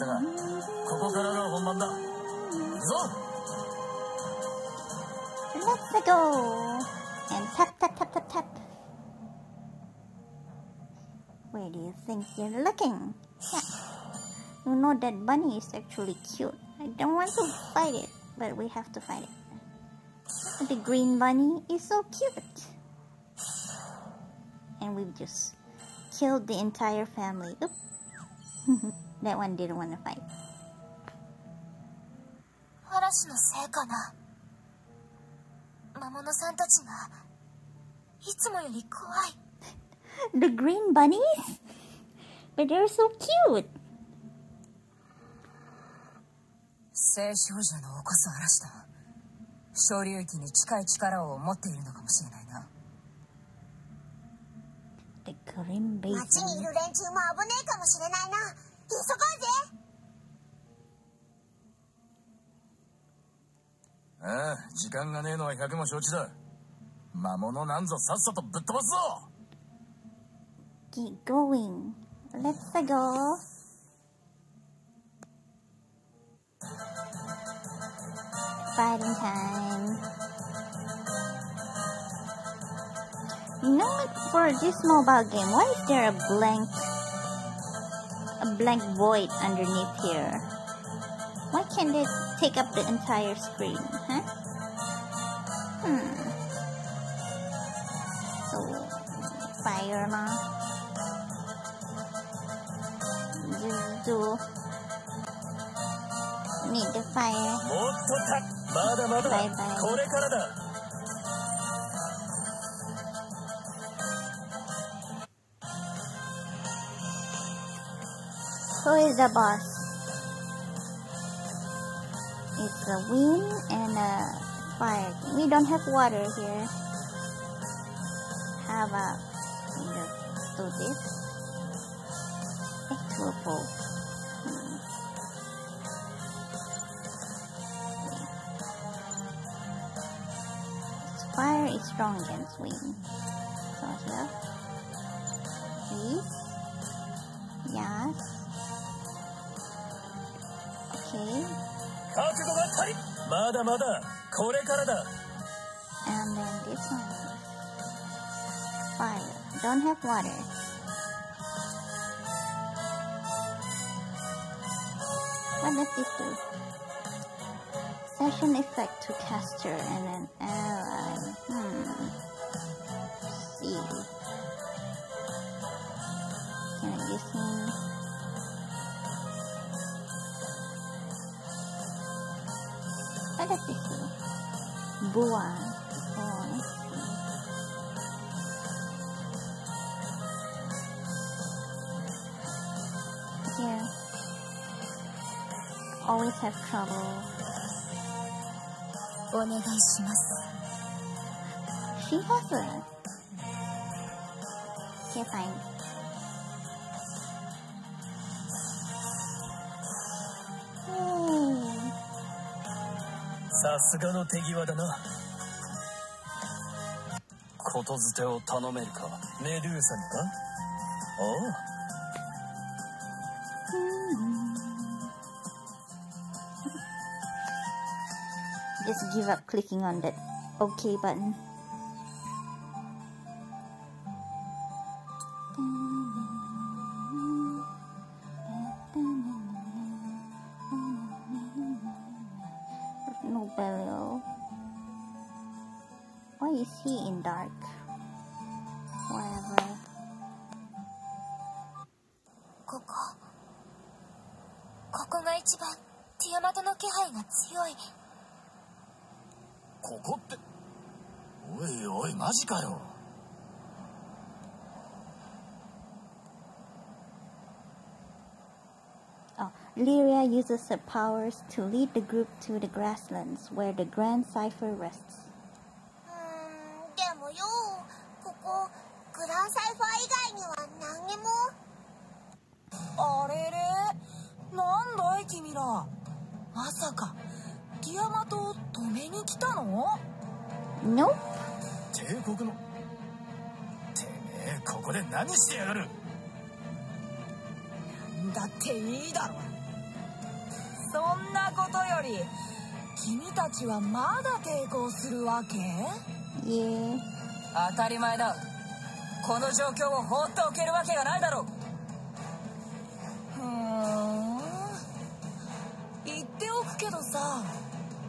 ったがここからが本番だ行くぞ Let's go! And tap tap tap tap tap. Where do you think you're looking? Yeah. You know that bunny is actually cute. I don't want to fight it, but we have to fight it. The green bunny is so cute. And we've just killed the entire family. Oops. that one didn't want to fight. 嵐のせいかな魔物さんたちがいつもより怖い The green bunnies? But they're so cute. 聖少女の起こす嵐だ昇竜域に近い力を持っているのかもしれないな The green baby. 街にいる連中も危ねえかもしれないな急ごうぜああ時間がねえのは百も承知だ魔物なんぞさっさとぶっ飛ばすぞ Keep going. Let's go. Fighting time. You know what? For this mobile game, why is there a blank, a blank void underneath here? Why can't it take up the entire screen, huh? Hmm. So, fire na. Just do. Need the fire. もっ Who is the boss? It's a wind and a fire. We don't have water here. Have a just do this? It's pole. Hmm. Fire is strong against wind. So here. まだまだこれからだ And then this one. Fire. Don't have water. What does this do? Session effect to caster and then ally. Hmm. See. Patateki. Buwan. Yeah. Always have trouble. She has it. Okay, fine. すがの手際だなことづてを頼めるかメドゥーサにかおう Just give up clicking on that OK button. Uses her powers to lead the group to the grasslands where the Grandcypher rests. わけ？Yeah. 当たり前だ。この状況を放っておけるわけがないだろう。ん。言っておくけどさ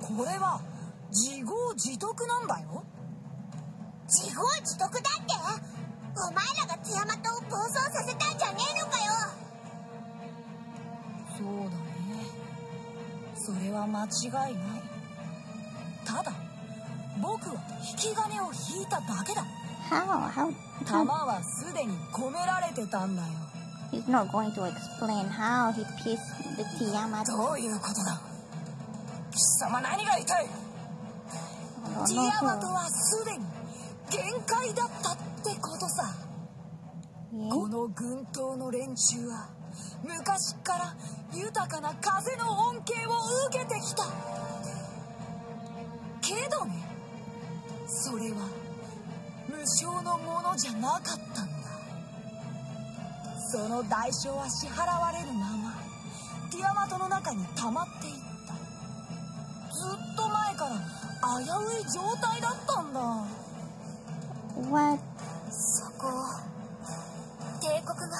これは自業自得なんだよ。自業自得だって？お前らがティアマトを暴走させたんじゃねえのかよ。そうだね。それは間違いない僕は引き金を引いただけだ How? How? 弾?はすでに込められてたんだよ He's not going to explain how he pieced the Tiamat. どういうことだ？貴様何が言いたい？ティアマ.トはすでに限界だったってことさ Yeah? この群島の連中は昔から豊かな風の恩恵を受けてきたけどねそれは無償のものじゃなかったんだその代償は支払われるままティアマトの中に溜まっていったずっと前から危うい状態だったんだ What? そこ帝国が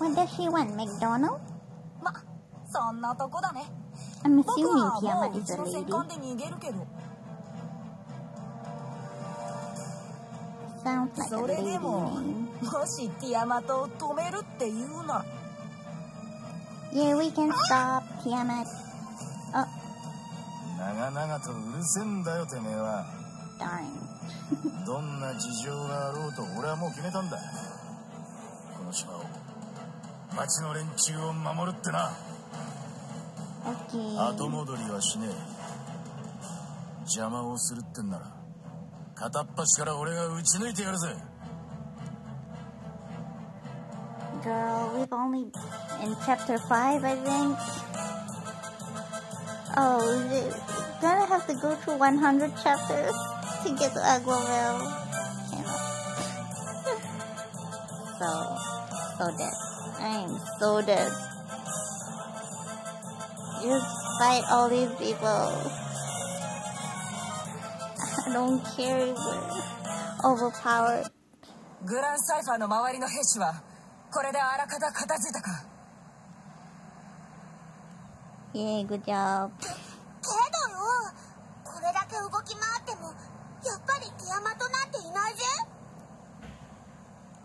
What does she want? McDonald? まそんなとこだね I'm 僕 assuming はも Tiamat is ち a lady. それでも.もしティアマトを止めるって言うなら Yeah, we can stop Tiamat. Oh, 長々とうるせえんだよてめえは darn. どんな事情があろうと俺はもう決めたんだこの島を町の連中を守るってな Okay. 後戻りはしねえ邪魔をするってんなら片っ端から俺が打ち抜いてやるぜ Girl, we've only in chapter 5, I think. Oh, we're gonna have to go through 100 chapters to get to Aglovale. so, so dead. I am so dead. You fight all these people. Don't care we're overpowered. グランサイファーの周りの兵士はこれであらかた片付いたか？Yeah, good job. けどよこれだけ動き回ってもやっぱりティアマトなんていないぜ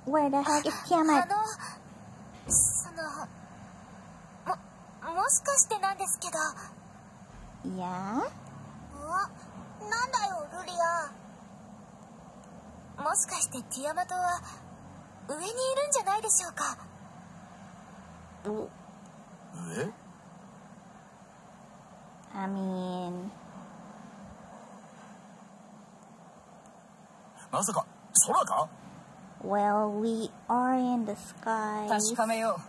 Where the heck is あ Tiamat? のそのももしかしてなんですけど Yeah? おなんだよルリア。もしかしてティアマトは上にいるんじゃないでしょうか？え？I mean, まさか空か well, we are in the sky. 確かめよう。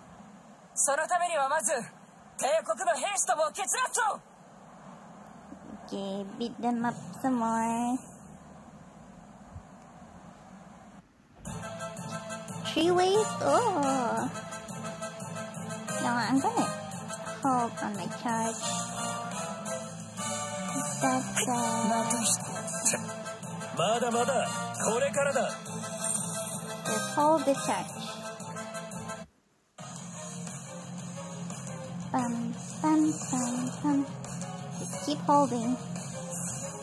そのためにはまず帝国の兵士とも決裂を Okay, beat them up some more. Three ways? Oh. Now I'm gonna hold on my charge. That's, uh, まだまだこれからだ just hold the charge. Bum, bum, bum, bum. Just keep holding.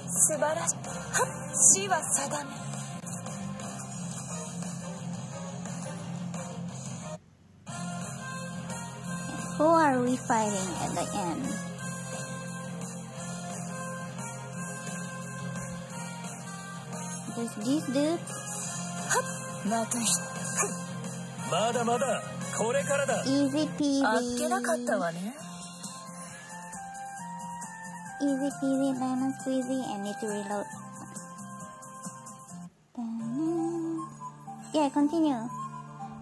素晴らしいはっ死は定め Who are we fighting at the end? There's these dudes. またひまだまだこれからだ Easy あ peasy. っけなかったわね Easy peasy lemon squeezy and need to reload. Ta-da. Yeah, continue.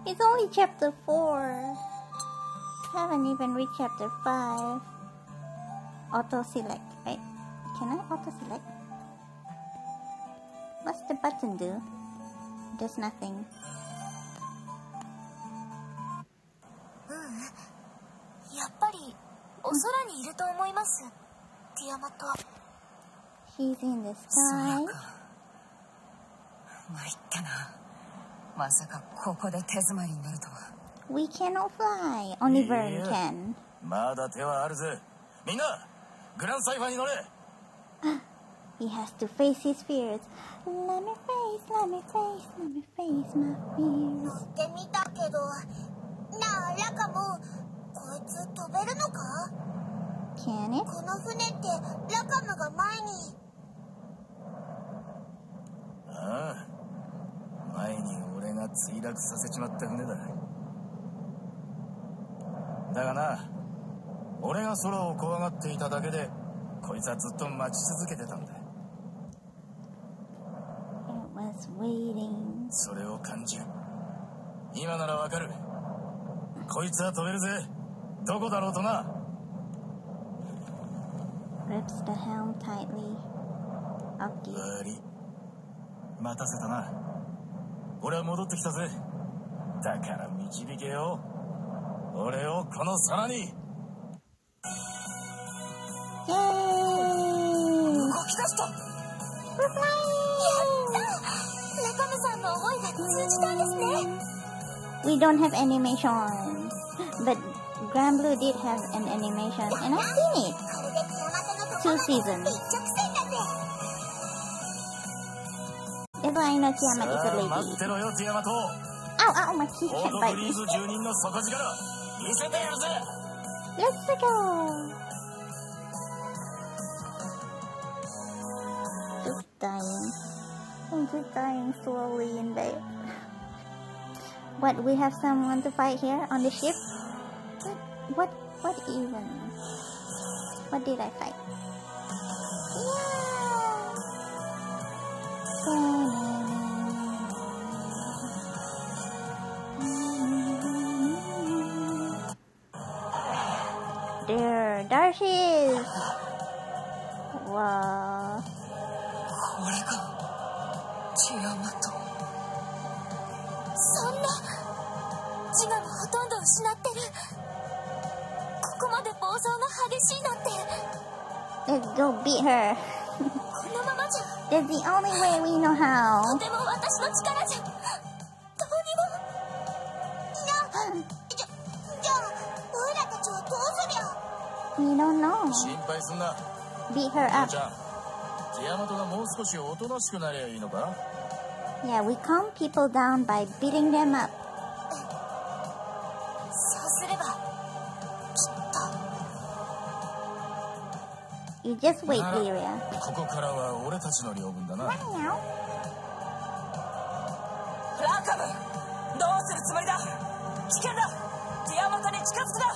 It's only chapter 4. Haven't even reached chapter 5. Auto select, right? Can I auto select? What's the button do? Does nothing. やっぱりお空にいると思います ティアマト She's in the sky. か参ったなまさかここで手詰まりになるとは We cannot fly. Only Vern can. まだ手はあるぜみんなグランサイファーに乗れ He has to face his fears. Let me face, let me face, let me face my fears. 乗ってみたけどなあラカムこいつ飛べるのか Can it? この船ってラカムが前にああ。前に俺が墜落させちまった船だ。だがな俺が空を怖がっていただけでこいつはずっと待ち続けてたんだ。It was waiting. それを感じる。今ならわかる。こいつは飛べるぜ。どこだろうとな Grips the helm tightly. い待たせたな俺は戻ってきたぜだから導けよ俺をこの皿に Yay! 動き出したやったラカムさんの思いが通じたんですね We don't have animation. But Grand Blue did have an animation and I've seen it. two seasons. Deadline of Tiamat is a lady. Ow, ow, my teeth can bite me. Let's go! Just dying. I'm just dying slowly in bed. What, we have someone to fight here on the ship? What, what, what even? What did I fight? There, there she is. Wow. これがティアマトそんな自我もほとんど失ってるここまで暴走が激しいなんて Let's go beat her. That's the only way we know how. We don't know. Beat her up. Yeah, we calm people down by beating them up. You just wait, なら Lyria. ここからは俺たちの領分だな。ラカムどうするつもりだ？危険だ！ティアマトに近づくな！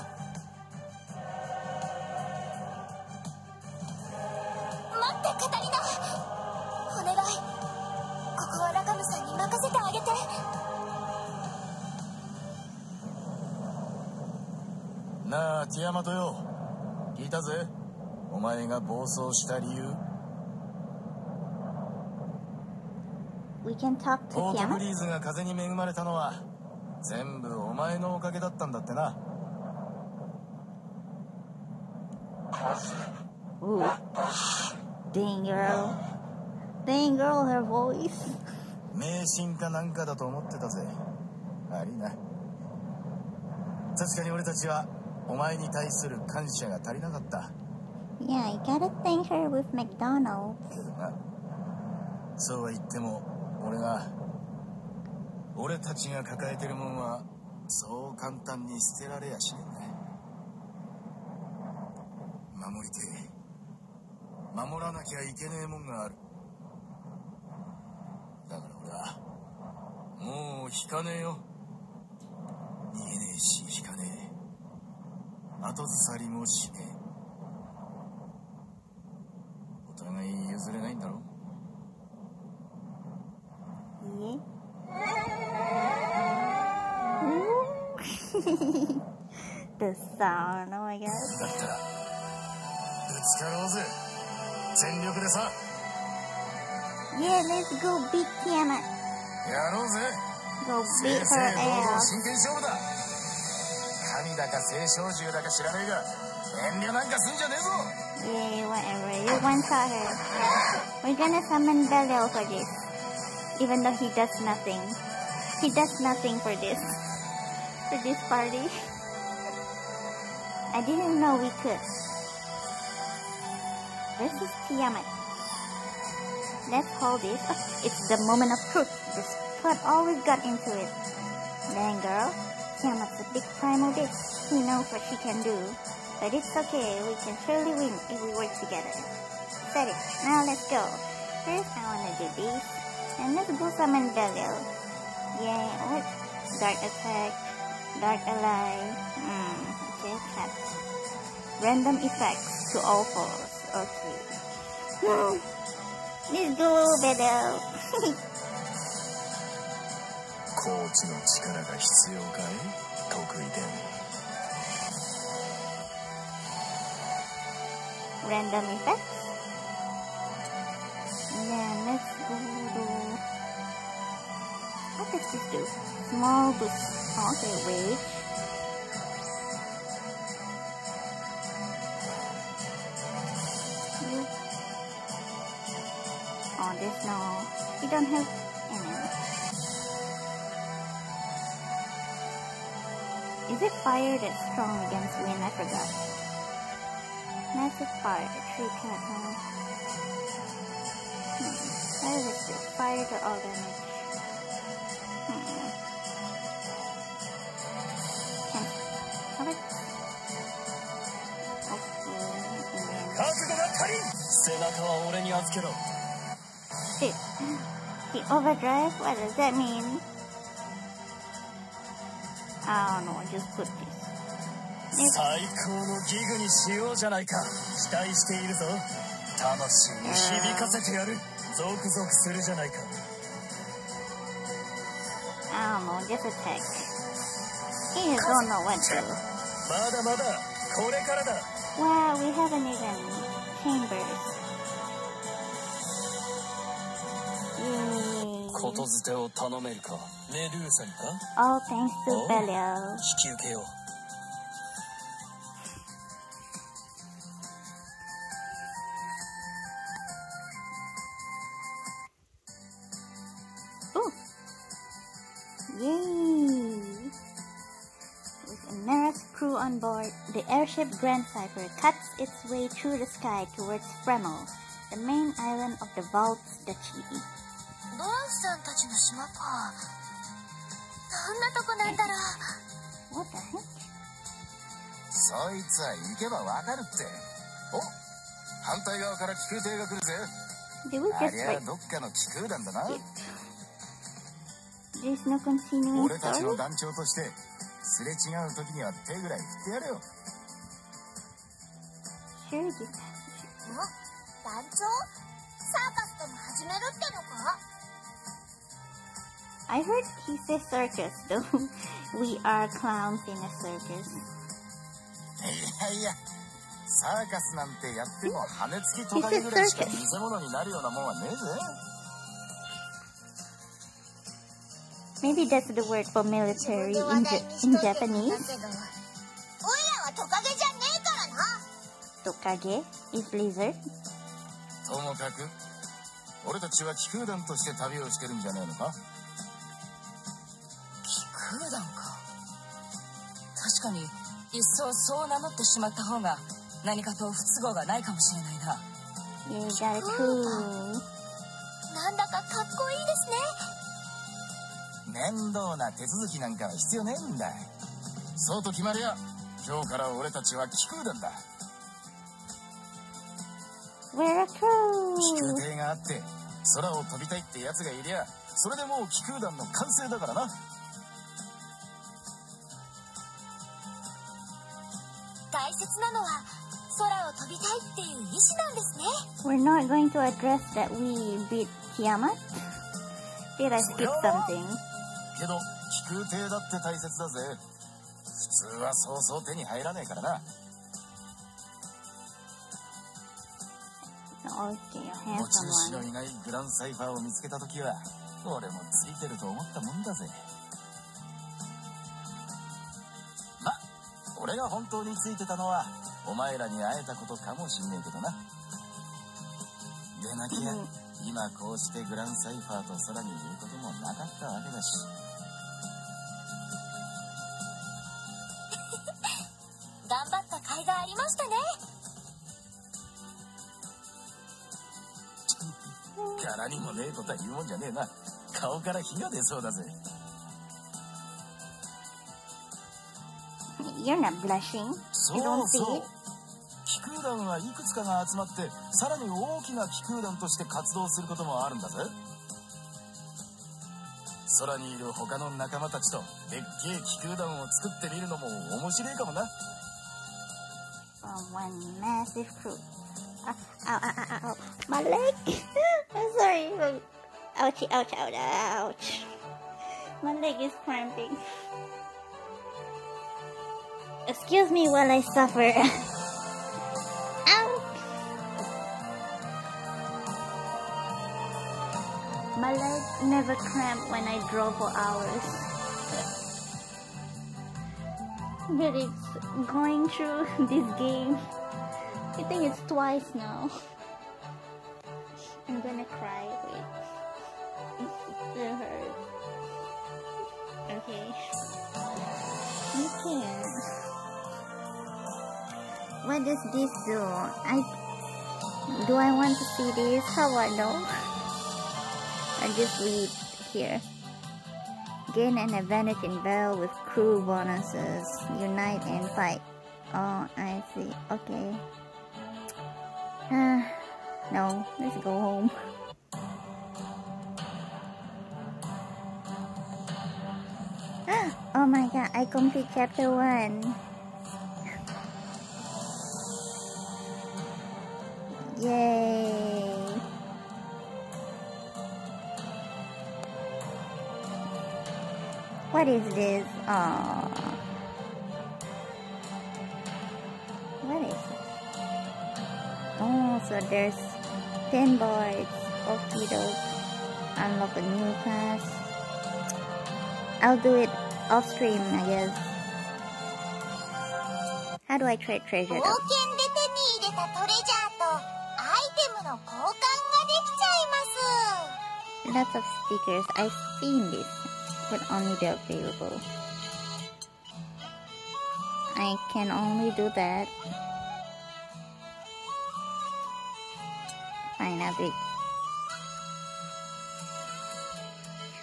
待ってカタリナ。お願い。ここはラカムさんに任せてあげて。なあティアマトよ。聞いたぜお前が暴走した理由？We can talk to ポートフ Tiamat. リーズが風に恵まれたのは全部お前のおかげだったんだってな Ooh. Dang girl. Dang girl, her voice. 迷信かなんかだと思ってたぜ悪いな確かに俺たちはお前に対する感謝が足りなかった Yeah, you gotta thank her with McDonald's. そうは言っても俺が俺たちが抱えてるもんはそう簡単に捨てられやしねえんだ守りて守らなきゃいけねえもんがあるだから俺はもう引かねえよ逃げねえし引かねえ後ずさりもしねえ譲れないんだろ the sound, oh my god. だったらぶつかろうぜ全力でさ Yeah, let's go beat Tiamat. やろうぜ Go 正 beat 々 her ass. 真剣勝負だ神だか聖少獣だか知らねえが遠慮なんかすんじゃねえぞ Yeah, whatever. You one shot her. We're gonna summon Belial for this. Even though he does nothing. He does nothing for this. after this party. I didn't know we could. This is Tiamat. Let's hold this. Oh, it's the moment of truth. Just put all we've got into it. Dang girl, Tiamat's a big primal bitch. He knows what she can do. But it's okay, we can surely win if we work together. Set it. Now let's go. First I wanna do this. And let's go summon Belial. Yeah, what? Dark attack, dark ally. Hmm, okay, cat. Random effects to all fours. Okay. No. Let's go, Belial. コーチの力が必要かい得意点 Random effects. And then let's go to... What does this do? Small boost. Okay, wait. Oh, there's no... We don't have Is it fire that's strong against wind? I forgot. Massive fire, a tree cannot harm. Hmm. How does it? Fire to all damage. Hmm. Can overdrive? What does that mean? あのジュースクッキーです最高のギグにしようじゃないか。期待しているぞ。魂を響かせてクゾクするじいか。あジュースケーキ He is on the way to まだまだ。これからだ。Wow, we haven't even 外づてを頼めるか。メルーさんか？Thanks oh? to Yay! With crew on board, the airship Grandcypher cuts its way through the sky towards Fremel, the main island of the Valtz Duchy. ドワーフさんたちの島か。どんなとこなんだろう?そいつは行けばわかるって。お反対側から気空艇が来るぜ。ありゃどっかの気空団だな。there's no continuing 俺たち?の団長としてすれ違う時には手ぐらい振ってやれよ。団長？サーカスでも始めるってのか？I heard he says circus, though. we are clowns in a circus. いやいやサーカスなんてやっても羽根付きトカゲぐらいしか見せ物になるようなもんはねえぜ Maybe that's the word for military in, in Japanese. けどおいらはトカゲじゃねえからな Tokage is lizard. ともかく俺たちは気空団として旅をしてるんじゃねえのか気空団か。確かにいっそそう名乗ってしまった方が何かと不都合がないかもしれないな.なんだかかっこいいですね。面倒な手続きなんかは必要ねえんだ。そうと決まりゃ今日から俺たちは気空団だ。気.空艇があって空を飛びたいってやつがいりゃそれでもう気空団の完成だからな大切なのは空を飛びたいっていう意志なんですね We're not going to address that we beat Tiamat. Did I skip something? けど気空艇だって大切だぜ普通はそうそう手に入らねえからな Okay, 持ち主の.いないグランサイファーを見つけた時は俺もついてると思ったもんだぜこれが本当についてたのはお前らに会えたことかもしんねえけどな。でなきゃ、うん、今こうしてグランサイファーと空にいることもなかったわけだし。頑張った甲斐がありましたね。柄にもねえことは言うもんじゃねえな。顔から火が出そうだぜ。You're not blushing. そうそう.気空団はいくつかが集まってさらに大きな気空団として活動することもあるんだぜ空にいる他の仲間たちとでっけえ気空団を作ってみるのも面白いかもな From one massive crew. Ow, ow, ow, ow. My leg. I'm sorry. Ouchie, ouch, ouch, ouch. My leg is cramping. Excuse me while I suffer. Ow! My leg never cramp when I draw for hours. But it's going through this game. I think it's twice now. I'm gonna cry. Wait. It hurt. Okay. Okay. What does this do? I do I want to see this? How I know? I just read here. Gain an advantage in battle with crew bonuses. Unite and fight. Oh, I see. Okay. Uh, no, let's go home. oh my god, I complete chapter 1. Yay! What is this? Oh. What is it? Oh, so there's 10 boards. Okie doke. Unlock a new class. I'll do it off stream, I guess. How do I trade treasure though? の交換ができちゃいます Lots of stickers. I've seen this, but only they're available. I can only do that. Fine, I'll do it.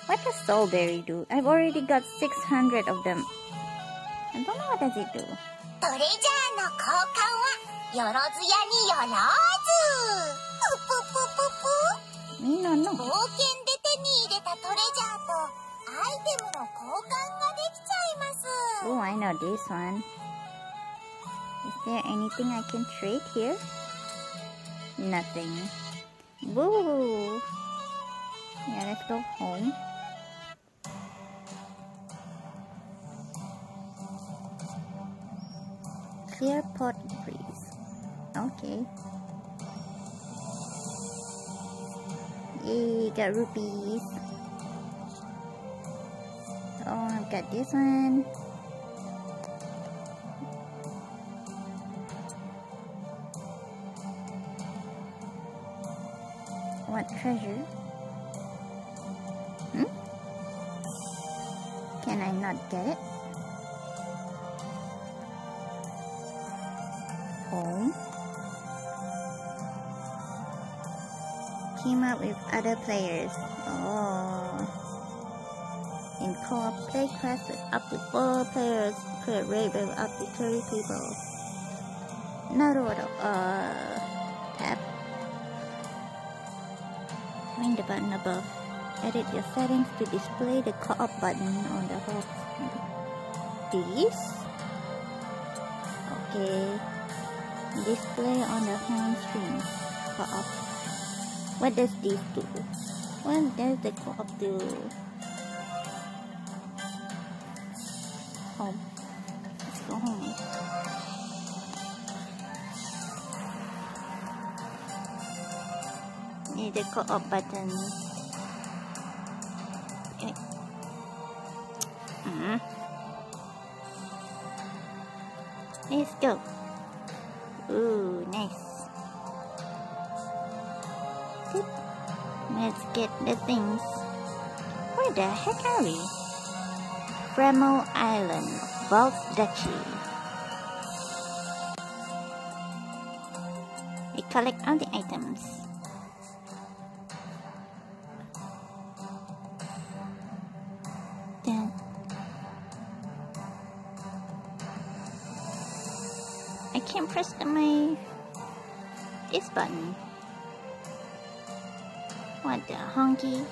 What does Soulberry do? I've already got 600 of them. I don't know what does it do. トレジャーの交換はよろずやによろず ぷぷぷぷぷ Me no no. 冒険で手に入れたトレジャーとアイテムの交換ができちゃいます Oh, I know this one. Is there anything I can trade here? Nothing. Boo! Yeah, let's go home. Clear pot breeze. Okay. Yay, got rupees. Oh, I've got this one. What treasure? Hmm? Can I not get it? With other players. Oh. In co-op play quests with up to 4 players. Create raid with up to 30 people. Naruto. Uh, tap. Find the button above. Edit your settings to display the co-op button on the home screen. This? Okay. Display on the home screen. Co-op. What does this do? What does the co-op do? Home. Let's go home. Need the co-op button. Things. Where the heck are we? Fremel Island, Valtz Duchy. We collect all the items. Then I can't press the my this button. The honky?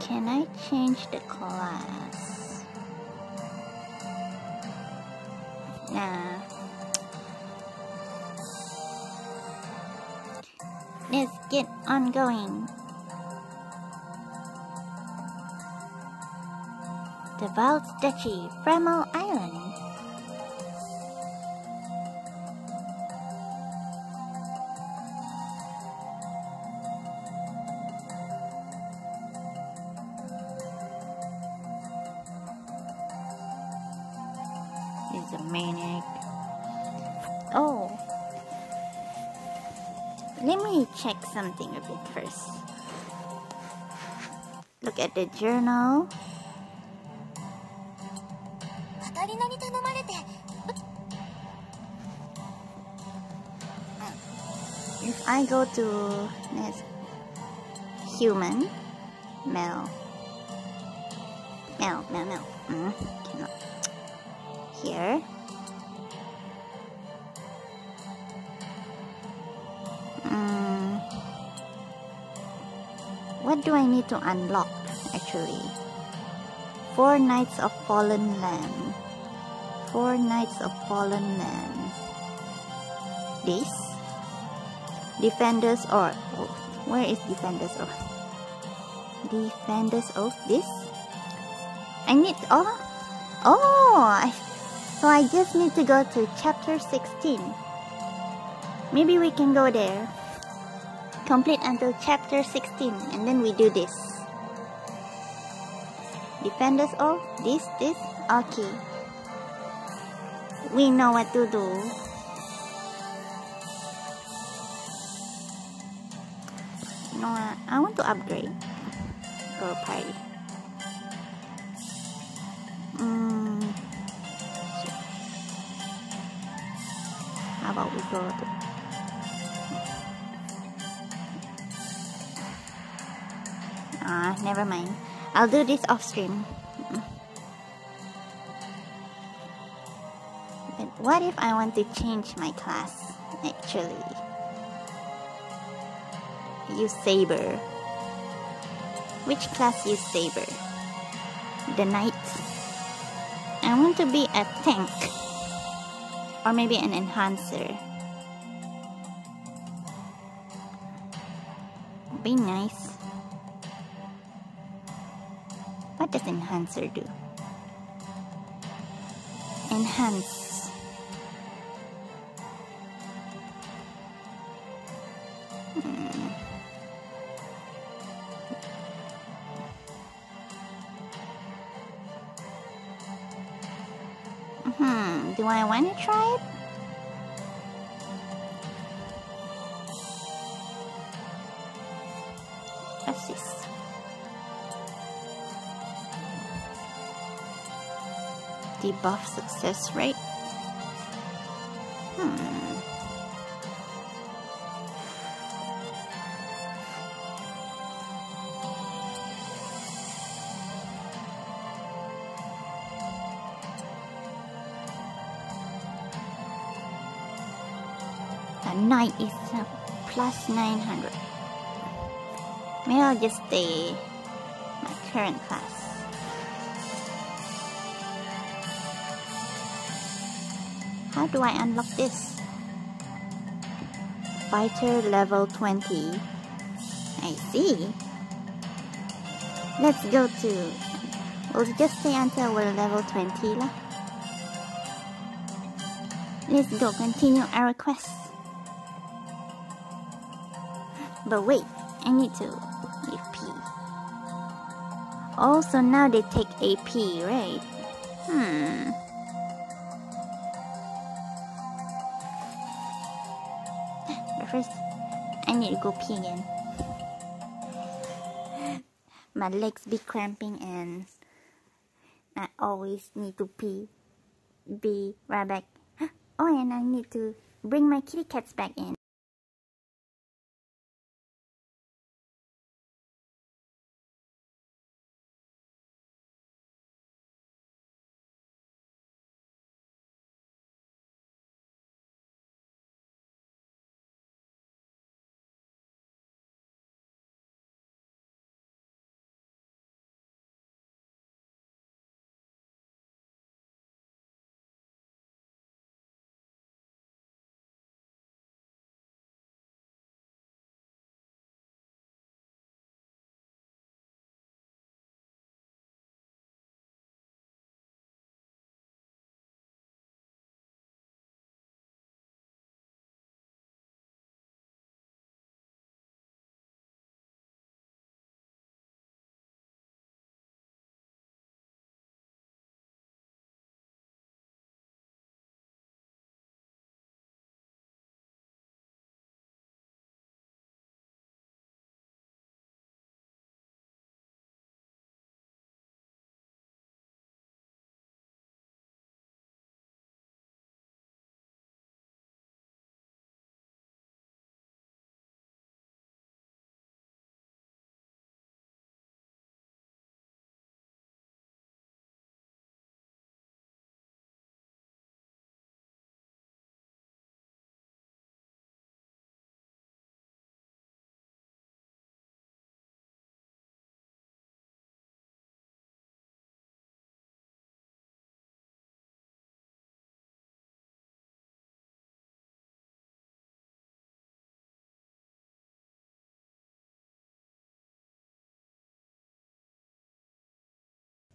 Can I change the class? Nah. Let's get on going. The Valtz Duchy, Fremel something a bit first. Look at the journal. If I go to next human, male. To unlock actually? Four Knights of Fallen Land. Four Knights of Fallen Land. This? Defenders or where is defenders of defenders of this I need oh oh I, so I just need to go to chapter 16 maybe we can go there complete until chapter 16 and then we do this defenders of this this okay we know what to do You know what? I want to upgrade. Girl party. Mm. How about we go to never mind. I'll do this off stream. But what if I want to change my class actually? use saber. Which class use saber? The knight. I want to be a tank. Or maybe an enhancer. Be nice. Enhancer do? Enhance. Hmm. Hmm, do I want to try it? Debuff success rate? Hmm. Is a plus 900. Maybe I'll just stay my current do I unlock this? Fighter level 20. I see. Let's go to... We'll just stay until we're level 20 lah. Let's go continue our quest. But wait, I need to. Also now they take AP, right? Hmm. Again. My legs be cramping and I always need to pee. Be right back. Oh, and I need to bring my kitty cats back in.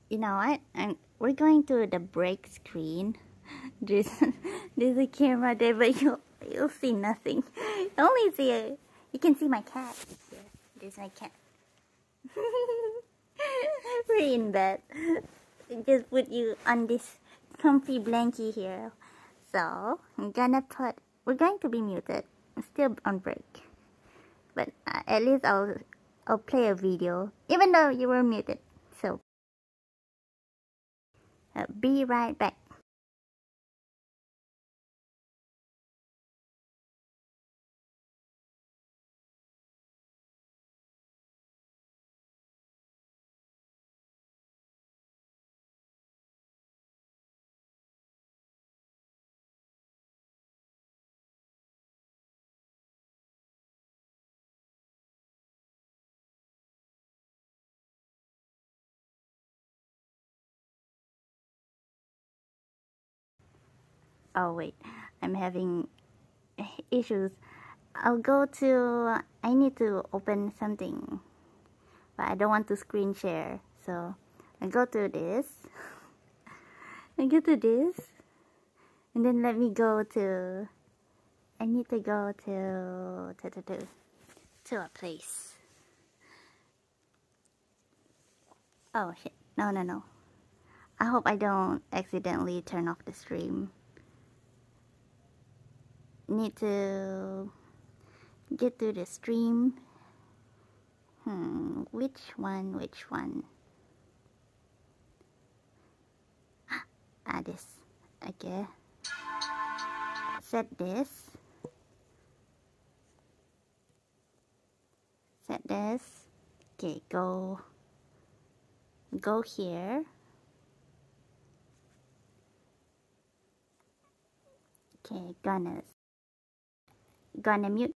You know what? I'm, we're going to the break screen. There's, there's a camera there, but you'll, you'll see nothing. You only see a, you can see my cat. Here. There's my cat. We're in bed. Just put you on this comfy blankie here. So, I'm gonna put, we're going to be muted. I'm still on break. But uh, at least I'll, I'll play a video, even though you were muted. Be right back. Oh wait, I'm having issues. I'll go to. I need to open something, but I don't want to screen share. So I go to this. I go to this, and then let me go to. I need to go to to to to, to a place. Oh shit! No no no. I hope I don't accidentally turn off the stream need to get to the stream. Hmm, which one, which one? Ah, this. Okay. Set this. Set this. Okay, go. Go here. Okay, gonna gonna mute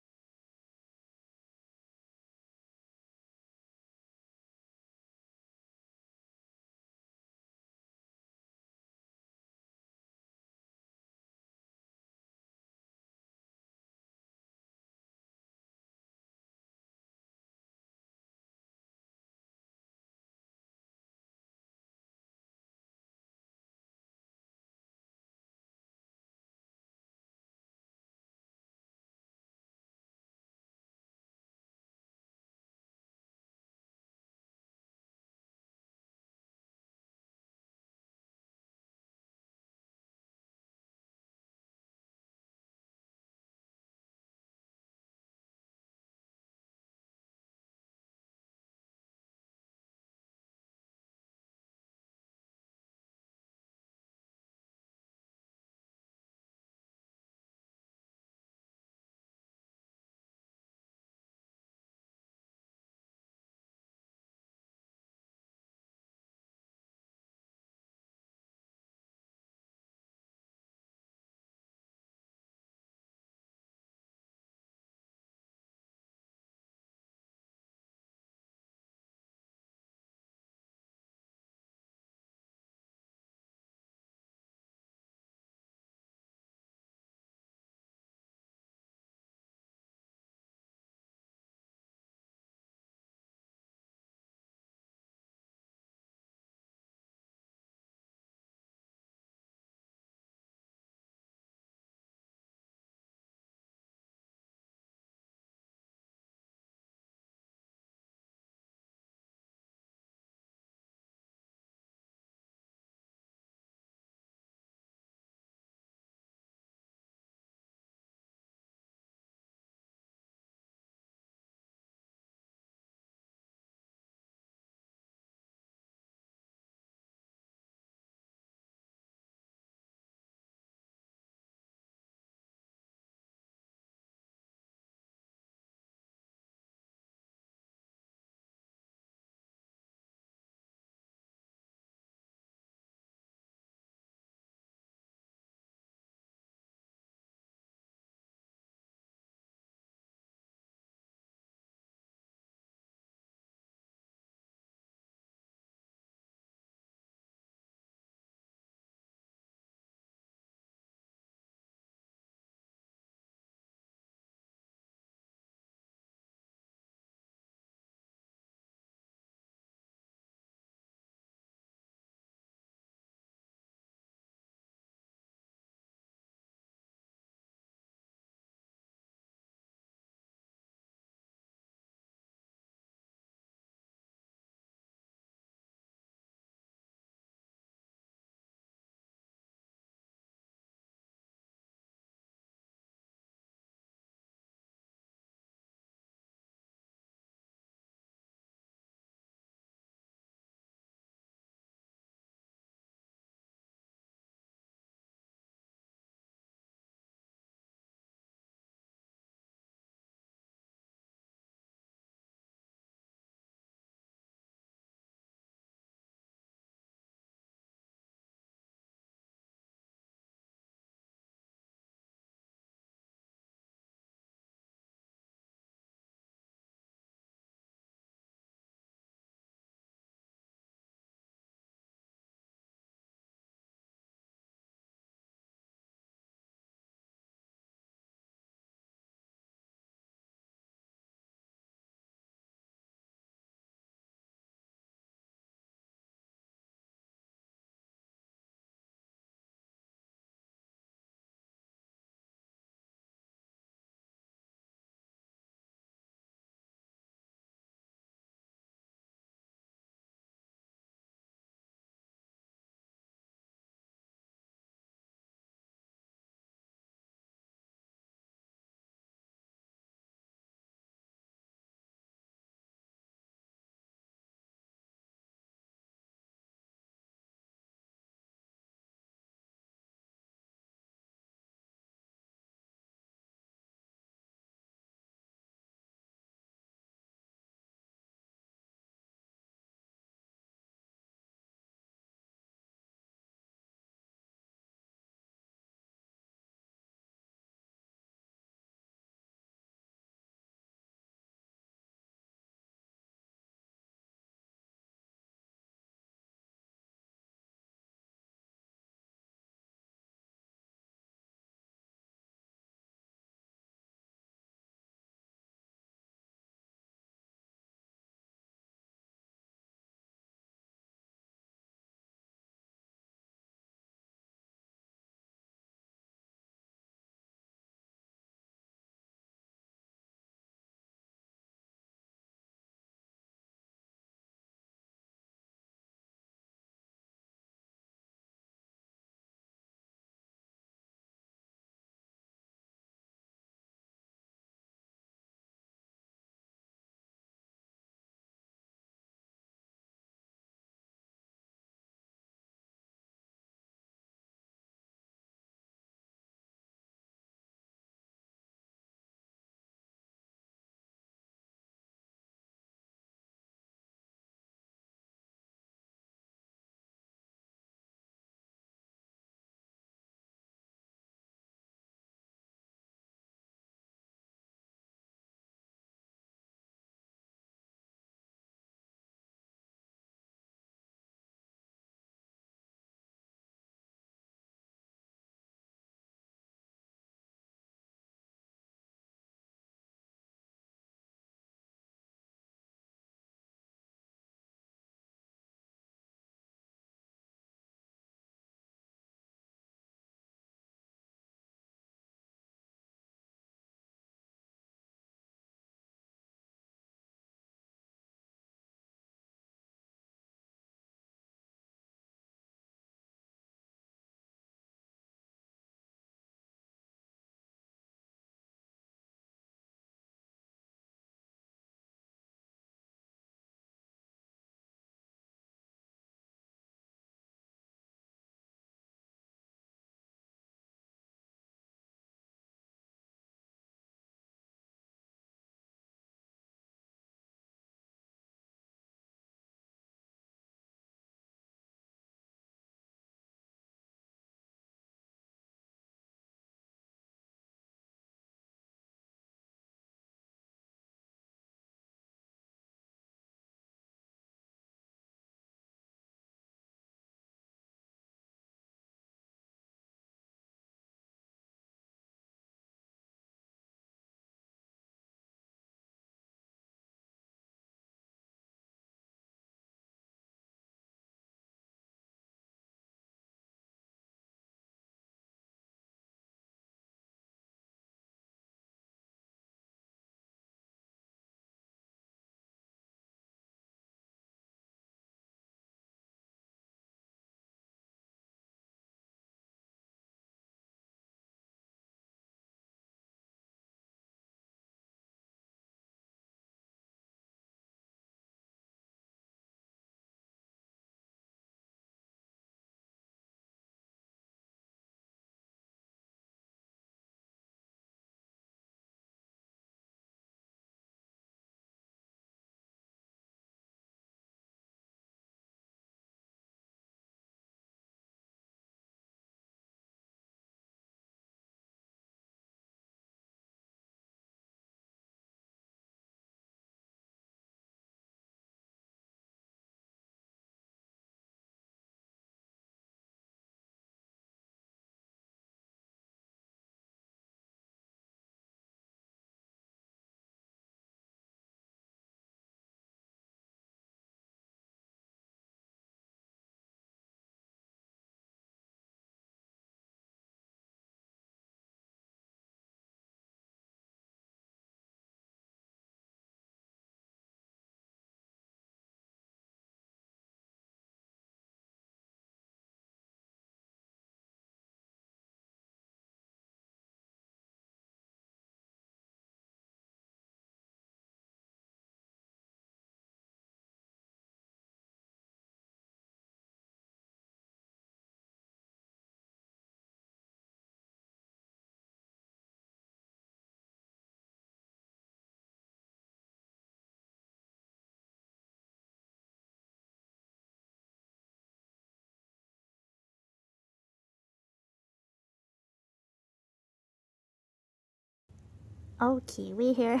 Okay, we're here.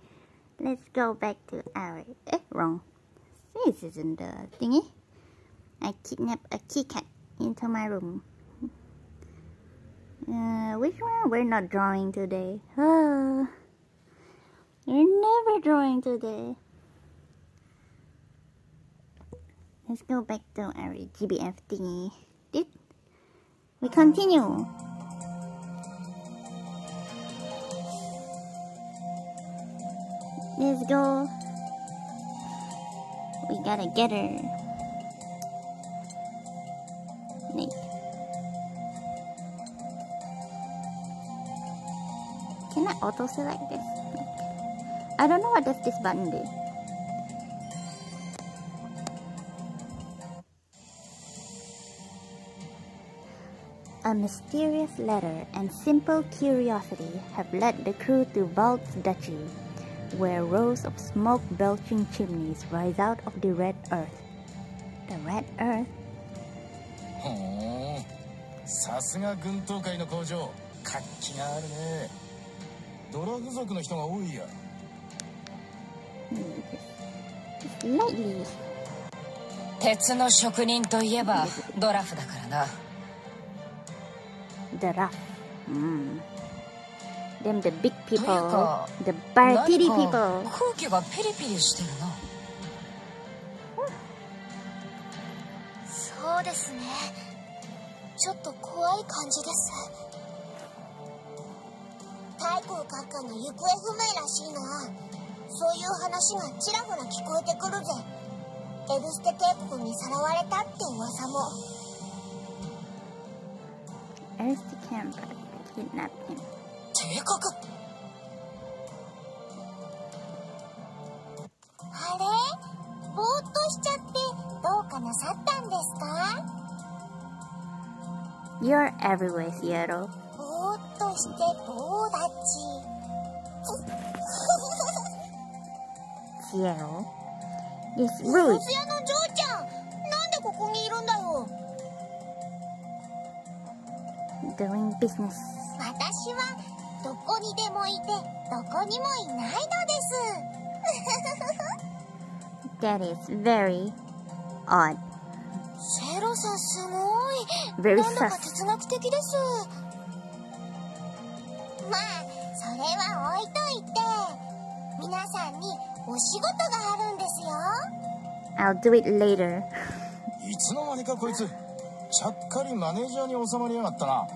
Let's go back to our. Eh, wrong. This isn't the thingy. I kidnapped a kitty cat into my room. Uh, which one? We're not drawing today. We're never drawing today. Let's go back to our GBF thingy. Did we continue? Let's go. We gotta get her. Nice. Can I auto select this? I don't know what does this button do. A mysterious letter and simple curiosity have led the crew to Valtz Duchy, where rows of smoke belching chimneys rise out of the red earth. The red earth? ほうさすが軍闘会の工場活気があるねドラグ族の人が多いや Lightly. 鉄の職人といえばドラフだからな The rough. Mm. Them the big people. The 何か people. 空気がピリピリしてるなそうですねちょっと怖い感じです太閤閣下の行方不明らしいなそういう話がちらほら聞こえてくるぜエルステ帝国にさらわれたって噂も kidnapped him. 帝国あれ？ぼーっとしちゃってどうかなさったんですか？You're everywhere. ぼーっとして棒立ち.ス屋の嬢ちゃんなんでここにいるんだよ Doing business. 私はどこにでもいてどこにもいないのです That is very odd. セロさんすごい Very なんだか.哲学的ですまあそれは置いといて皆さんにお仕事があるんですよ I'll do it later. いつの間にかこいつちゃっかりマネージャーに収まりやがったな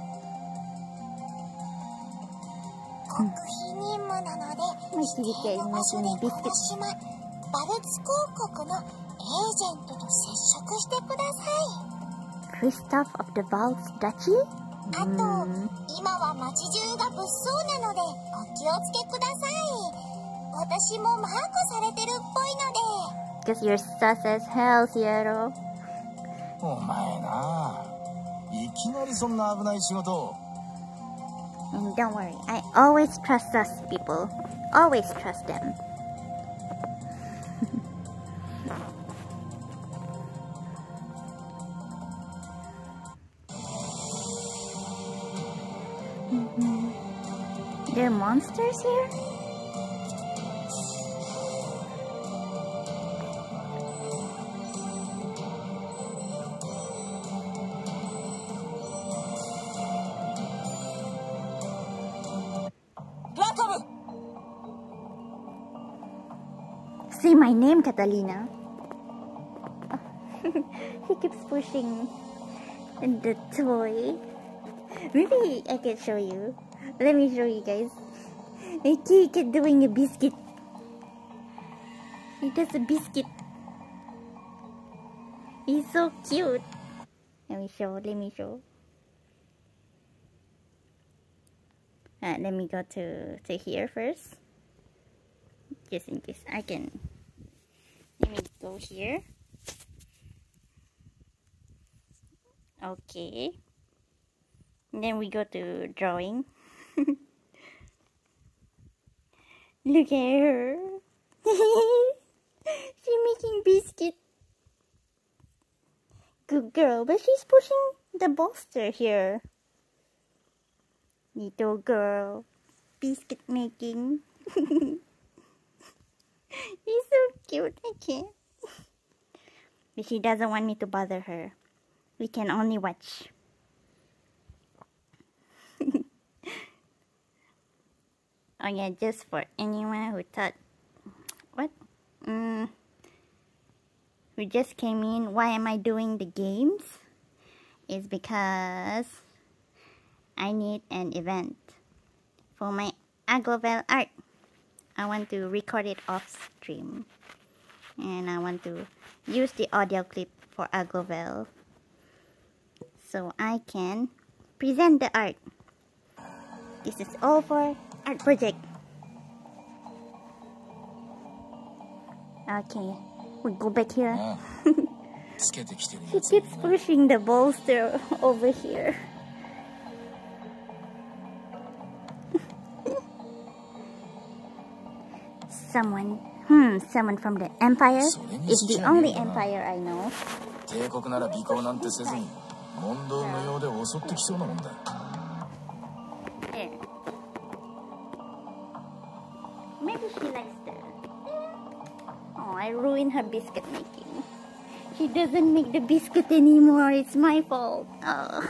極秘任務なのでまあ指定の場所でこの島バルツ公国のエージェントと接触してください Kristoff of the Valt's Duchy? あと、今は街中が物騒なのでお気をつけください私もマークされてるっぽいので Because you're sus as hell, Seattle. お前ないきなりそんな危ない仕事を And don't worry, I always trust sus people. Always trust them. Mhm. There are monsters here? Katalina. he keeps pushing the toy. Maybe I can show you. Let me show you guys. He keep doing a biscuit. He does a biscuit. He's so cute. Let me show. Let me show. Uh, let me go to to here first just in case I can let me go here. Okay. And then we go to drawing. Look at her. She's making biscuit. Good girl but she's pushing the bolster here. Little girl. Biscuit making. He's so cute. I can't. But she doesn't want me to bother her. We can only watch. oh yeah, just for anyone who thought, what? Mm, who just came in, why am I doing the games? Is because I need an event for my Aglovale art. I want to record it off stream. And I want to use the audio clip for Aglovale. So I can present the art. This is all for art project. Okay, we go back here. he keeps pushing the bolster over here. someone, hmm, someone from the Empire is the only Empire I know. 帝国なら尾行なんてせずに問答無用で襲ってきそうなもんだ There. Maybe she likes the. Oh, I ruined her biscuit making. She doesn't make the biscuit anymore. It's my fault. Oh.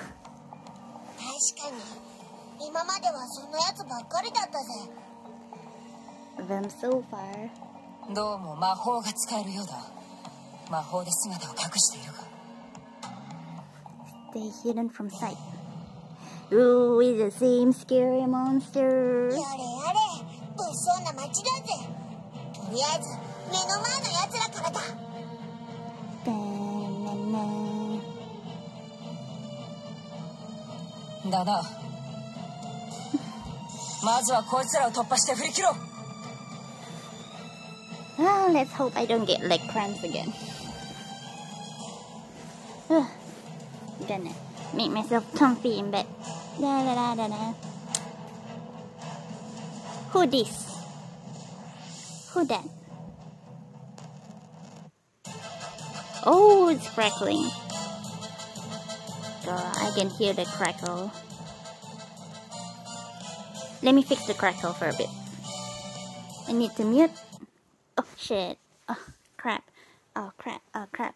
確かに今まではそんなやつばっかりだったぜ Them so far. どうも魔法が使えるようだ魔法で姿を隠しているが Stay hidden from sight. Ooh, it's the same scary monster. やれやれ物騒な街だぜとりあえず目の前のらからだ.だな まずはこいつらを突破して振り切ろう Let's hope I don't get leg cramps again. Ugh. Gonna make myself comfy in bed. Da da da da da. Who this? Who that? Oh, it's crackling. God, I can hear the crackle. Let me fix the crackle for a bit. I need to mute. Oh shit. Oh crap. Oh crap. Oh crap.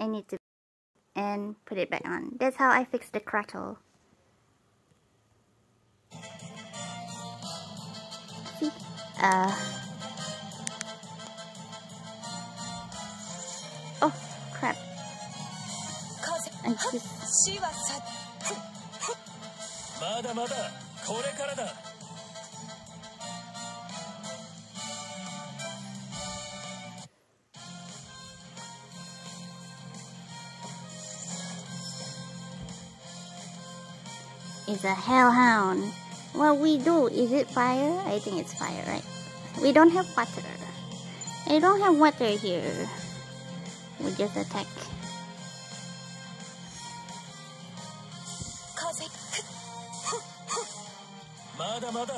I need to and put it back on. That's how I fix the crackle. See? Uh Oh crap. 風 I just 死はさまだまだこれからだ is a hellhound. What we do, is it fire? I think it's fire, right? We don't have water. I don't have water here. We just attack. 風まだまだ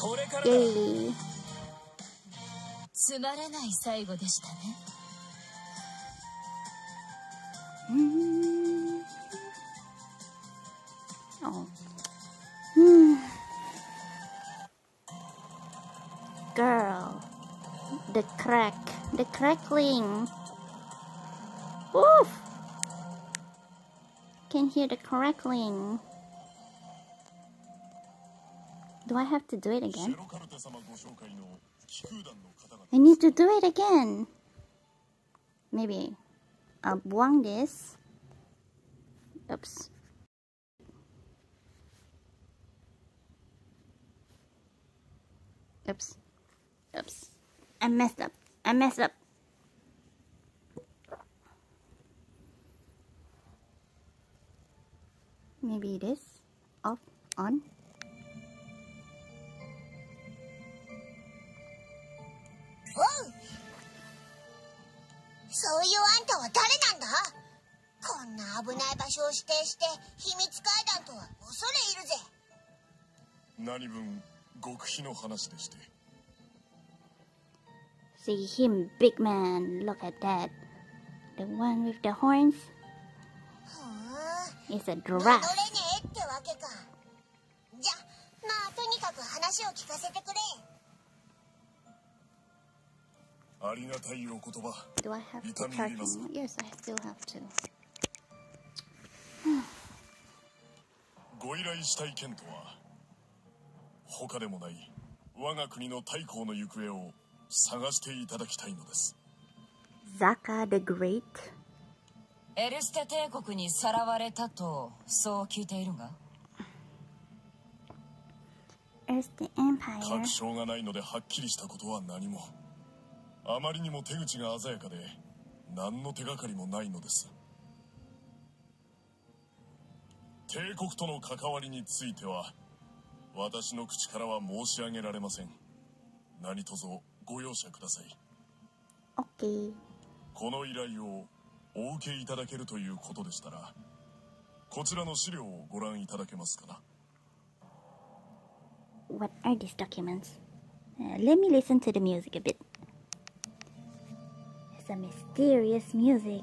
これからだ Yay. つまらない最後でしたね Mm. crack, the crackling. Woof! Can hear the crackling. Do I have to do it again? I need to do it again. Maybe I'll buang this. Oops. Oops. Oops. I messed up. I messed up. Maybe this off on. そういうあんたは誰なんだ？こんな危ない場所を指定して秘密階段とは恐れ入るぜ何分極秘の話でして See him, big man. Look at that. The one with the horns is a giraffe. じゃまあとににかく話を聞かせてくれありがたいお言葉 Do I have to charge B ます him? Yes, I still have to. ご依頼したい件とは他でもない我が国の太閤の行方を探していただきたいのです。Zaka the Great? エルステ帝国にさらわれたとそう聞いているが？確証がないのではっきりしたことは何も。あまりにも手口が鮮やかで何の手がかりもないのです。帝国との関わりについては私の口からは申し上げられません。何卒ご容赦ください Okay. この依頼をお受けいただけるということでしたらこちらの資料をご覧いただけますかな What are these documents? Uh, let me listen to the music a bit. It's a mysterious music.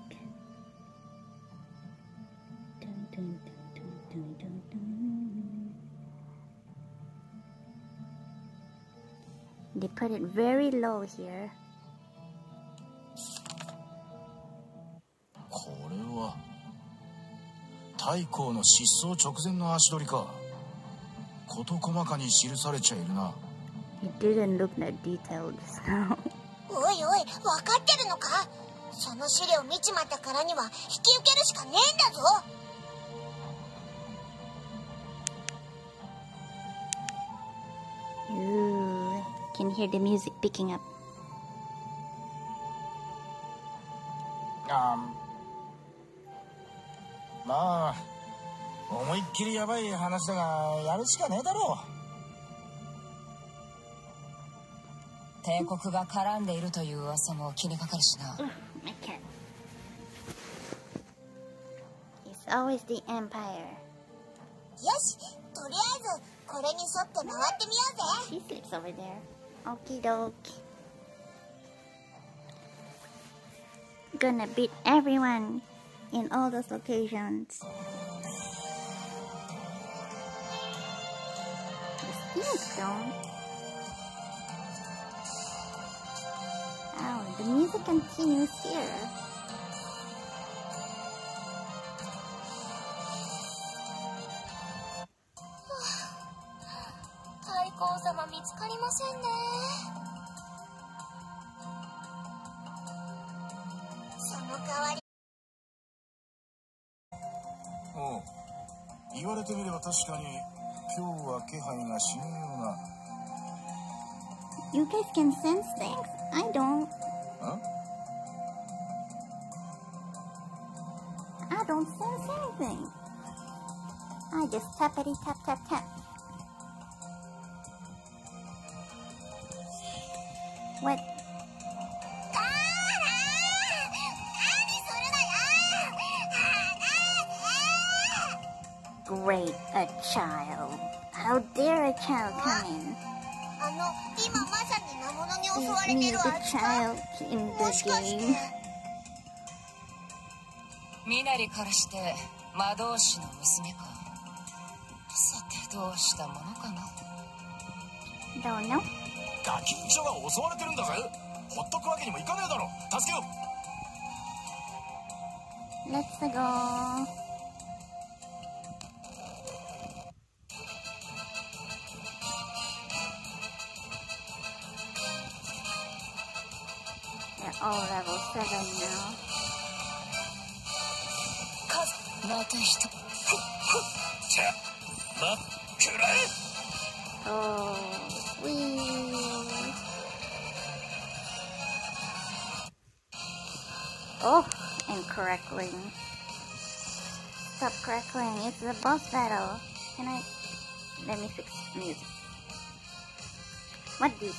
Dun, dun, dun, dun, They put it very low here. これは太閤の失踪直前の足取りか事細かに記されちゃいるな It didn't look that detailed. So. おいおい分かってるのか？その資料見ちまったからには引き受けるしかねえんだぞ can hear the music picking up. あーまあ思いっきりヤバい話だがやるしかねえだろ帝国が絡んでいるという噂も気にかかるしな My cat. It's always the Empire. よしとりあえずこれに沿って回ってみようぜ She sleeps over there. Okie doke. Gonna beat everyone in all those stone. Oh, the music continues here. 太閤様見つかりませんねその代わりおう言われてみれば確かに今日は気配がしねえような You guys can sense things. I don't. あ I don't sense anything. I just tappity tap tap tap. In? あの今まさに魔物に襲わ Is れ me て the るあいつか child in もし the かして。game? 身なりからして魔導士の娘か。さてどうしたものかな？Don't know. ガキンチョが襲われてるんだぜ。ほっとくわけにもいかねえだろ。助けよ go. They're all level 7 now. また一じゃまっくらえ Oh, Oh, and crackling. Stop crackling, it's the boss battle. Can I... Let me fix music. What this?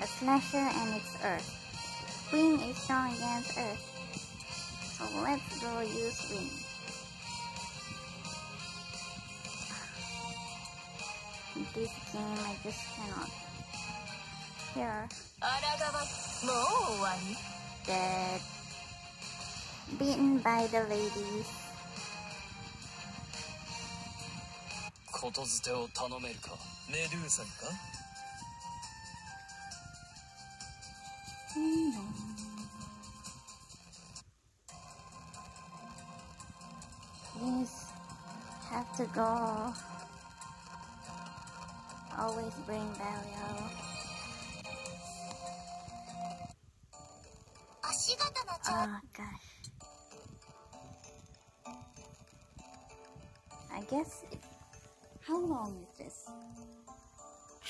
A slasher and its earth. Queen is strong against earth. So let's go use wing. This game I just cannot. Here. Dead. Beaten by the ladies. ことづてを頼めるかメドゥーサにか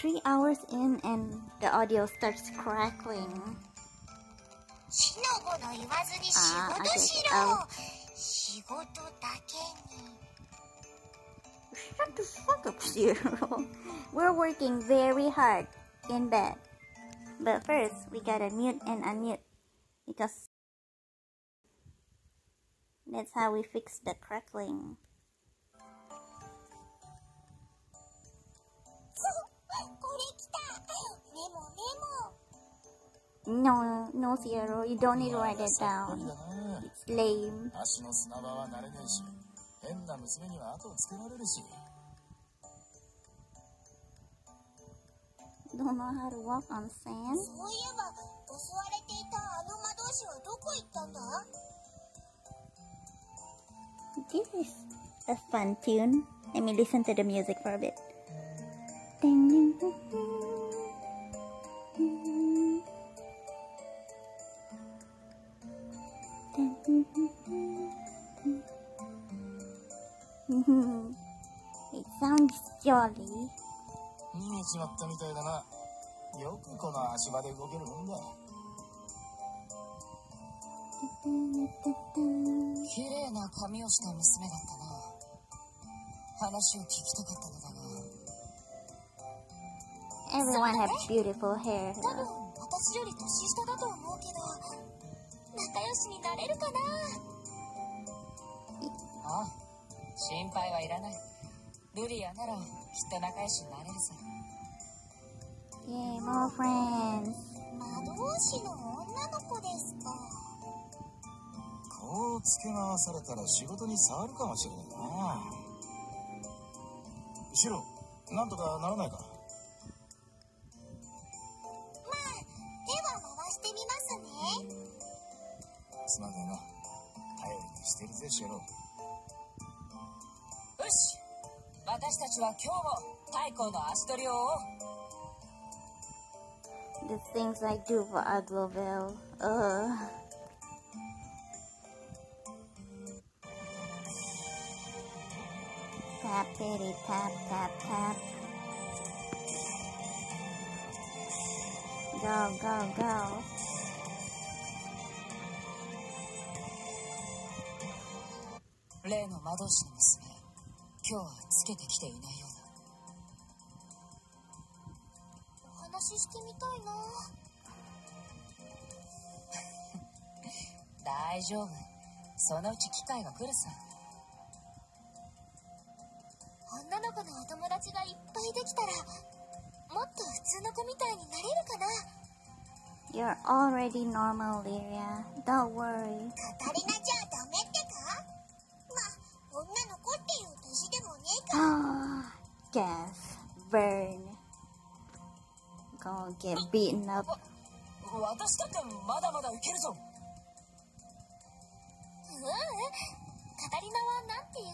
three hours in and the audio starts crackling. Ah, okay. I'll... Um, Shut the fuck up, Shiro. We're working very hard in bed. But first, we gotta mute and unmute because that's how we fix the crackling. No, no, Zero. You don't need to write it さっぱり down. だな It's lame. 足の砂場は慣れねえし変な娘には後をつけられるし Don't know how to walk on sand. そういえば襲われていたあの魔導士はどこ行ったんだ This is a fun tune. Let me listen to the music for a bit. Ding, ding, ding, ding. It sounds jolly. 逃げちまったみたいだなよくこの足場で動けるもん。だ綺麗な髪をした娘だったな話を聞きたかったのだが Everyone has beautiful hair. 多分私より年下だと思うけど仲良しになれるかな？ああ心配はいらない。ルリアならきっと仲良しになれるさ。Yay, more friends. 魔導士の女の子ですか？こう付け回されたら仕事に触るかもしれないな。シロなんとかならないか？にしてるぜシロよし私たちは今日も太閤の足取りを追おう The things I do for Agloville. Ugh. Tap bitty tap tap tap. Go go go. 例の魔導士の娘。今日はつけてきていないようだ。お話ししてみたいな。大丈夫。そのうち機会が来るさ。女の子のお友達がいっぱいできたらもっと普通の子みたいになれるかな。You're already normal, Lyria. Don't worry. カタリナじゃ。ダ でもねえか Ah, gas. Burn. Gonna get beaten up. 私だってまだまだいけるぞううんカタリナはなんていうか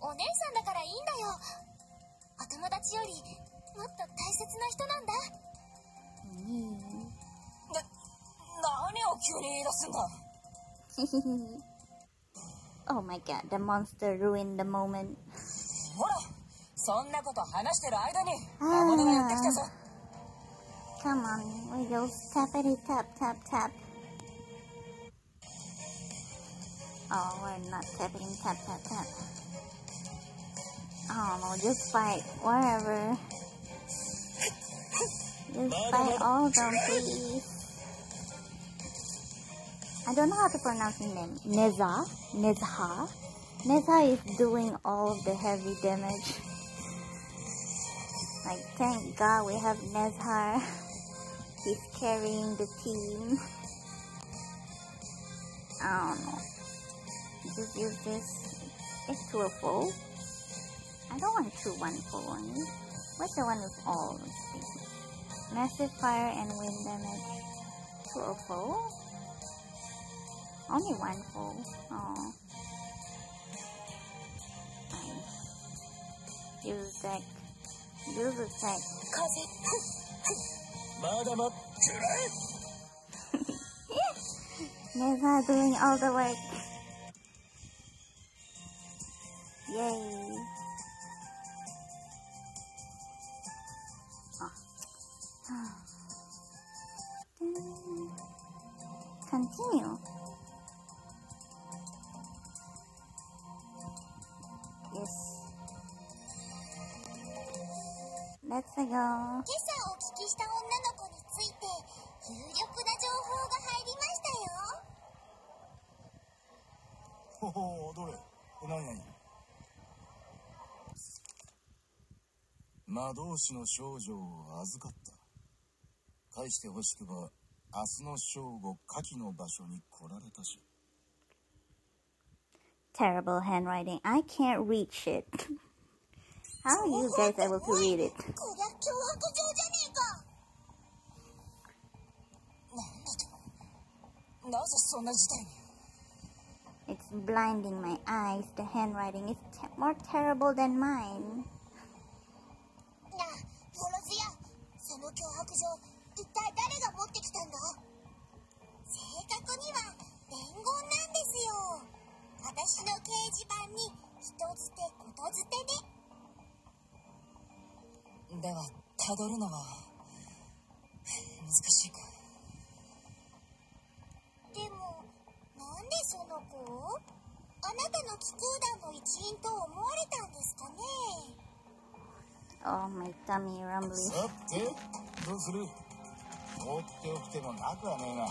お姉さんだからいいんだよお友達よりもっと大切な人なんだな何を急に言い出すんだ oh my god, the monster ruined the moment. ほらそんなこと話してる間に魔物がやってきたぞ Come on, we go tappity tap tap tap. Oh, we're not tapping tap tap tap. Oh no, just fight, whatever. Just fight all of them, please. I don't know how to pronounce his name. Neza? Nezha? Neza is doing all the heavy damage. Like, thank God we have Nezhar. He's carrying the team. I don't know. Just use this. It's a foe. I don't want to one foe on me. What's the one with all? Massive fire and wind damage foe? Only one hole. Oh. nice. Use that. Use the tech. Madam up, Neva doing all the work. Yay. Oh. Continue. Let's go. 今朝お聞きした女の子について有力な情報が入りましたよほほうどれ？何何魔導士の少女を預かった返してほしくば明日の正午下記の場所に来られたし Terrible handwriting. I can't reach it. How are you guys able to read it? なぜそんな事態に It's blinding my eyes. The handwriting is te- more terrible than mine. なあよろずやその脅迫状一体誰が持ってきたんだ正確には伝言なんですよ私の掲示板に人づてことづてでではたどるのは難しいか。でもなんでその子？あなたの気空団の一員と思われたんですかね？Oh, my tummy rumbling. さてどうする？放っておくてもなくはねえな。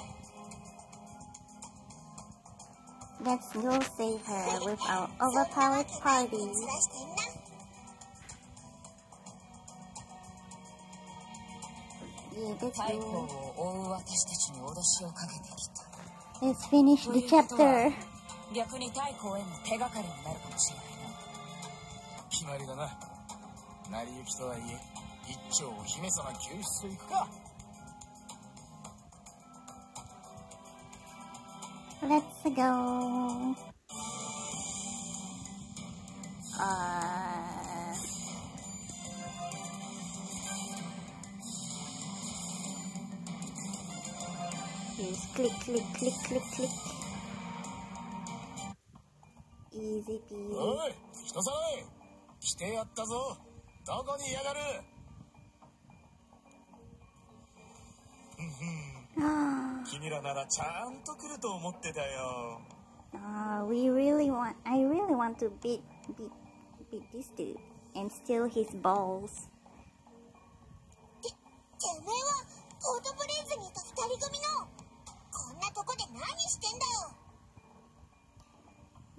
Let's go save her with our overpowered party. Let's finish the chapter. Let's go. Uh, use click, click, click, click, click. Easy peasy. おい人さえ来てやったぞどこにいやがる Ah, 君らならちゃんと来ると思ってたよ ah, we really want. I really want to beat, beat, beat this dude and steal his balls. ててめえはポートブレイズにいた二人組のこんなとこで何してんだよ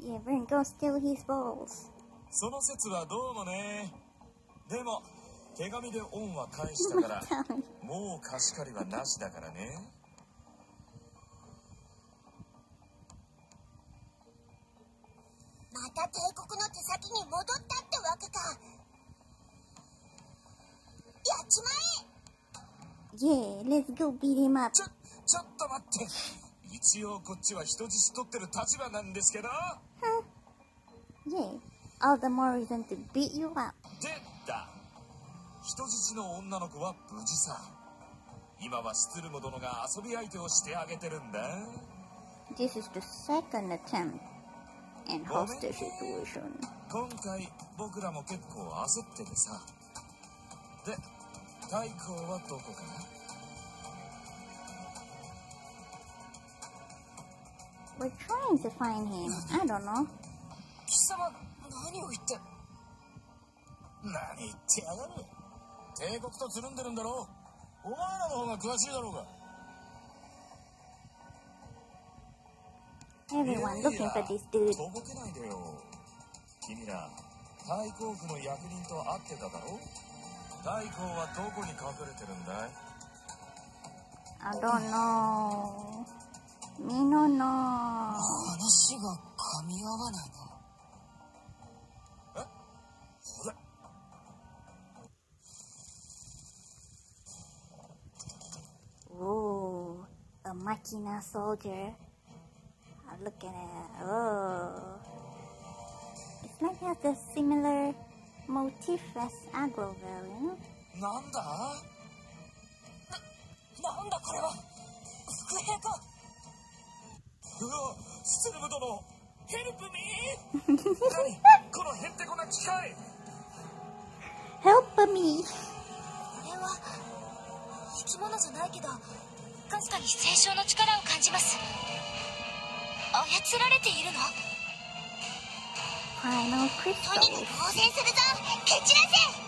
Yeah, Vern, go steal his balls. その説はどうもねでも手紙で恩は返したから もう貸し借りはなしだからねまた帝国の手先に戻ったってわけかやっちまえ Yeah, let's go beat him up. ちょちょっと待って一応こっちは人質取ってる立場なんですけど。Yeah, all the more reason to beat you up. でだ。人質の女の子は無事さ。今はスツルム殿が遊び相手をしてあげてるんだ。This is the second attempt in hostage situation. 今回僕らも結構焦っててさ。で太閤はどこかな？We're trying to find him. I don't know. 貴様何を言って？何言ってやがる？帝国とつるんでるんだろお前らの方が詳しいだろうが Everyone looking for this dude. とぼけないでよ君ら太閤府の役人と会ってただろ太閤はどこに隠れてるんだい？I don't know. みのの話が噛み合わないなえほらおお、a machina soldier. Look at it. Oh. it might have the similar motif as Aglovale, you know? なんだな、なんだこれは伏兵かわスルム殿ヘルプミー何このへんてこな機械 Help me! これは生き物じゃないけど確かに清少の力を感じます操られているの Final とにかく応戦するぞ蹴散らせ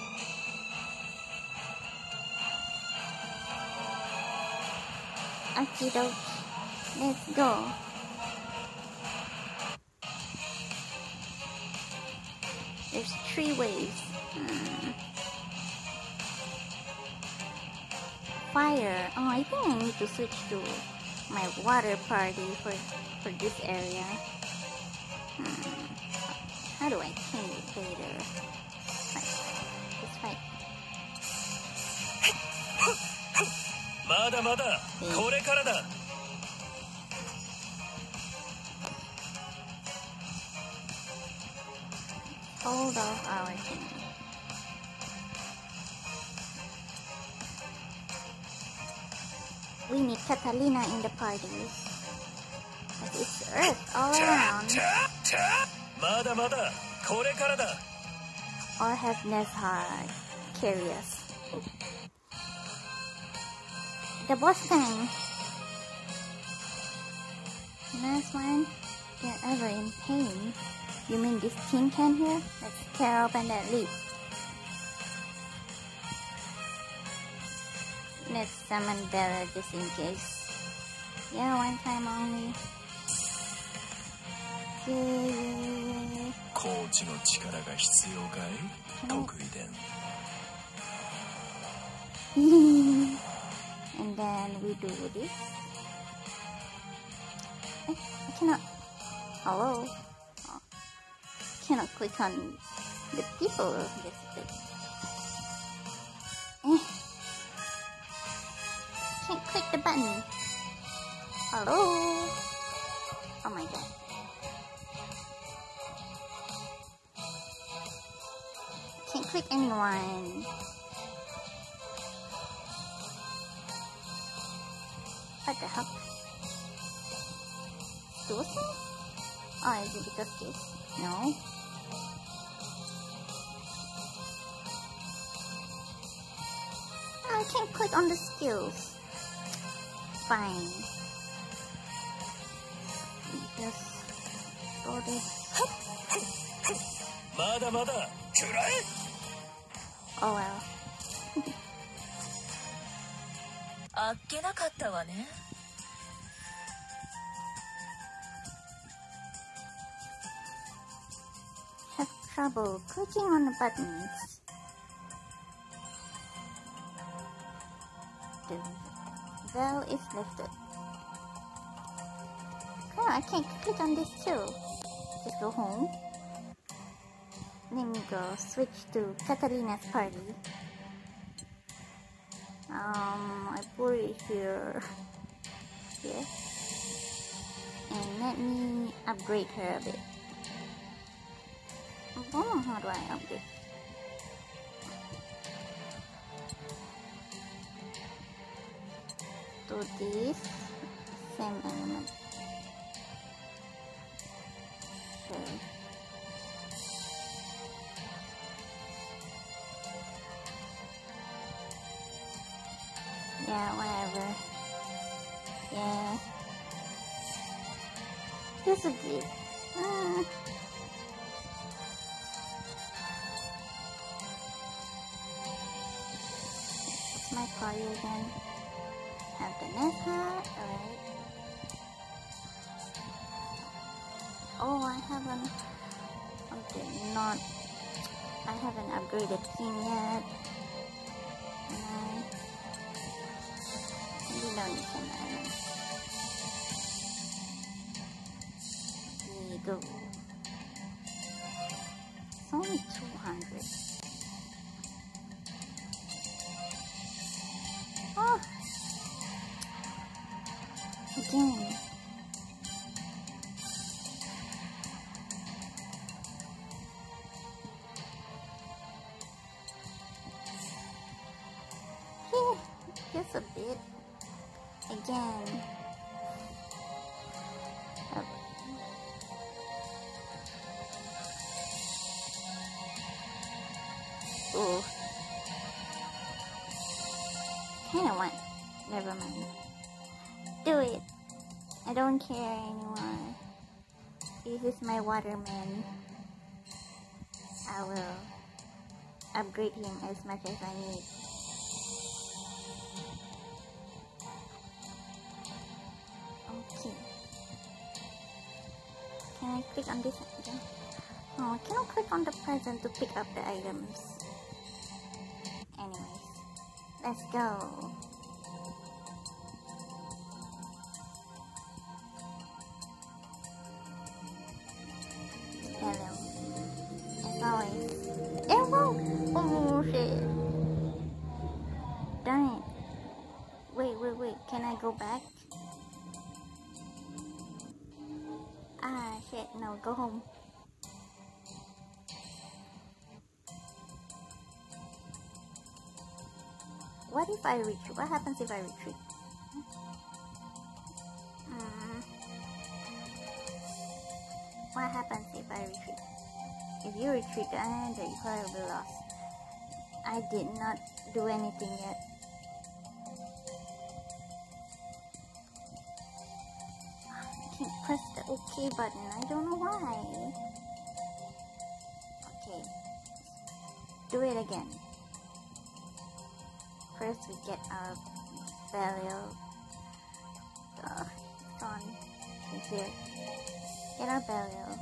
Okie Let's go. There's three waves. Hmm. Fire. Oh, I think I need to switch to my water party for for this area. Hmm. How do I change it later? Fight. Let's fight. まだまだこれからだ all of our things. We need Katalina in the party. But it's Earth all around. Or have Nezhar curious. The boss thing. Nice one. You're ever in pain. You mean this tin can here? Let's tear open that lid. Let's summon Bella just in case. Yeah, one time only. Yeah. コーチの力が必要かい得意伝 and then we do this. Eh, I cannot. Hello. Cannot click on the people of this place. Eh. Can't click the button. Hello. Oh my god. Can't click anyone. What the heck? Suicide? Oh, is it because this? No. I can't click on the skills. Fine. Just go this. まだまだ食らえ Oh well. あっけなかったわね Have trouble clicking on the buttons. The veil is lifted. Oh, I can't click on this too. Just go home. Let me go switch to Katalina's party. Um, I put it here. Yes. And let me upgrade her a bit. Oh, how do I upgrade? To this same element. Sure. Yeah, whatever. Yeah. This would be. Uh, my party again. The alright. Oh, I haven't. Okay, not. I haven't upgraded King yet. I. You don't need some items. Here you go. Never mind. Do it. I don't care anymore. This is my waterman. I will upgrade him as much as I need. Okay. Can I click on this again? Oh, I cannot click on the present to pick up the items. Anyways, let's go. I retreat? What happens if I retreat? Hmm. What happens if I retreat? If you retreat, then the Equalizer will be lost. I did not do anything yet. I can't press the OK button. I don't know why. Okay. Do it again. Get our burial. Uh, it's here. Get our burial.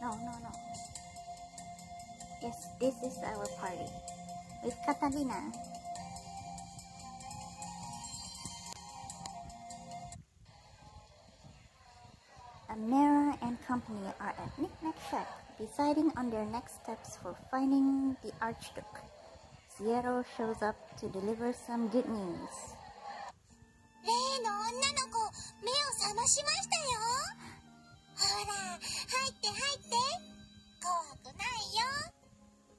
No, no, no. Yes, this is our party. With Katalina. Amira and company are at Knickknack Shack, deciding on their next steps for finding the Archduke. Siero shows up to deliver some good news.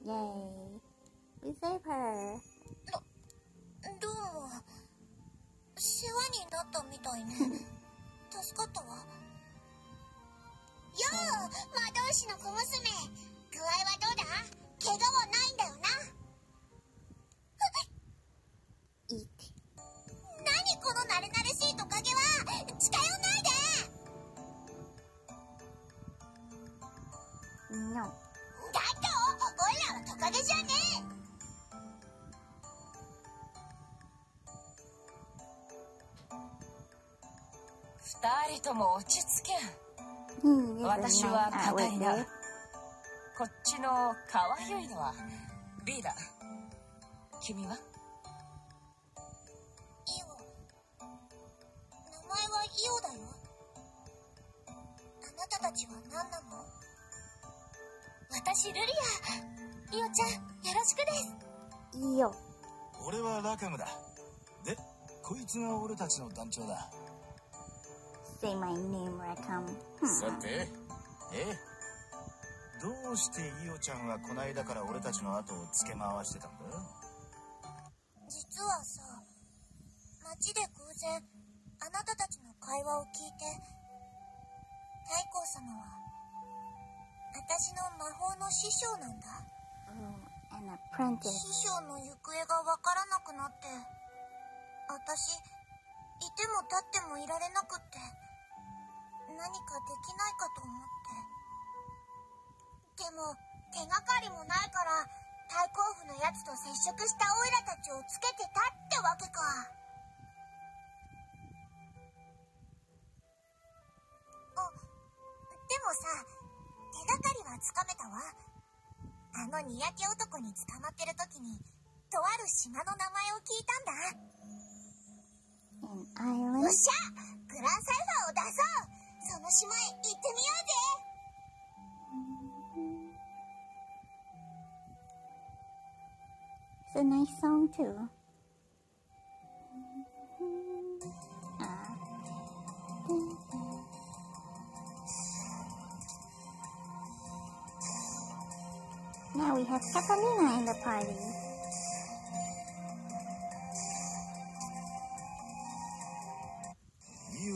Yay! We save her. ど、どうも。世話になったみたいね。助かったわ。魔導士の小娘。具合はどうだ？怪我はないんだよな。Eat. 何この慣れ慣れしいトカゲは。近寄んないで.だっておいらはトカゲじゃね。二人とも落ち着け a 私は uh, カタリ wait, ナ wait. こっちの可愛いのはリーダ君は？イオ名前はイオだよ。あなたたちは何なの？私ルリア。イオちゃんよろしくです。Yo. 俺はラカムだ。でこいつが俺たちの団長だ Say my name. さてえ？どうしてイオちゃんはこないだから俺たちの後をつけ回してたんだ？実はさ街で偶然あなたたちの会話を聞いて太閤様は私の魔法の師匠なんだ。Oh, an apprentice. 師匠の行方がわからなくなって私いても立ってもいられなくって何かできないかと思って。でも手がかりもないから太閤府のやつと接触したオイラたちをつけてたってわけか。あでもさ手がかりはつかめたわ。あのにやけ男に捕まってる時にとある島の名前を聞いたんだ。よ.っしゃグランサイファーを出そうその島へ行ってみようぜ「It's a nice song too」Now we have Peppermina in the party.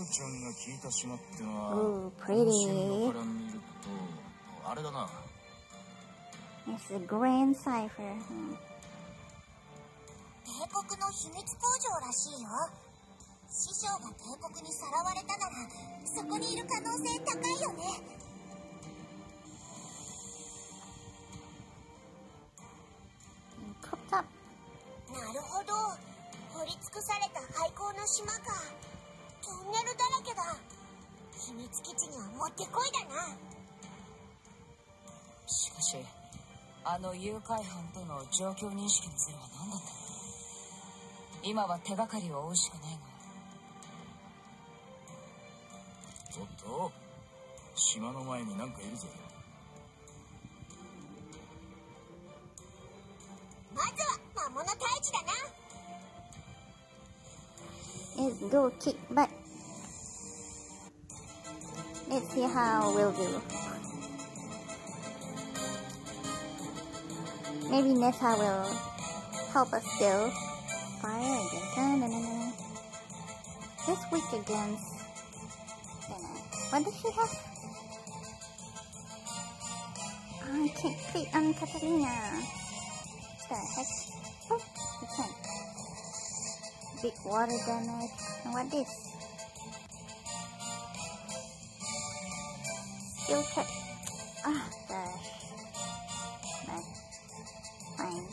ちゃんが聞いた島ってのは Ooh, このシ pretty. ーンから見るとあれだな It's a grand cipher. Hmm. 帝国の秘密工場らしいよ師匠が帝国にさらわれたならそこにいる可能性高いよね.なるほど掘り尽くされた廃校の島かトンネルだらけだ。秘密基地にはもってこいだな。しかしあの誘拐犯との状況認識のズレは何だったの今は手がかりを追うしかないがおっと島の前になんかいるぜ。まずは魔物退治だな。Let's go kick butt. Let's see how we'll do. Maybe Nessa will help us still. Fire no, no, no. Just weak against. Senna. What does she have? Oh, I can't click on Katalina. What the heck? Oh, you can. Big water damage. And what this? still kept. Ah, oh, gosh. Mad. Fine.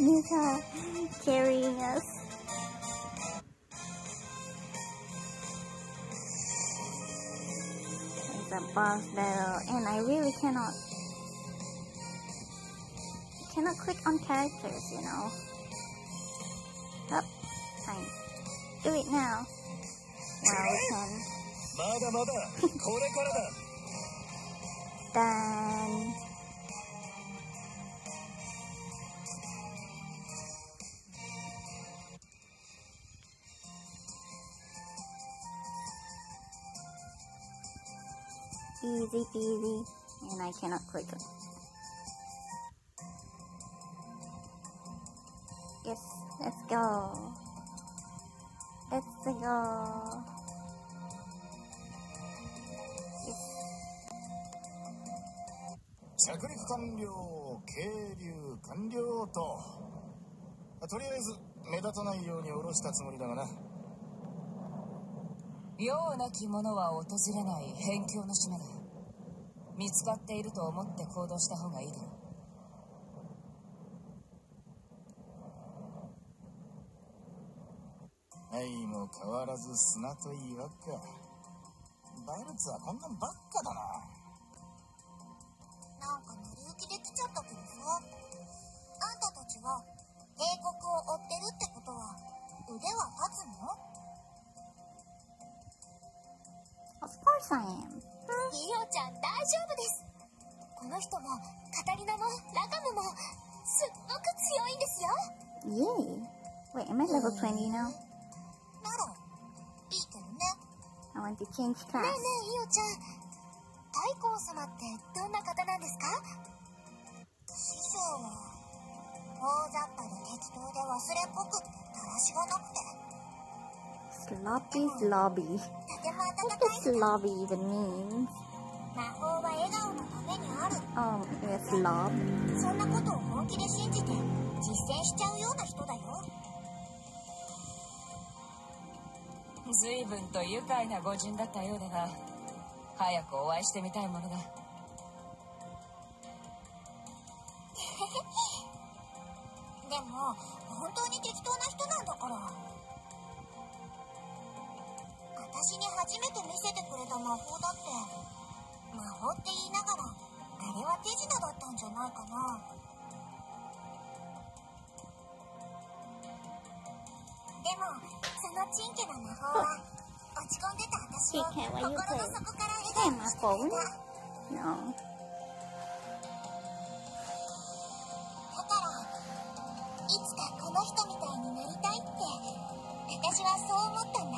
Yuka carrying us. It's a boss battle, and I really cannot cannot click on characters, you know. Up, fine. Do it now. Now we can. Done. Easy peasy. And I cannot click on go. Let's go. Yes. 着陸完了係留完了ととりあえず目立たないように下ろしたつもりだがな用なき者は訪れない辺境の島だ見つかっていると思って行動した方がいいだろはいも変わらず砂と岩かバルツはこんなんばっかだな。なんか成り行きで来ちゃったけどさ。あんたたちは帝国を追ってるってことは腕は立つの？Of course I am. イオちゃん大丈夫です。この人もカタリナもラカムもすっごく強いんですよ。Yay! Wait, am I level 20 now? ならいいけどね I want to change ねえ class. ねえイオちゃん太閤様ってどんな方なんですか？師匠は大雑把で適当で忘れっぽくだらしがなくて Sloppy slobby. とても温 What does slobby even mean? Oh, a slob. そんなことを本気で信じて実践しちゃうような人だよ随分と愉快な御人だったようだが早くお会いしてみたいものだ。でも本当に適当な人なんだから。私に初めて見せてくれた魔法だって魔法って言いながらあれは手品だったんじゃないかな。でものちんけな魔法は落ち込んでた私を心の?底から笑顔にしてく phone. れた No. だからいつかこの人みたいになりたいって私はそう思ったんだ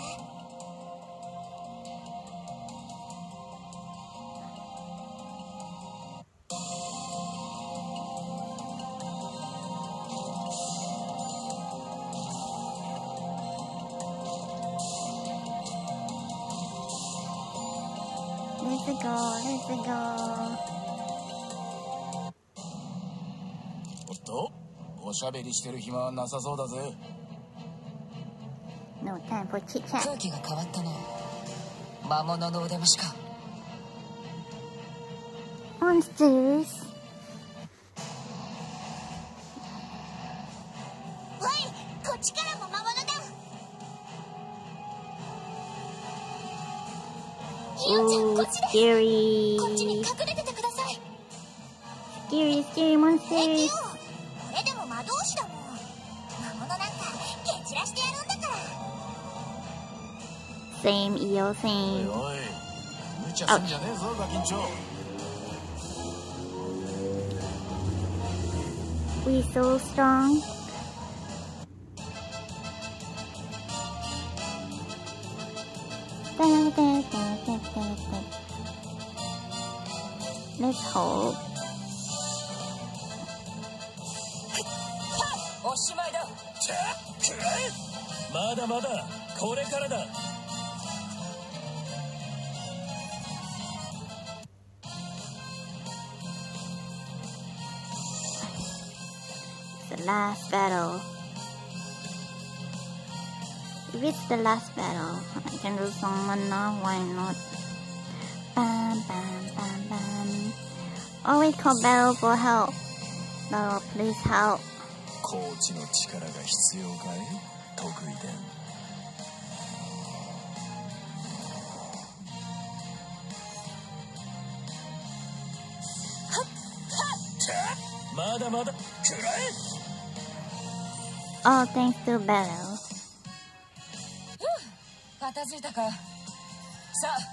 go, let's go. おっとおしゃべりしてる暇はなさそうだぜ No time for chit chat. 空気が変わったね魔物の腕虫か Monsters. scary. Scary, scary monsters. セームイオセーム無茶すんじゃねえぞガキンチョ We so strong Let's hope. おしまいだチャックライまだまだこれからだ The last battle. If it's the last battle, I can do someone now, why not? Bam, bam, bam, bam. Always call battle for help. Battle, please help. コーチの力が必要かい得意でまだまだくらえ All thanks to battle. 片付いたかさあ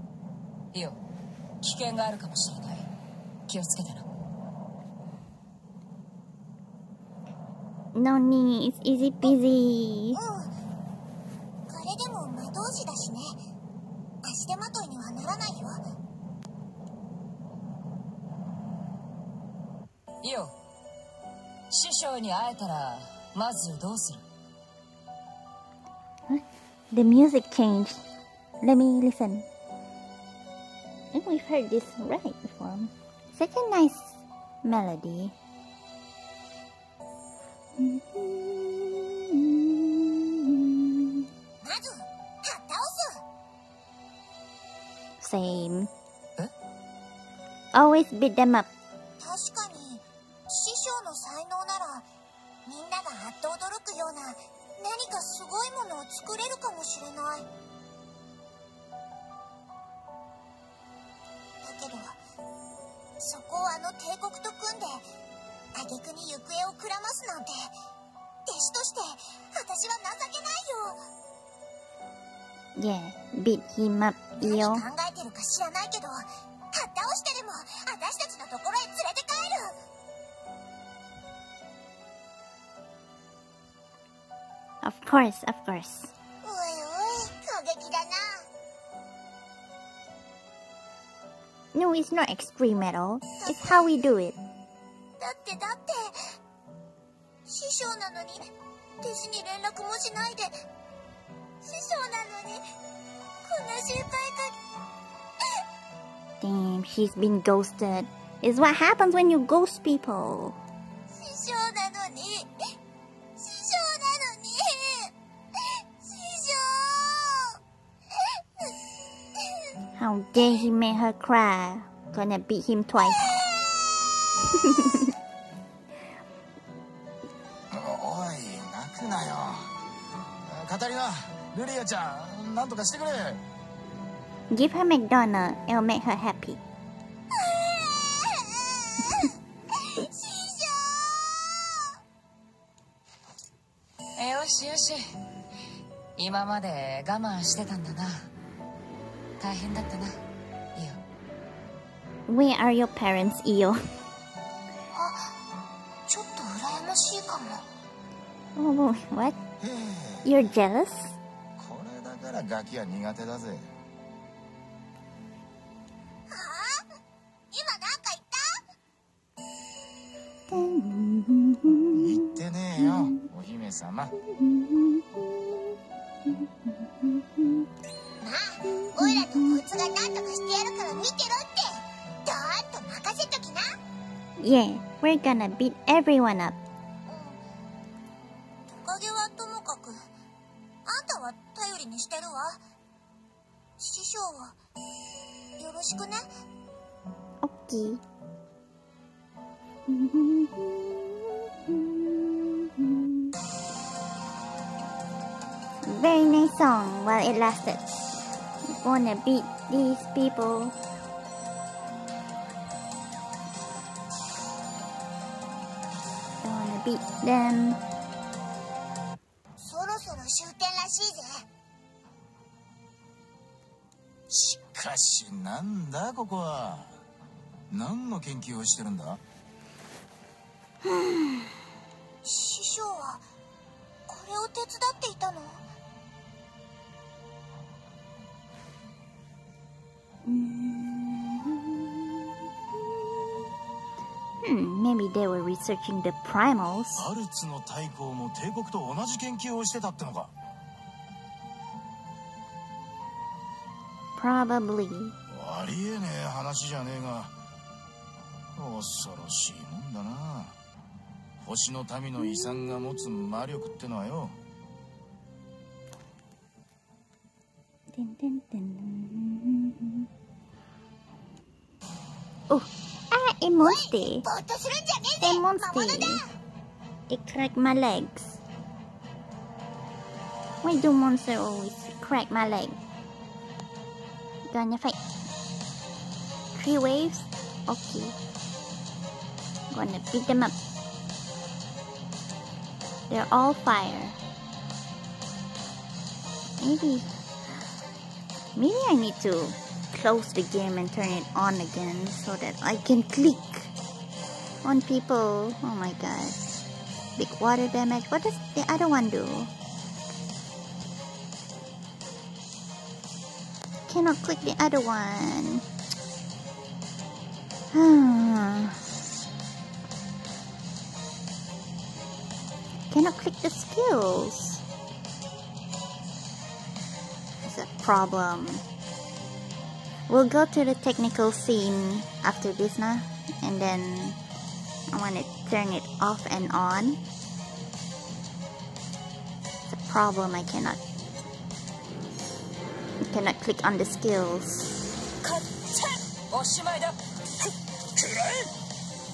いいよ危険があるかもしれない気をつけてな No need. It's easy peasy. うんこれでも魔導士だしね足手まといにはならないよいいよ師匠に会えたらまずどうする？The music changed. Let me listen. we've heard this right before. Such a nice melody. Same. Huh? Always beat them up. Eo. 考えてるか知らないけどはっ倒してでも私たちのところへ連れて帰る Of course, of course. おいおい過激だな No, it's not extreme at all. It's how we do it. だってだって師匠なのに弟子に連絡もしないで he's been ghosted. Is what happens when you ghost people. How dare he make her cry. Gonna beat him twice. Give her McDonald, it'll make her happy. 今まで我慢してたんだな。大変だったな。イ Where are your parents, Io? ちょっと羨ましいかも。Oh, what? You're jealous? これだからガキは苦手だぜ。言ってねえよお姫様。まあオイラとこいつがなんとかしてやるから見てろって。どーんと任せときな。Yeah, we're gonna beat everyone up. トカゲはともかくあんたは頼りにしてるわ。師匠はよろしくね。Okay. Very nice song while it lasted. Wanna beat these people. Wanna beat them. そろそろ終点らしいぜしかしなんだここは何の研究をしてるんだ師匠はこれを手伝っていたの Hmm, maybe they were researching the primals. アルツの太閤も帝国と同じ研究をしてたってのか Probably. ありえねえ話じゃねえが恐ろしいもんだな星の民の遺産が持つ魔力ってのはよ Oh, ah, a monster. A monster. It cracked my legs. Why do monster always crack my leg? Gonna fight. Three waves? Okay. Gonna beat them up. They're all fire. Maybe Maybe I need to close the game and turn it on again so that I can click on people. Oh my god. Big water damage. What does the other one do? Cannot click the other one. Cannot click the skills. problem. We'll go to the technical scene after this now, and then I want to turn it off and on. It's a problem. I cannot. I cannot click on the skills. かっちゃおしまいだくらえ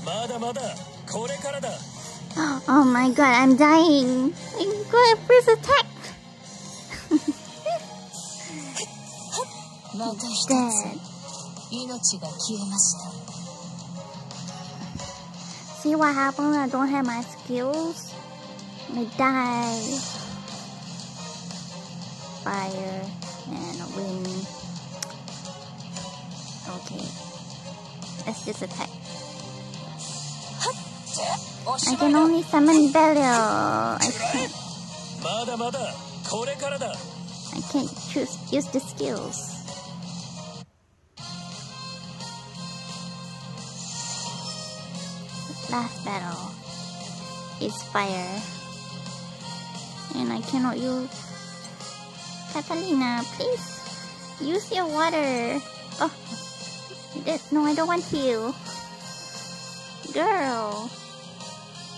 まだまだこれからだ Oh my god, I'm dying. Go ahead, please attack. また一 Dead. つ命が消えました See what happens? I don't have my skills. I die. Fire and wind. Okay. Let's just attack. おし I まい can だ only summon Belial. I can't. まだまだこれからだ I can't choose use the skills. Last battle is fire, and I cannot use. Katalina, please use your water. Oh, that, no, I don't want you, girl.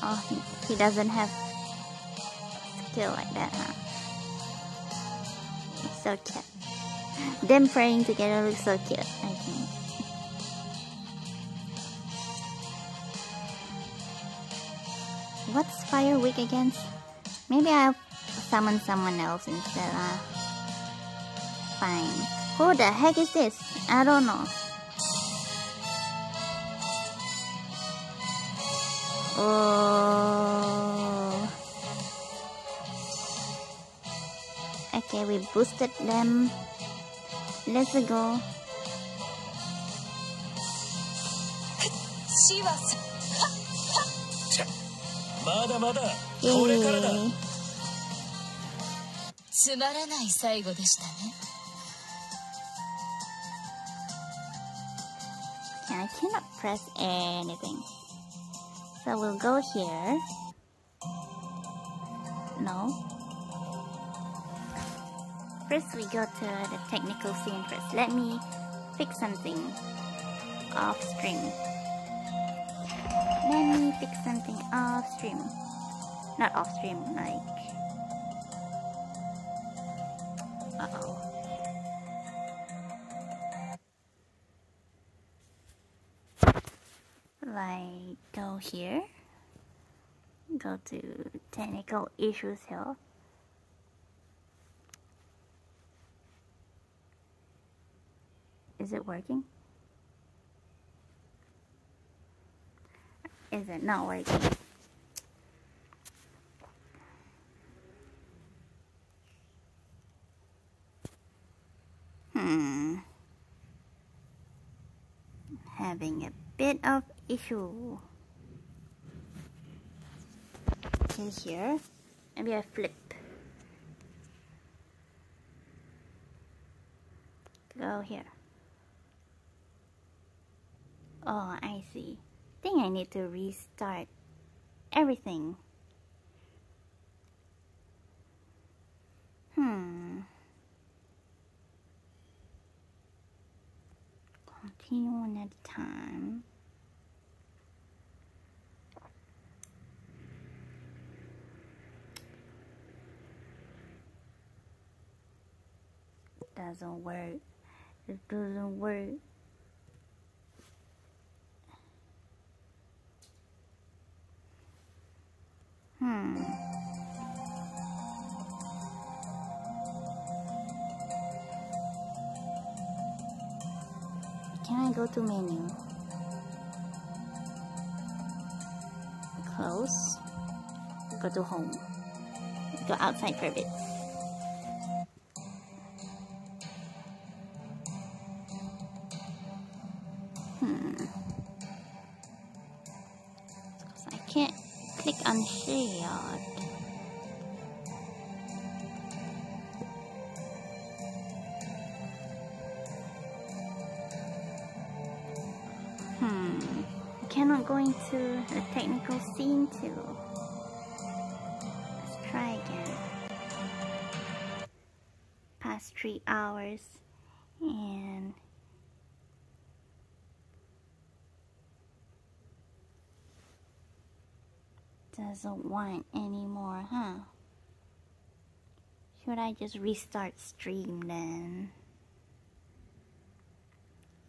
Oh, he, doesn't have skill like that, huh? So cute. Them praying together looks so cute, I think. What's fire weak against? Maybe I'll summon someone else instead. Uh, fine. Who the heck is this? I don't know. Oh. Okay, we boosted them. Let's go. She was まだまだ Yay. これからだつまらない最後でしたね I cannot press anything. So we'll go here. No. First we go to the technical scene first. Let me fix something off stream. Let me fix something off stream. Not off stream, like. Uh oh. like go here go to technical issues here is it working is it not working hmm having a bit of issue. Okay, here, maybe I flip. Go here. Oh, I see. Think I need to restart everything. Hmm. Continue one at a time. doesn't work. It doesn't work. Hmm. Can I go to menu? Close. Go to home. Go outside for a bit. Doesn't want anymore, huh? Should I just restart stream then?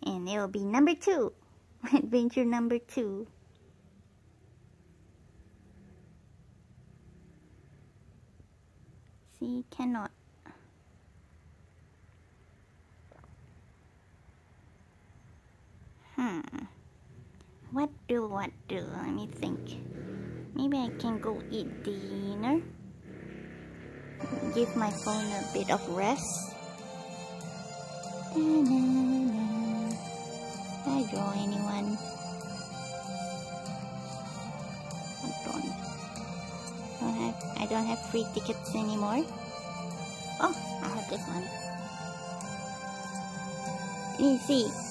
And it'll be number two. Adventure number two. See, cannot. Hmm. What do, what do? Let me think. Maybe I can go eat dinner. Give my phone a bit of rest. Did I draw anyone? I don't. don't have, I don't have free tickets anymore. Oh, I have this one. Let me see.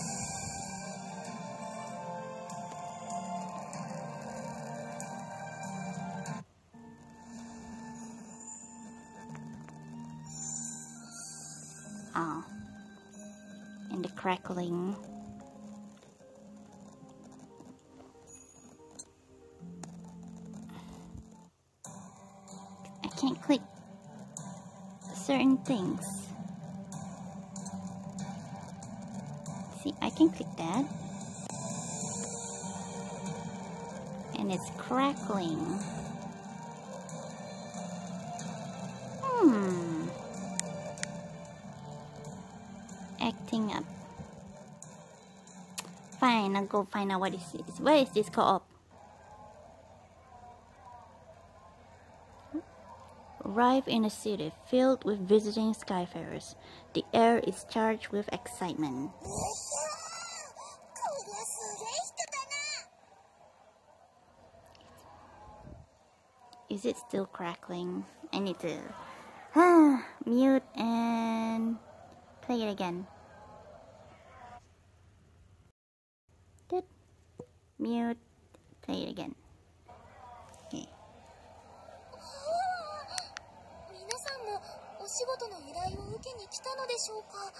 Crackling. I can't click certain things. See, I can click that. And it's crackling. go find out what is this. Where is this co-op? Arrive in a city filled with visiting skyfarers. The air is charged with excitement. Is it still crackling? I need to mute and play it again. Mute. Play it again. Okay. 皆さんもお仕事の依頼を受けに来たのでしょうか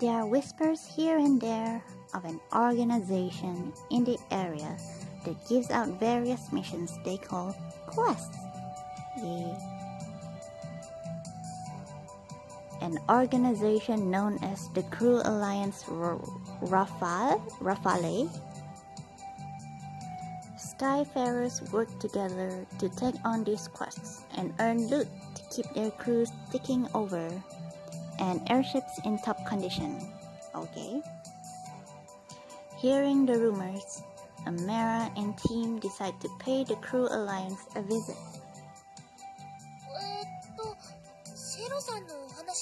There are whispers here and there of an organization in the area that gives out various missions they call quests. Yay. An organization known as the Crew Alliance Rafale, Rafale. Skyfarers work together to take on these quests and earn loot to keep their crews ticking over and airships in top condition. Okay. Hearing the rumors, Amara and team decide to pay the Crew Alliance a visit.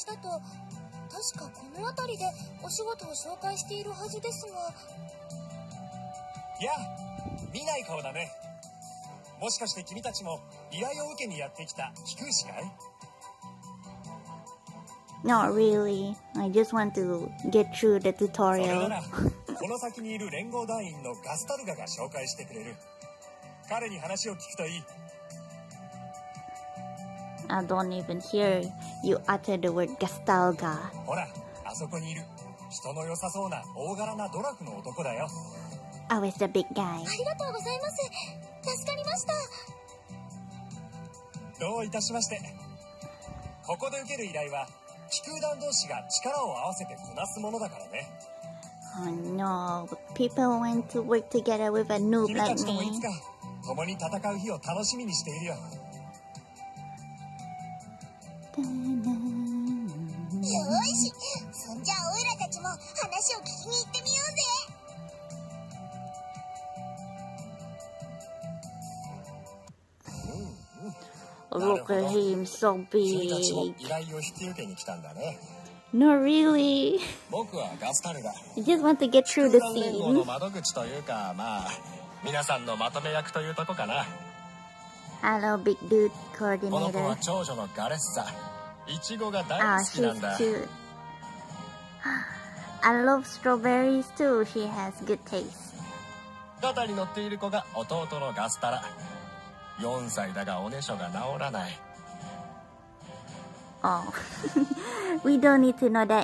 だと。確かこの辺りでお仕事を紹介しているはずですが。いや見ない顔だね。もしかして君たちも依頼を受けにやってきた貴空士かい？Not really. I just want to get through the tutorial. らこの先にいる連合団員のガスタルガが紹介してくれる。彼に話を聞くといい I don't even hear you utter the word Gastalga. ほらあそこにいる。人の良さそうな大柄なドラフの男だよ。Oh, it's the big guy. ありがとうございます。助かりました。どういたしまして。ここで受ける依頼は気空団同士が力を合わせてこなすものだからね。Oh no, people want to work together with a noob 君たちともい.つか共に戦う日を楽しみにしているよよしそんじゃオイラたちも話を聞きに行ってみようぜ at him, so 君たちも big. 依頼を引き受けに来たんだね No, really. 僕はガスタルガ I just want to get through the 空団連合の scene. 窓口というかまあ皆さんのまとめ役というとこかなビッグドゥコーディネーター。は長女のガレッサ。イチゴが大好きなんだ。Oh, I love strawberries too. She has good taste. 肩に乗っている子が弟のガスタラ。四歳だがおねしょが治らない。Oh, we don't need to know それ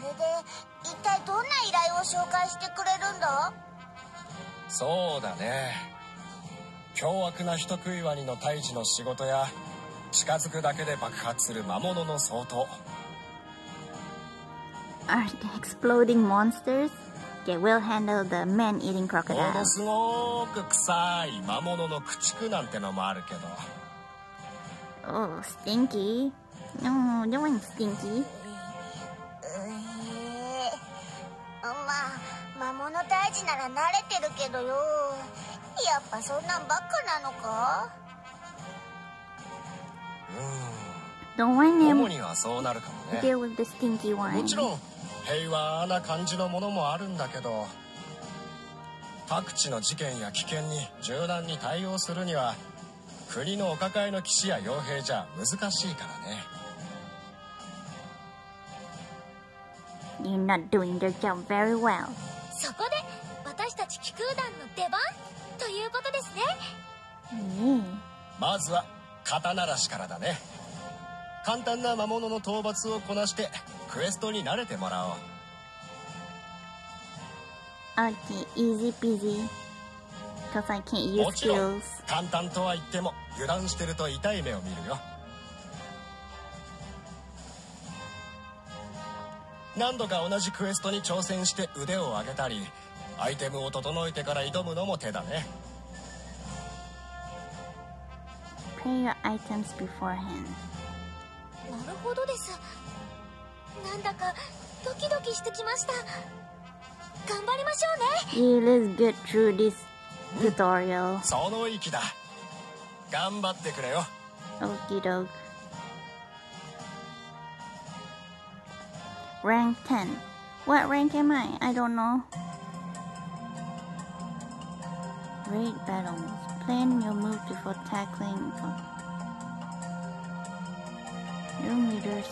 で一体どんな依頼を紹介してくれるんだ？そうだね凶悪な人食いワニの退治の仕事や近づくだけで爆発する魔物の相当 Are the exploding monsters? Okay, we'll handle the man-eating も crocodile. のすごく臭い魔物の駆逐なんてのもあるけど Oh, stinky. No, don't stinky. ええまあ魔物退治なら慣れてるけどよ。やっぱそんなんばっかなのか？Don't want 主 him にはそうなるかもね。deal with the stinky も.ちろん平和な感じのものもあるんだけど各地の事件や危険に柔軟に対応するには国のお抱えの騎士や傭兵じゃ難しいからね。You're not doing their job very well. そこで私たち気空団の出番？ということですね Yeah. まずは肩慣らしからだね簡単な魔物の討伐をこなしてクエストに慣れてもらおう Okay, easy peasy. Cause I can't use もちろん skills. 簡単とは言っても油断してると痛い目を見るよ何度か同じクエストに挑戦して腕を上げたりアイテムを整えてから挑むのも手だね prepare your items beforehand. なるほどですなんだかドキドキしてきました頑張りましょうね Yeah, let's get through this tutorial. その息だ頑張ってくれよ Okie doke. Rank 10. What rank am I? I don't know. Raid battles. Plan your move before tackling. New leaders.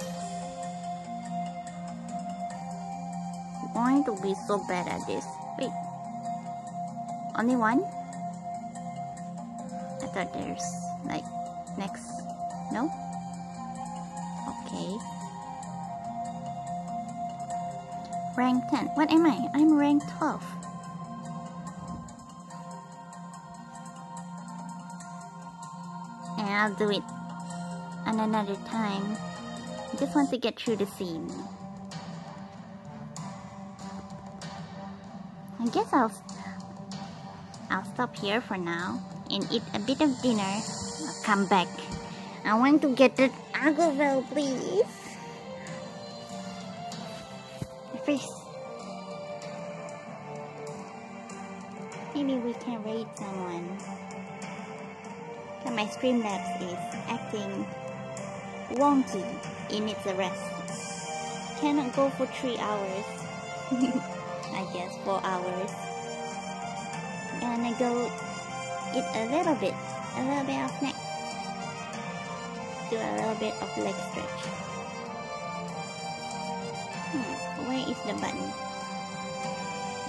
Going to be so bad at this. Wait. Only one? I thought there's like next. No? Okay. Rank 10. What am I? I'm rank 12. And I'll do it on another time. I just want to get through the scene. I guess I'll I'll stop here for now and eat a bit of dinner. I'll come back. I want to get that Aglovale, please. Maybe we can raid someone. But my Streamlabs is acting wonky in its arrest. Cannot go for three hours. I guess four hours. Gonna go eat a little bit, a little bit of snack. Do a little bit of leg stretch. Hmm, where is the button?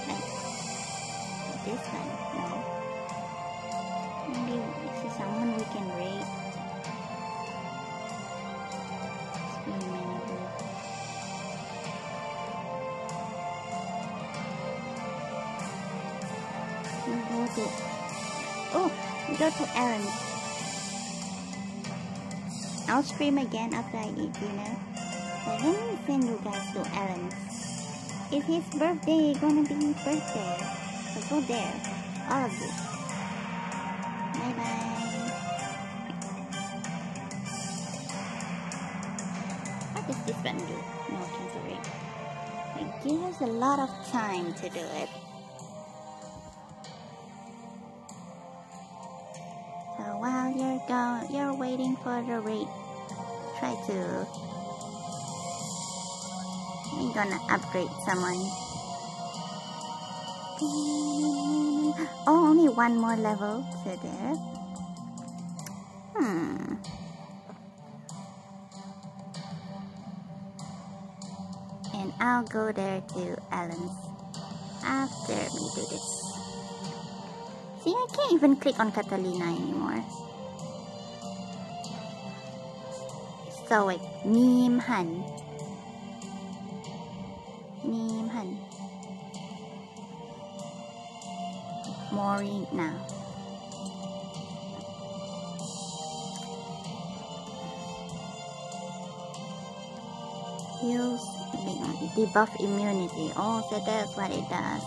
Like this one? No. Maybe is someone we can. We go to Oh, go to Aaron. I'll stream again after I eat dinner. But let me send you guys to Alan. It's his birthday, gonna be his birthday. So go there, all of you. Bye bye. What does this button do? No, cancel rate. It gives us a lot of time to do it. So while you're go, you're waiting for the rate. Try to. Gonna upgrade someone. Oh, only one more level to there. Hmm. And I'll go there to Alan's after we do this. See, I can't even click on Katalina anymore. So wait, Neem Han. Neem Han. Now. Heals debuff immunity. Oh, so that's what it does.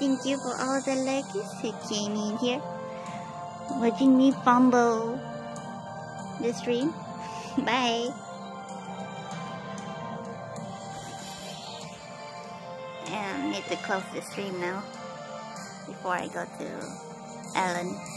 Thank you for all the lurkers who came in here, watching me fumble the stream. Bye. And I need to close the stream now before I go to Ellen.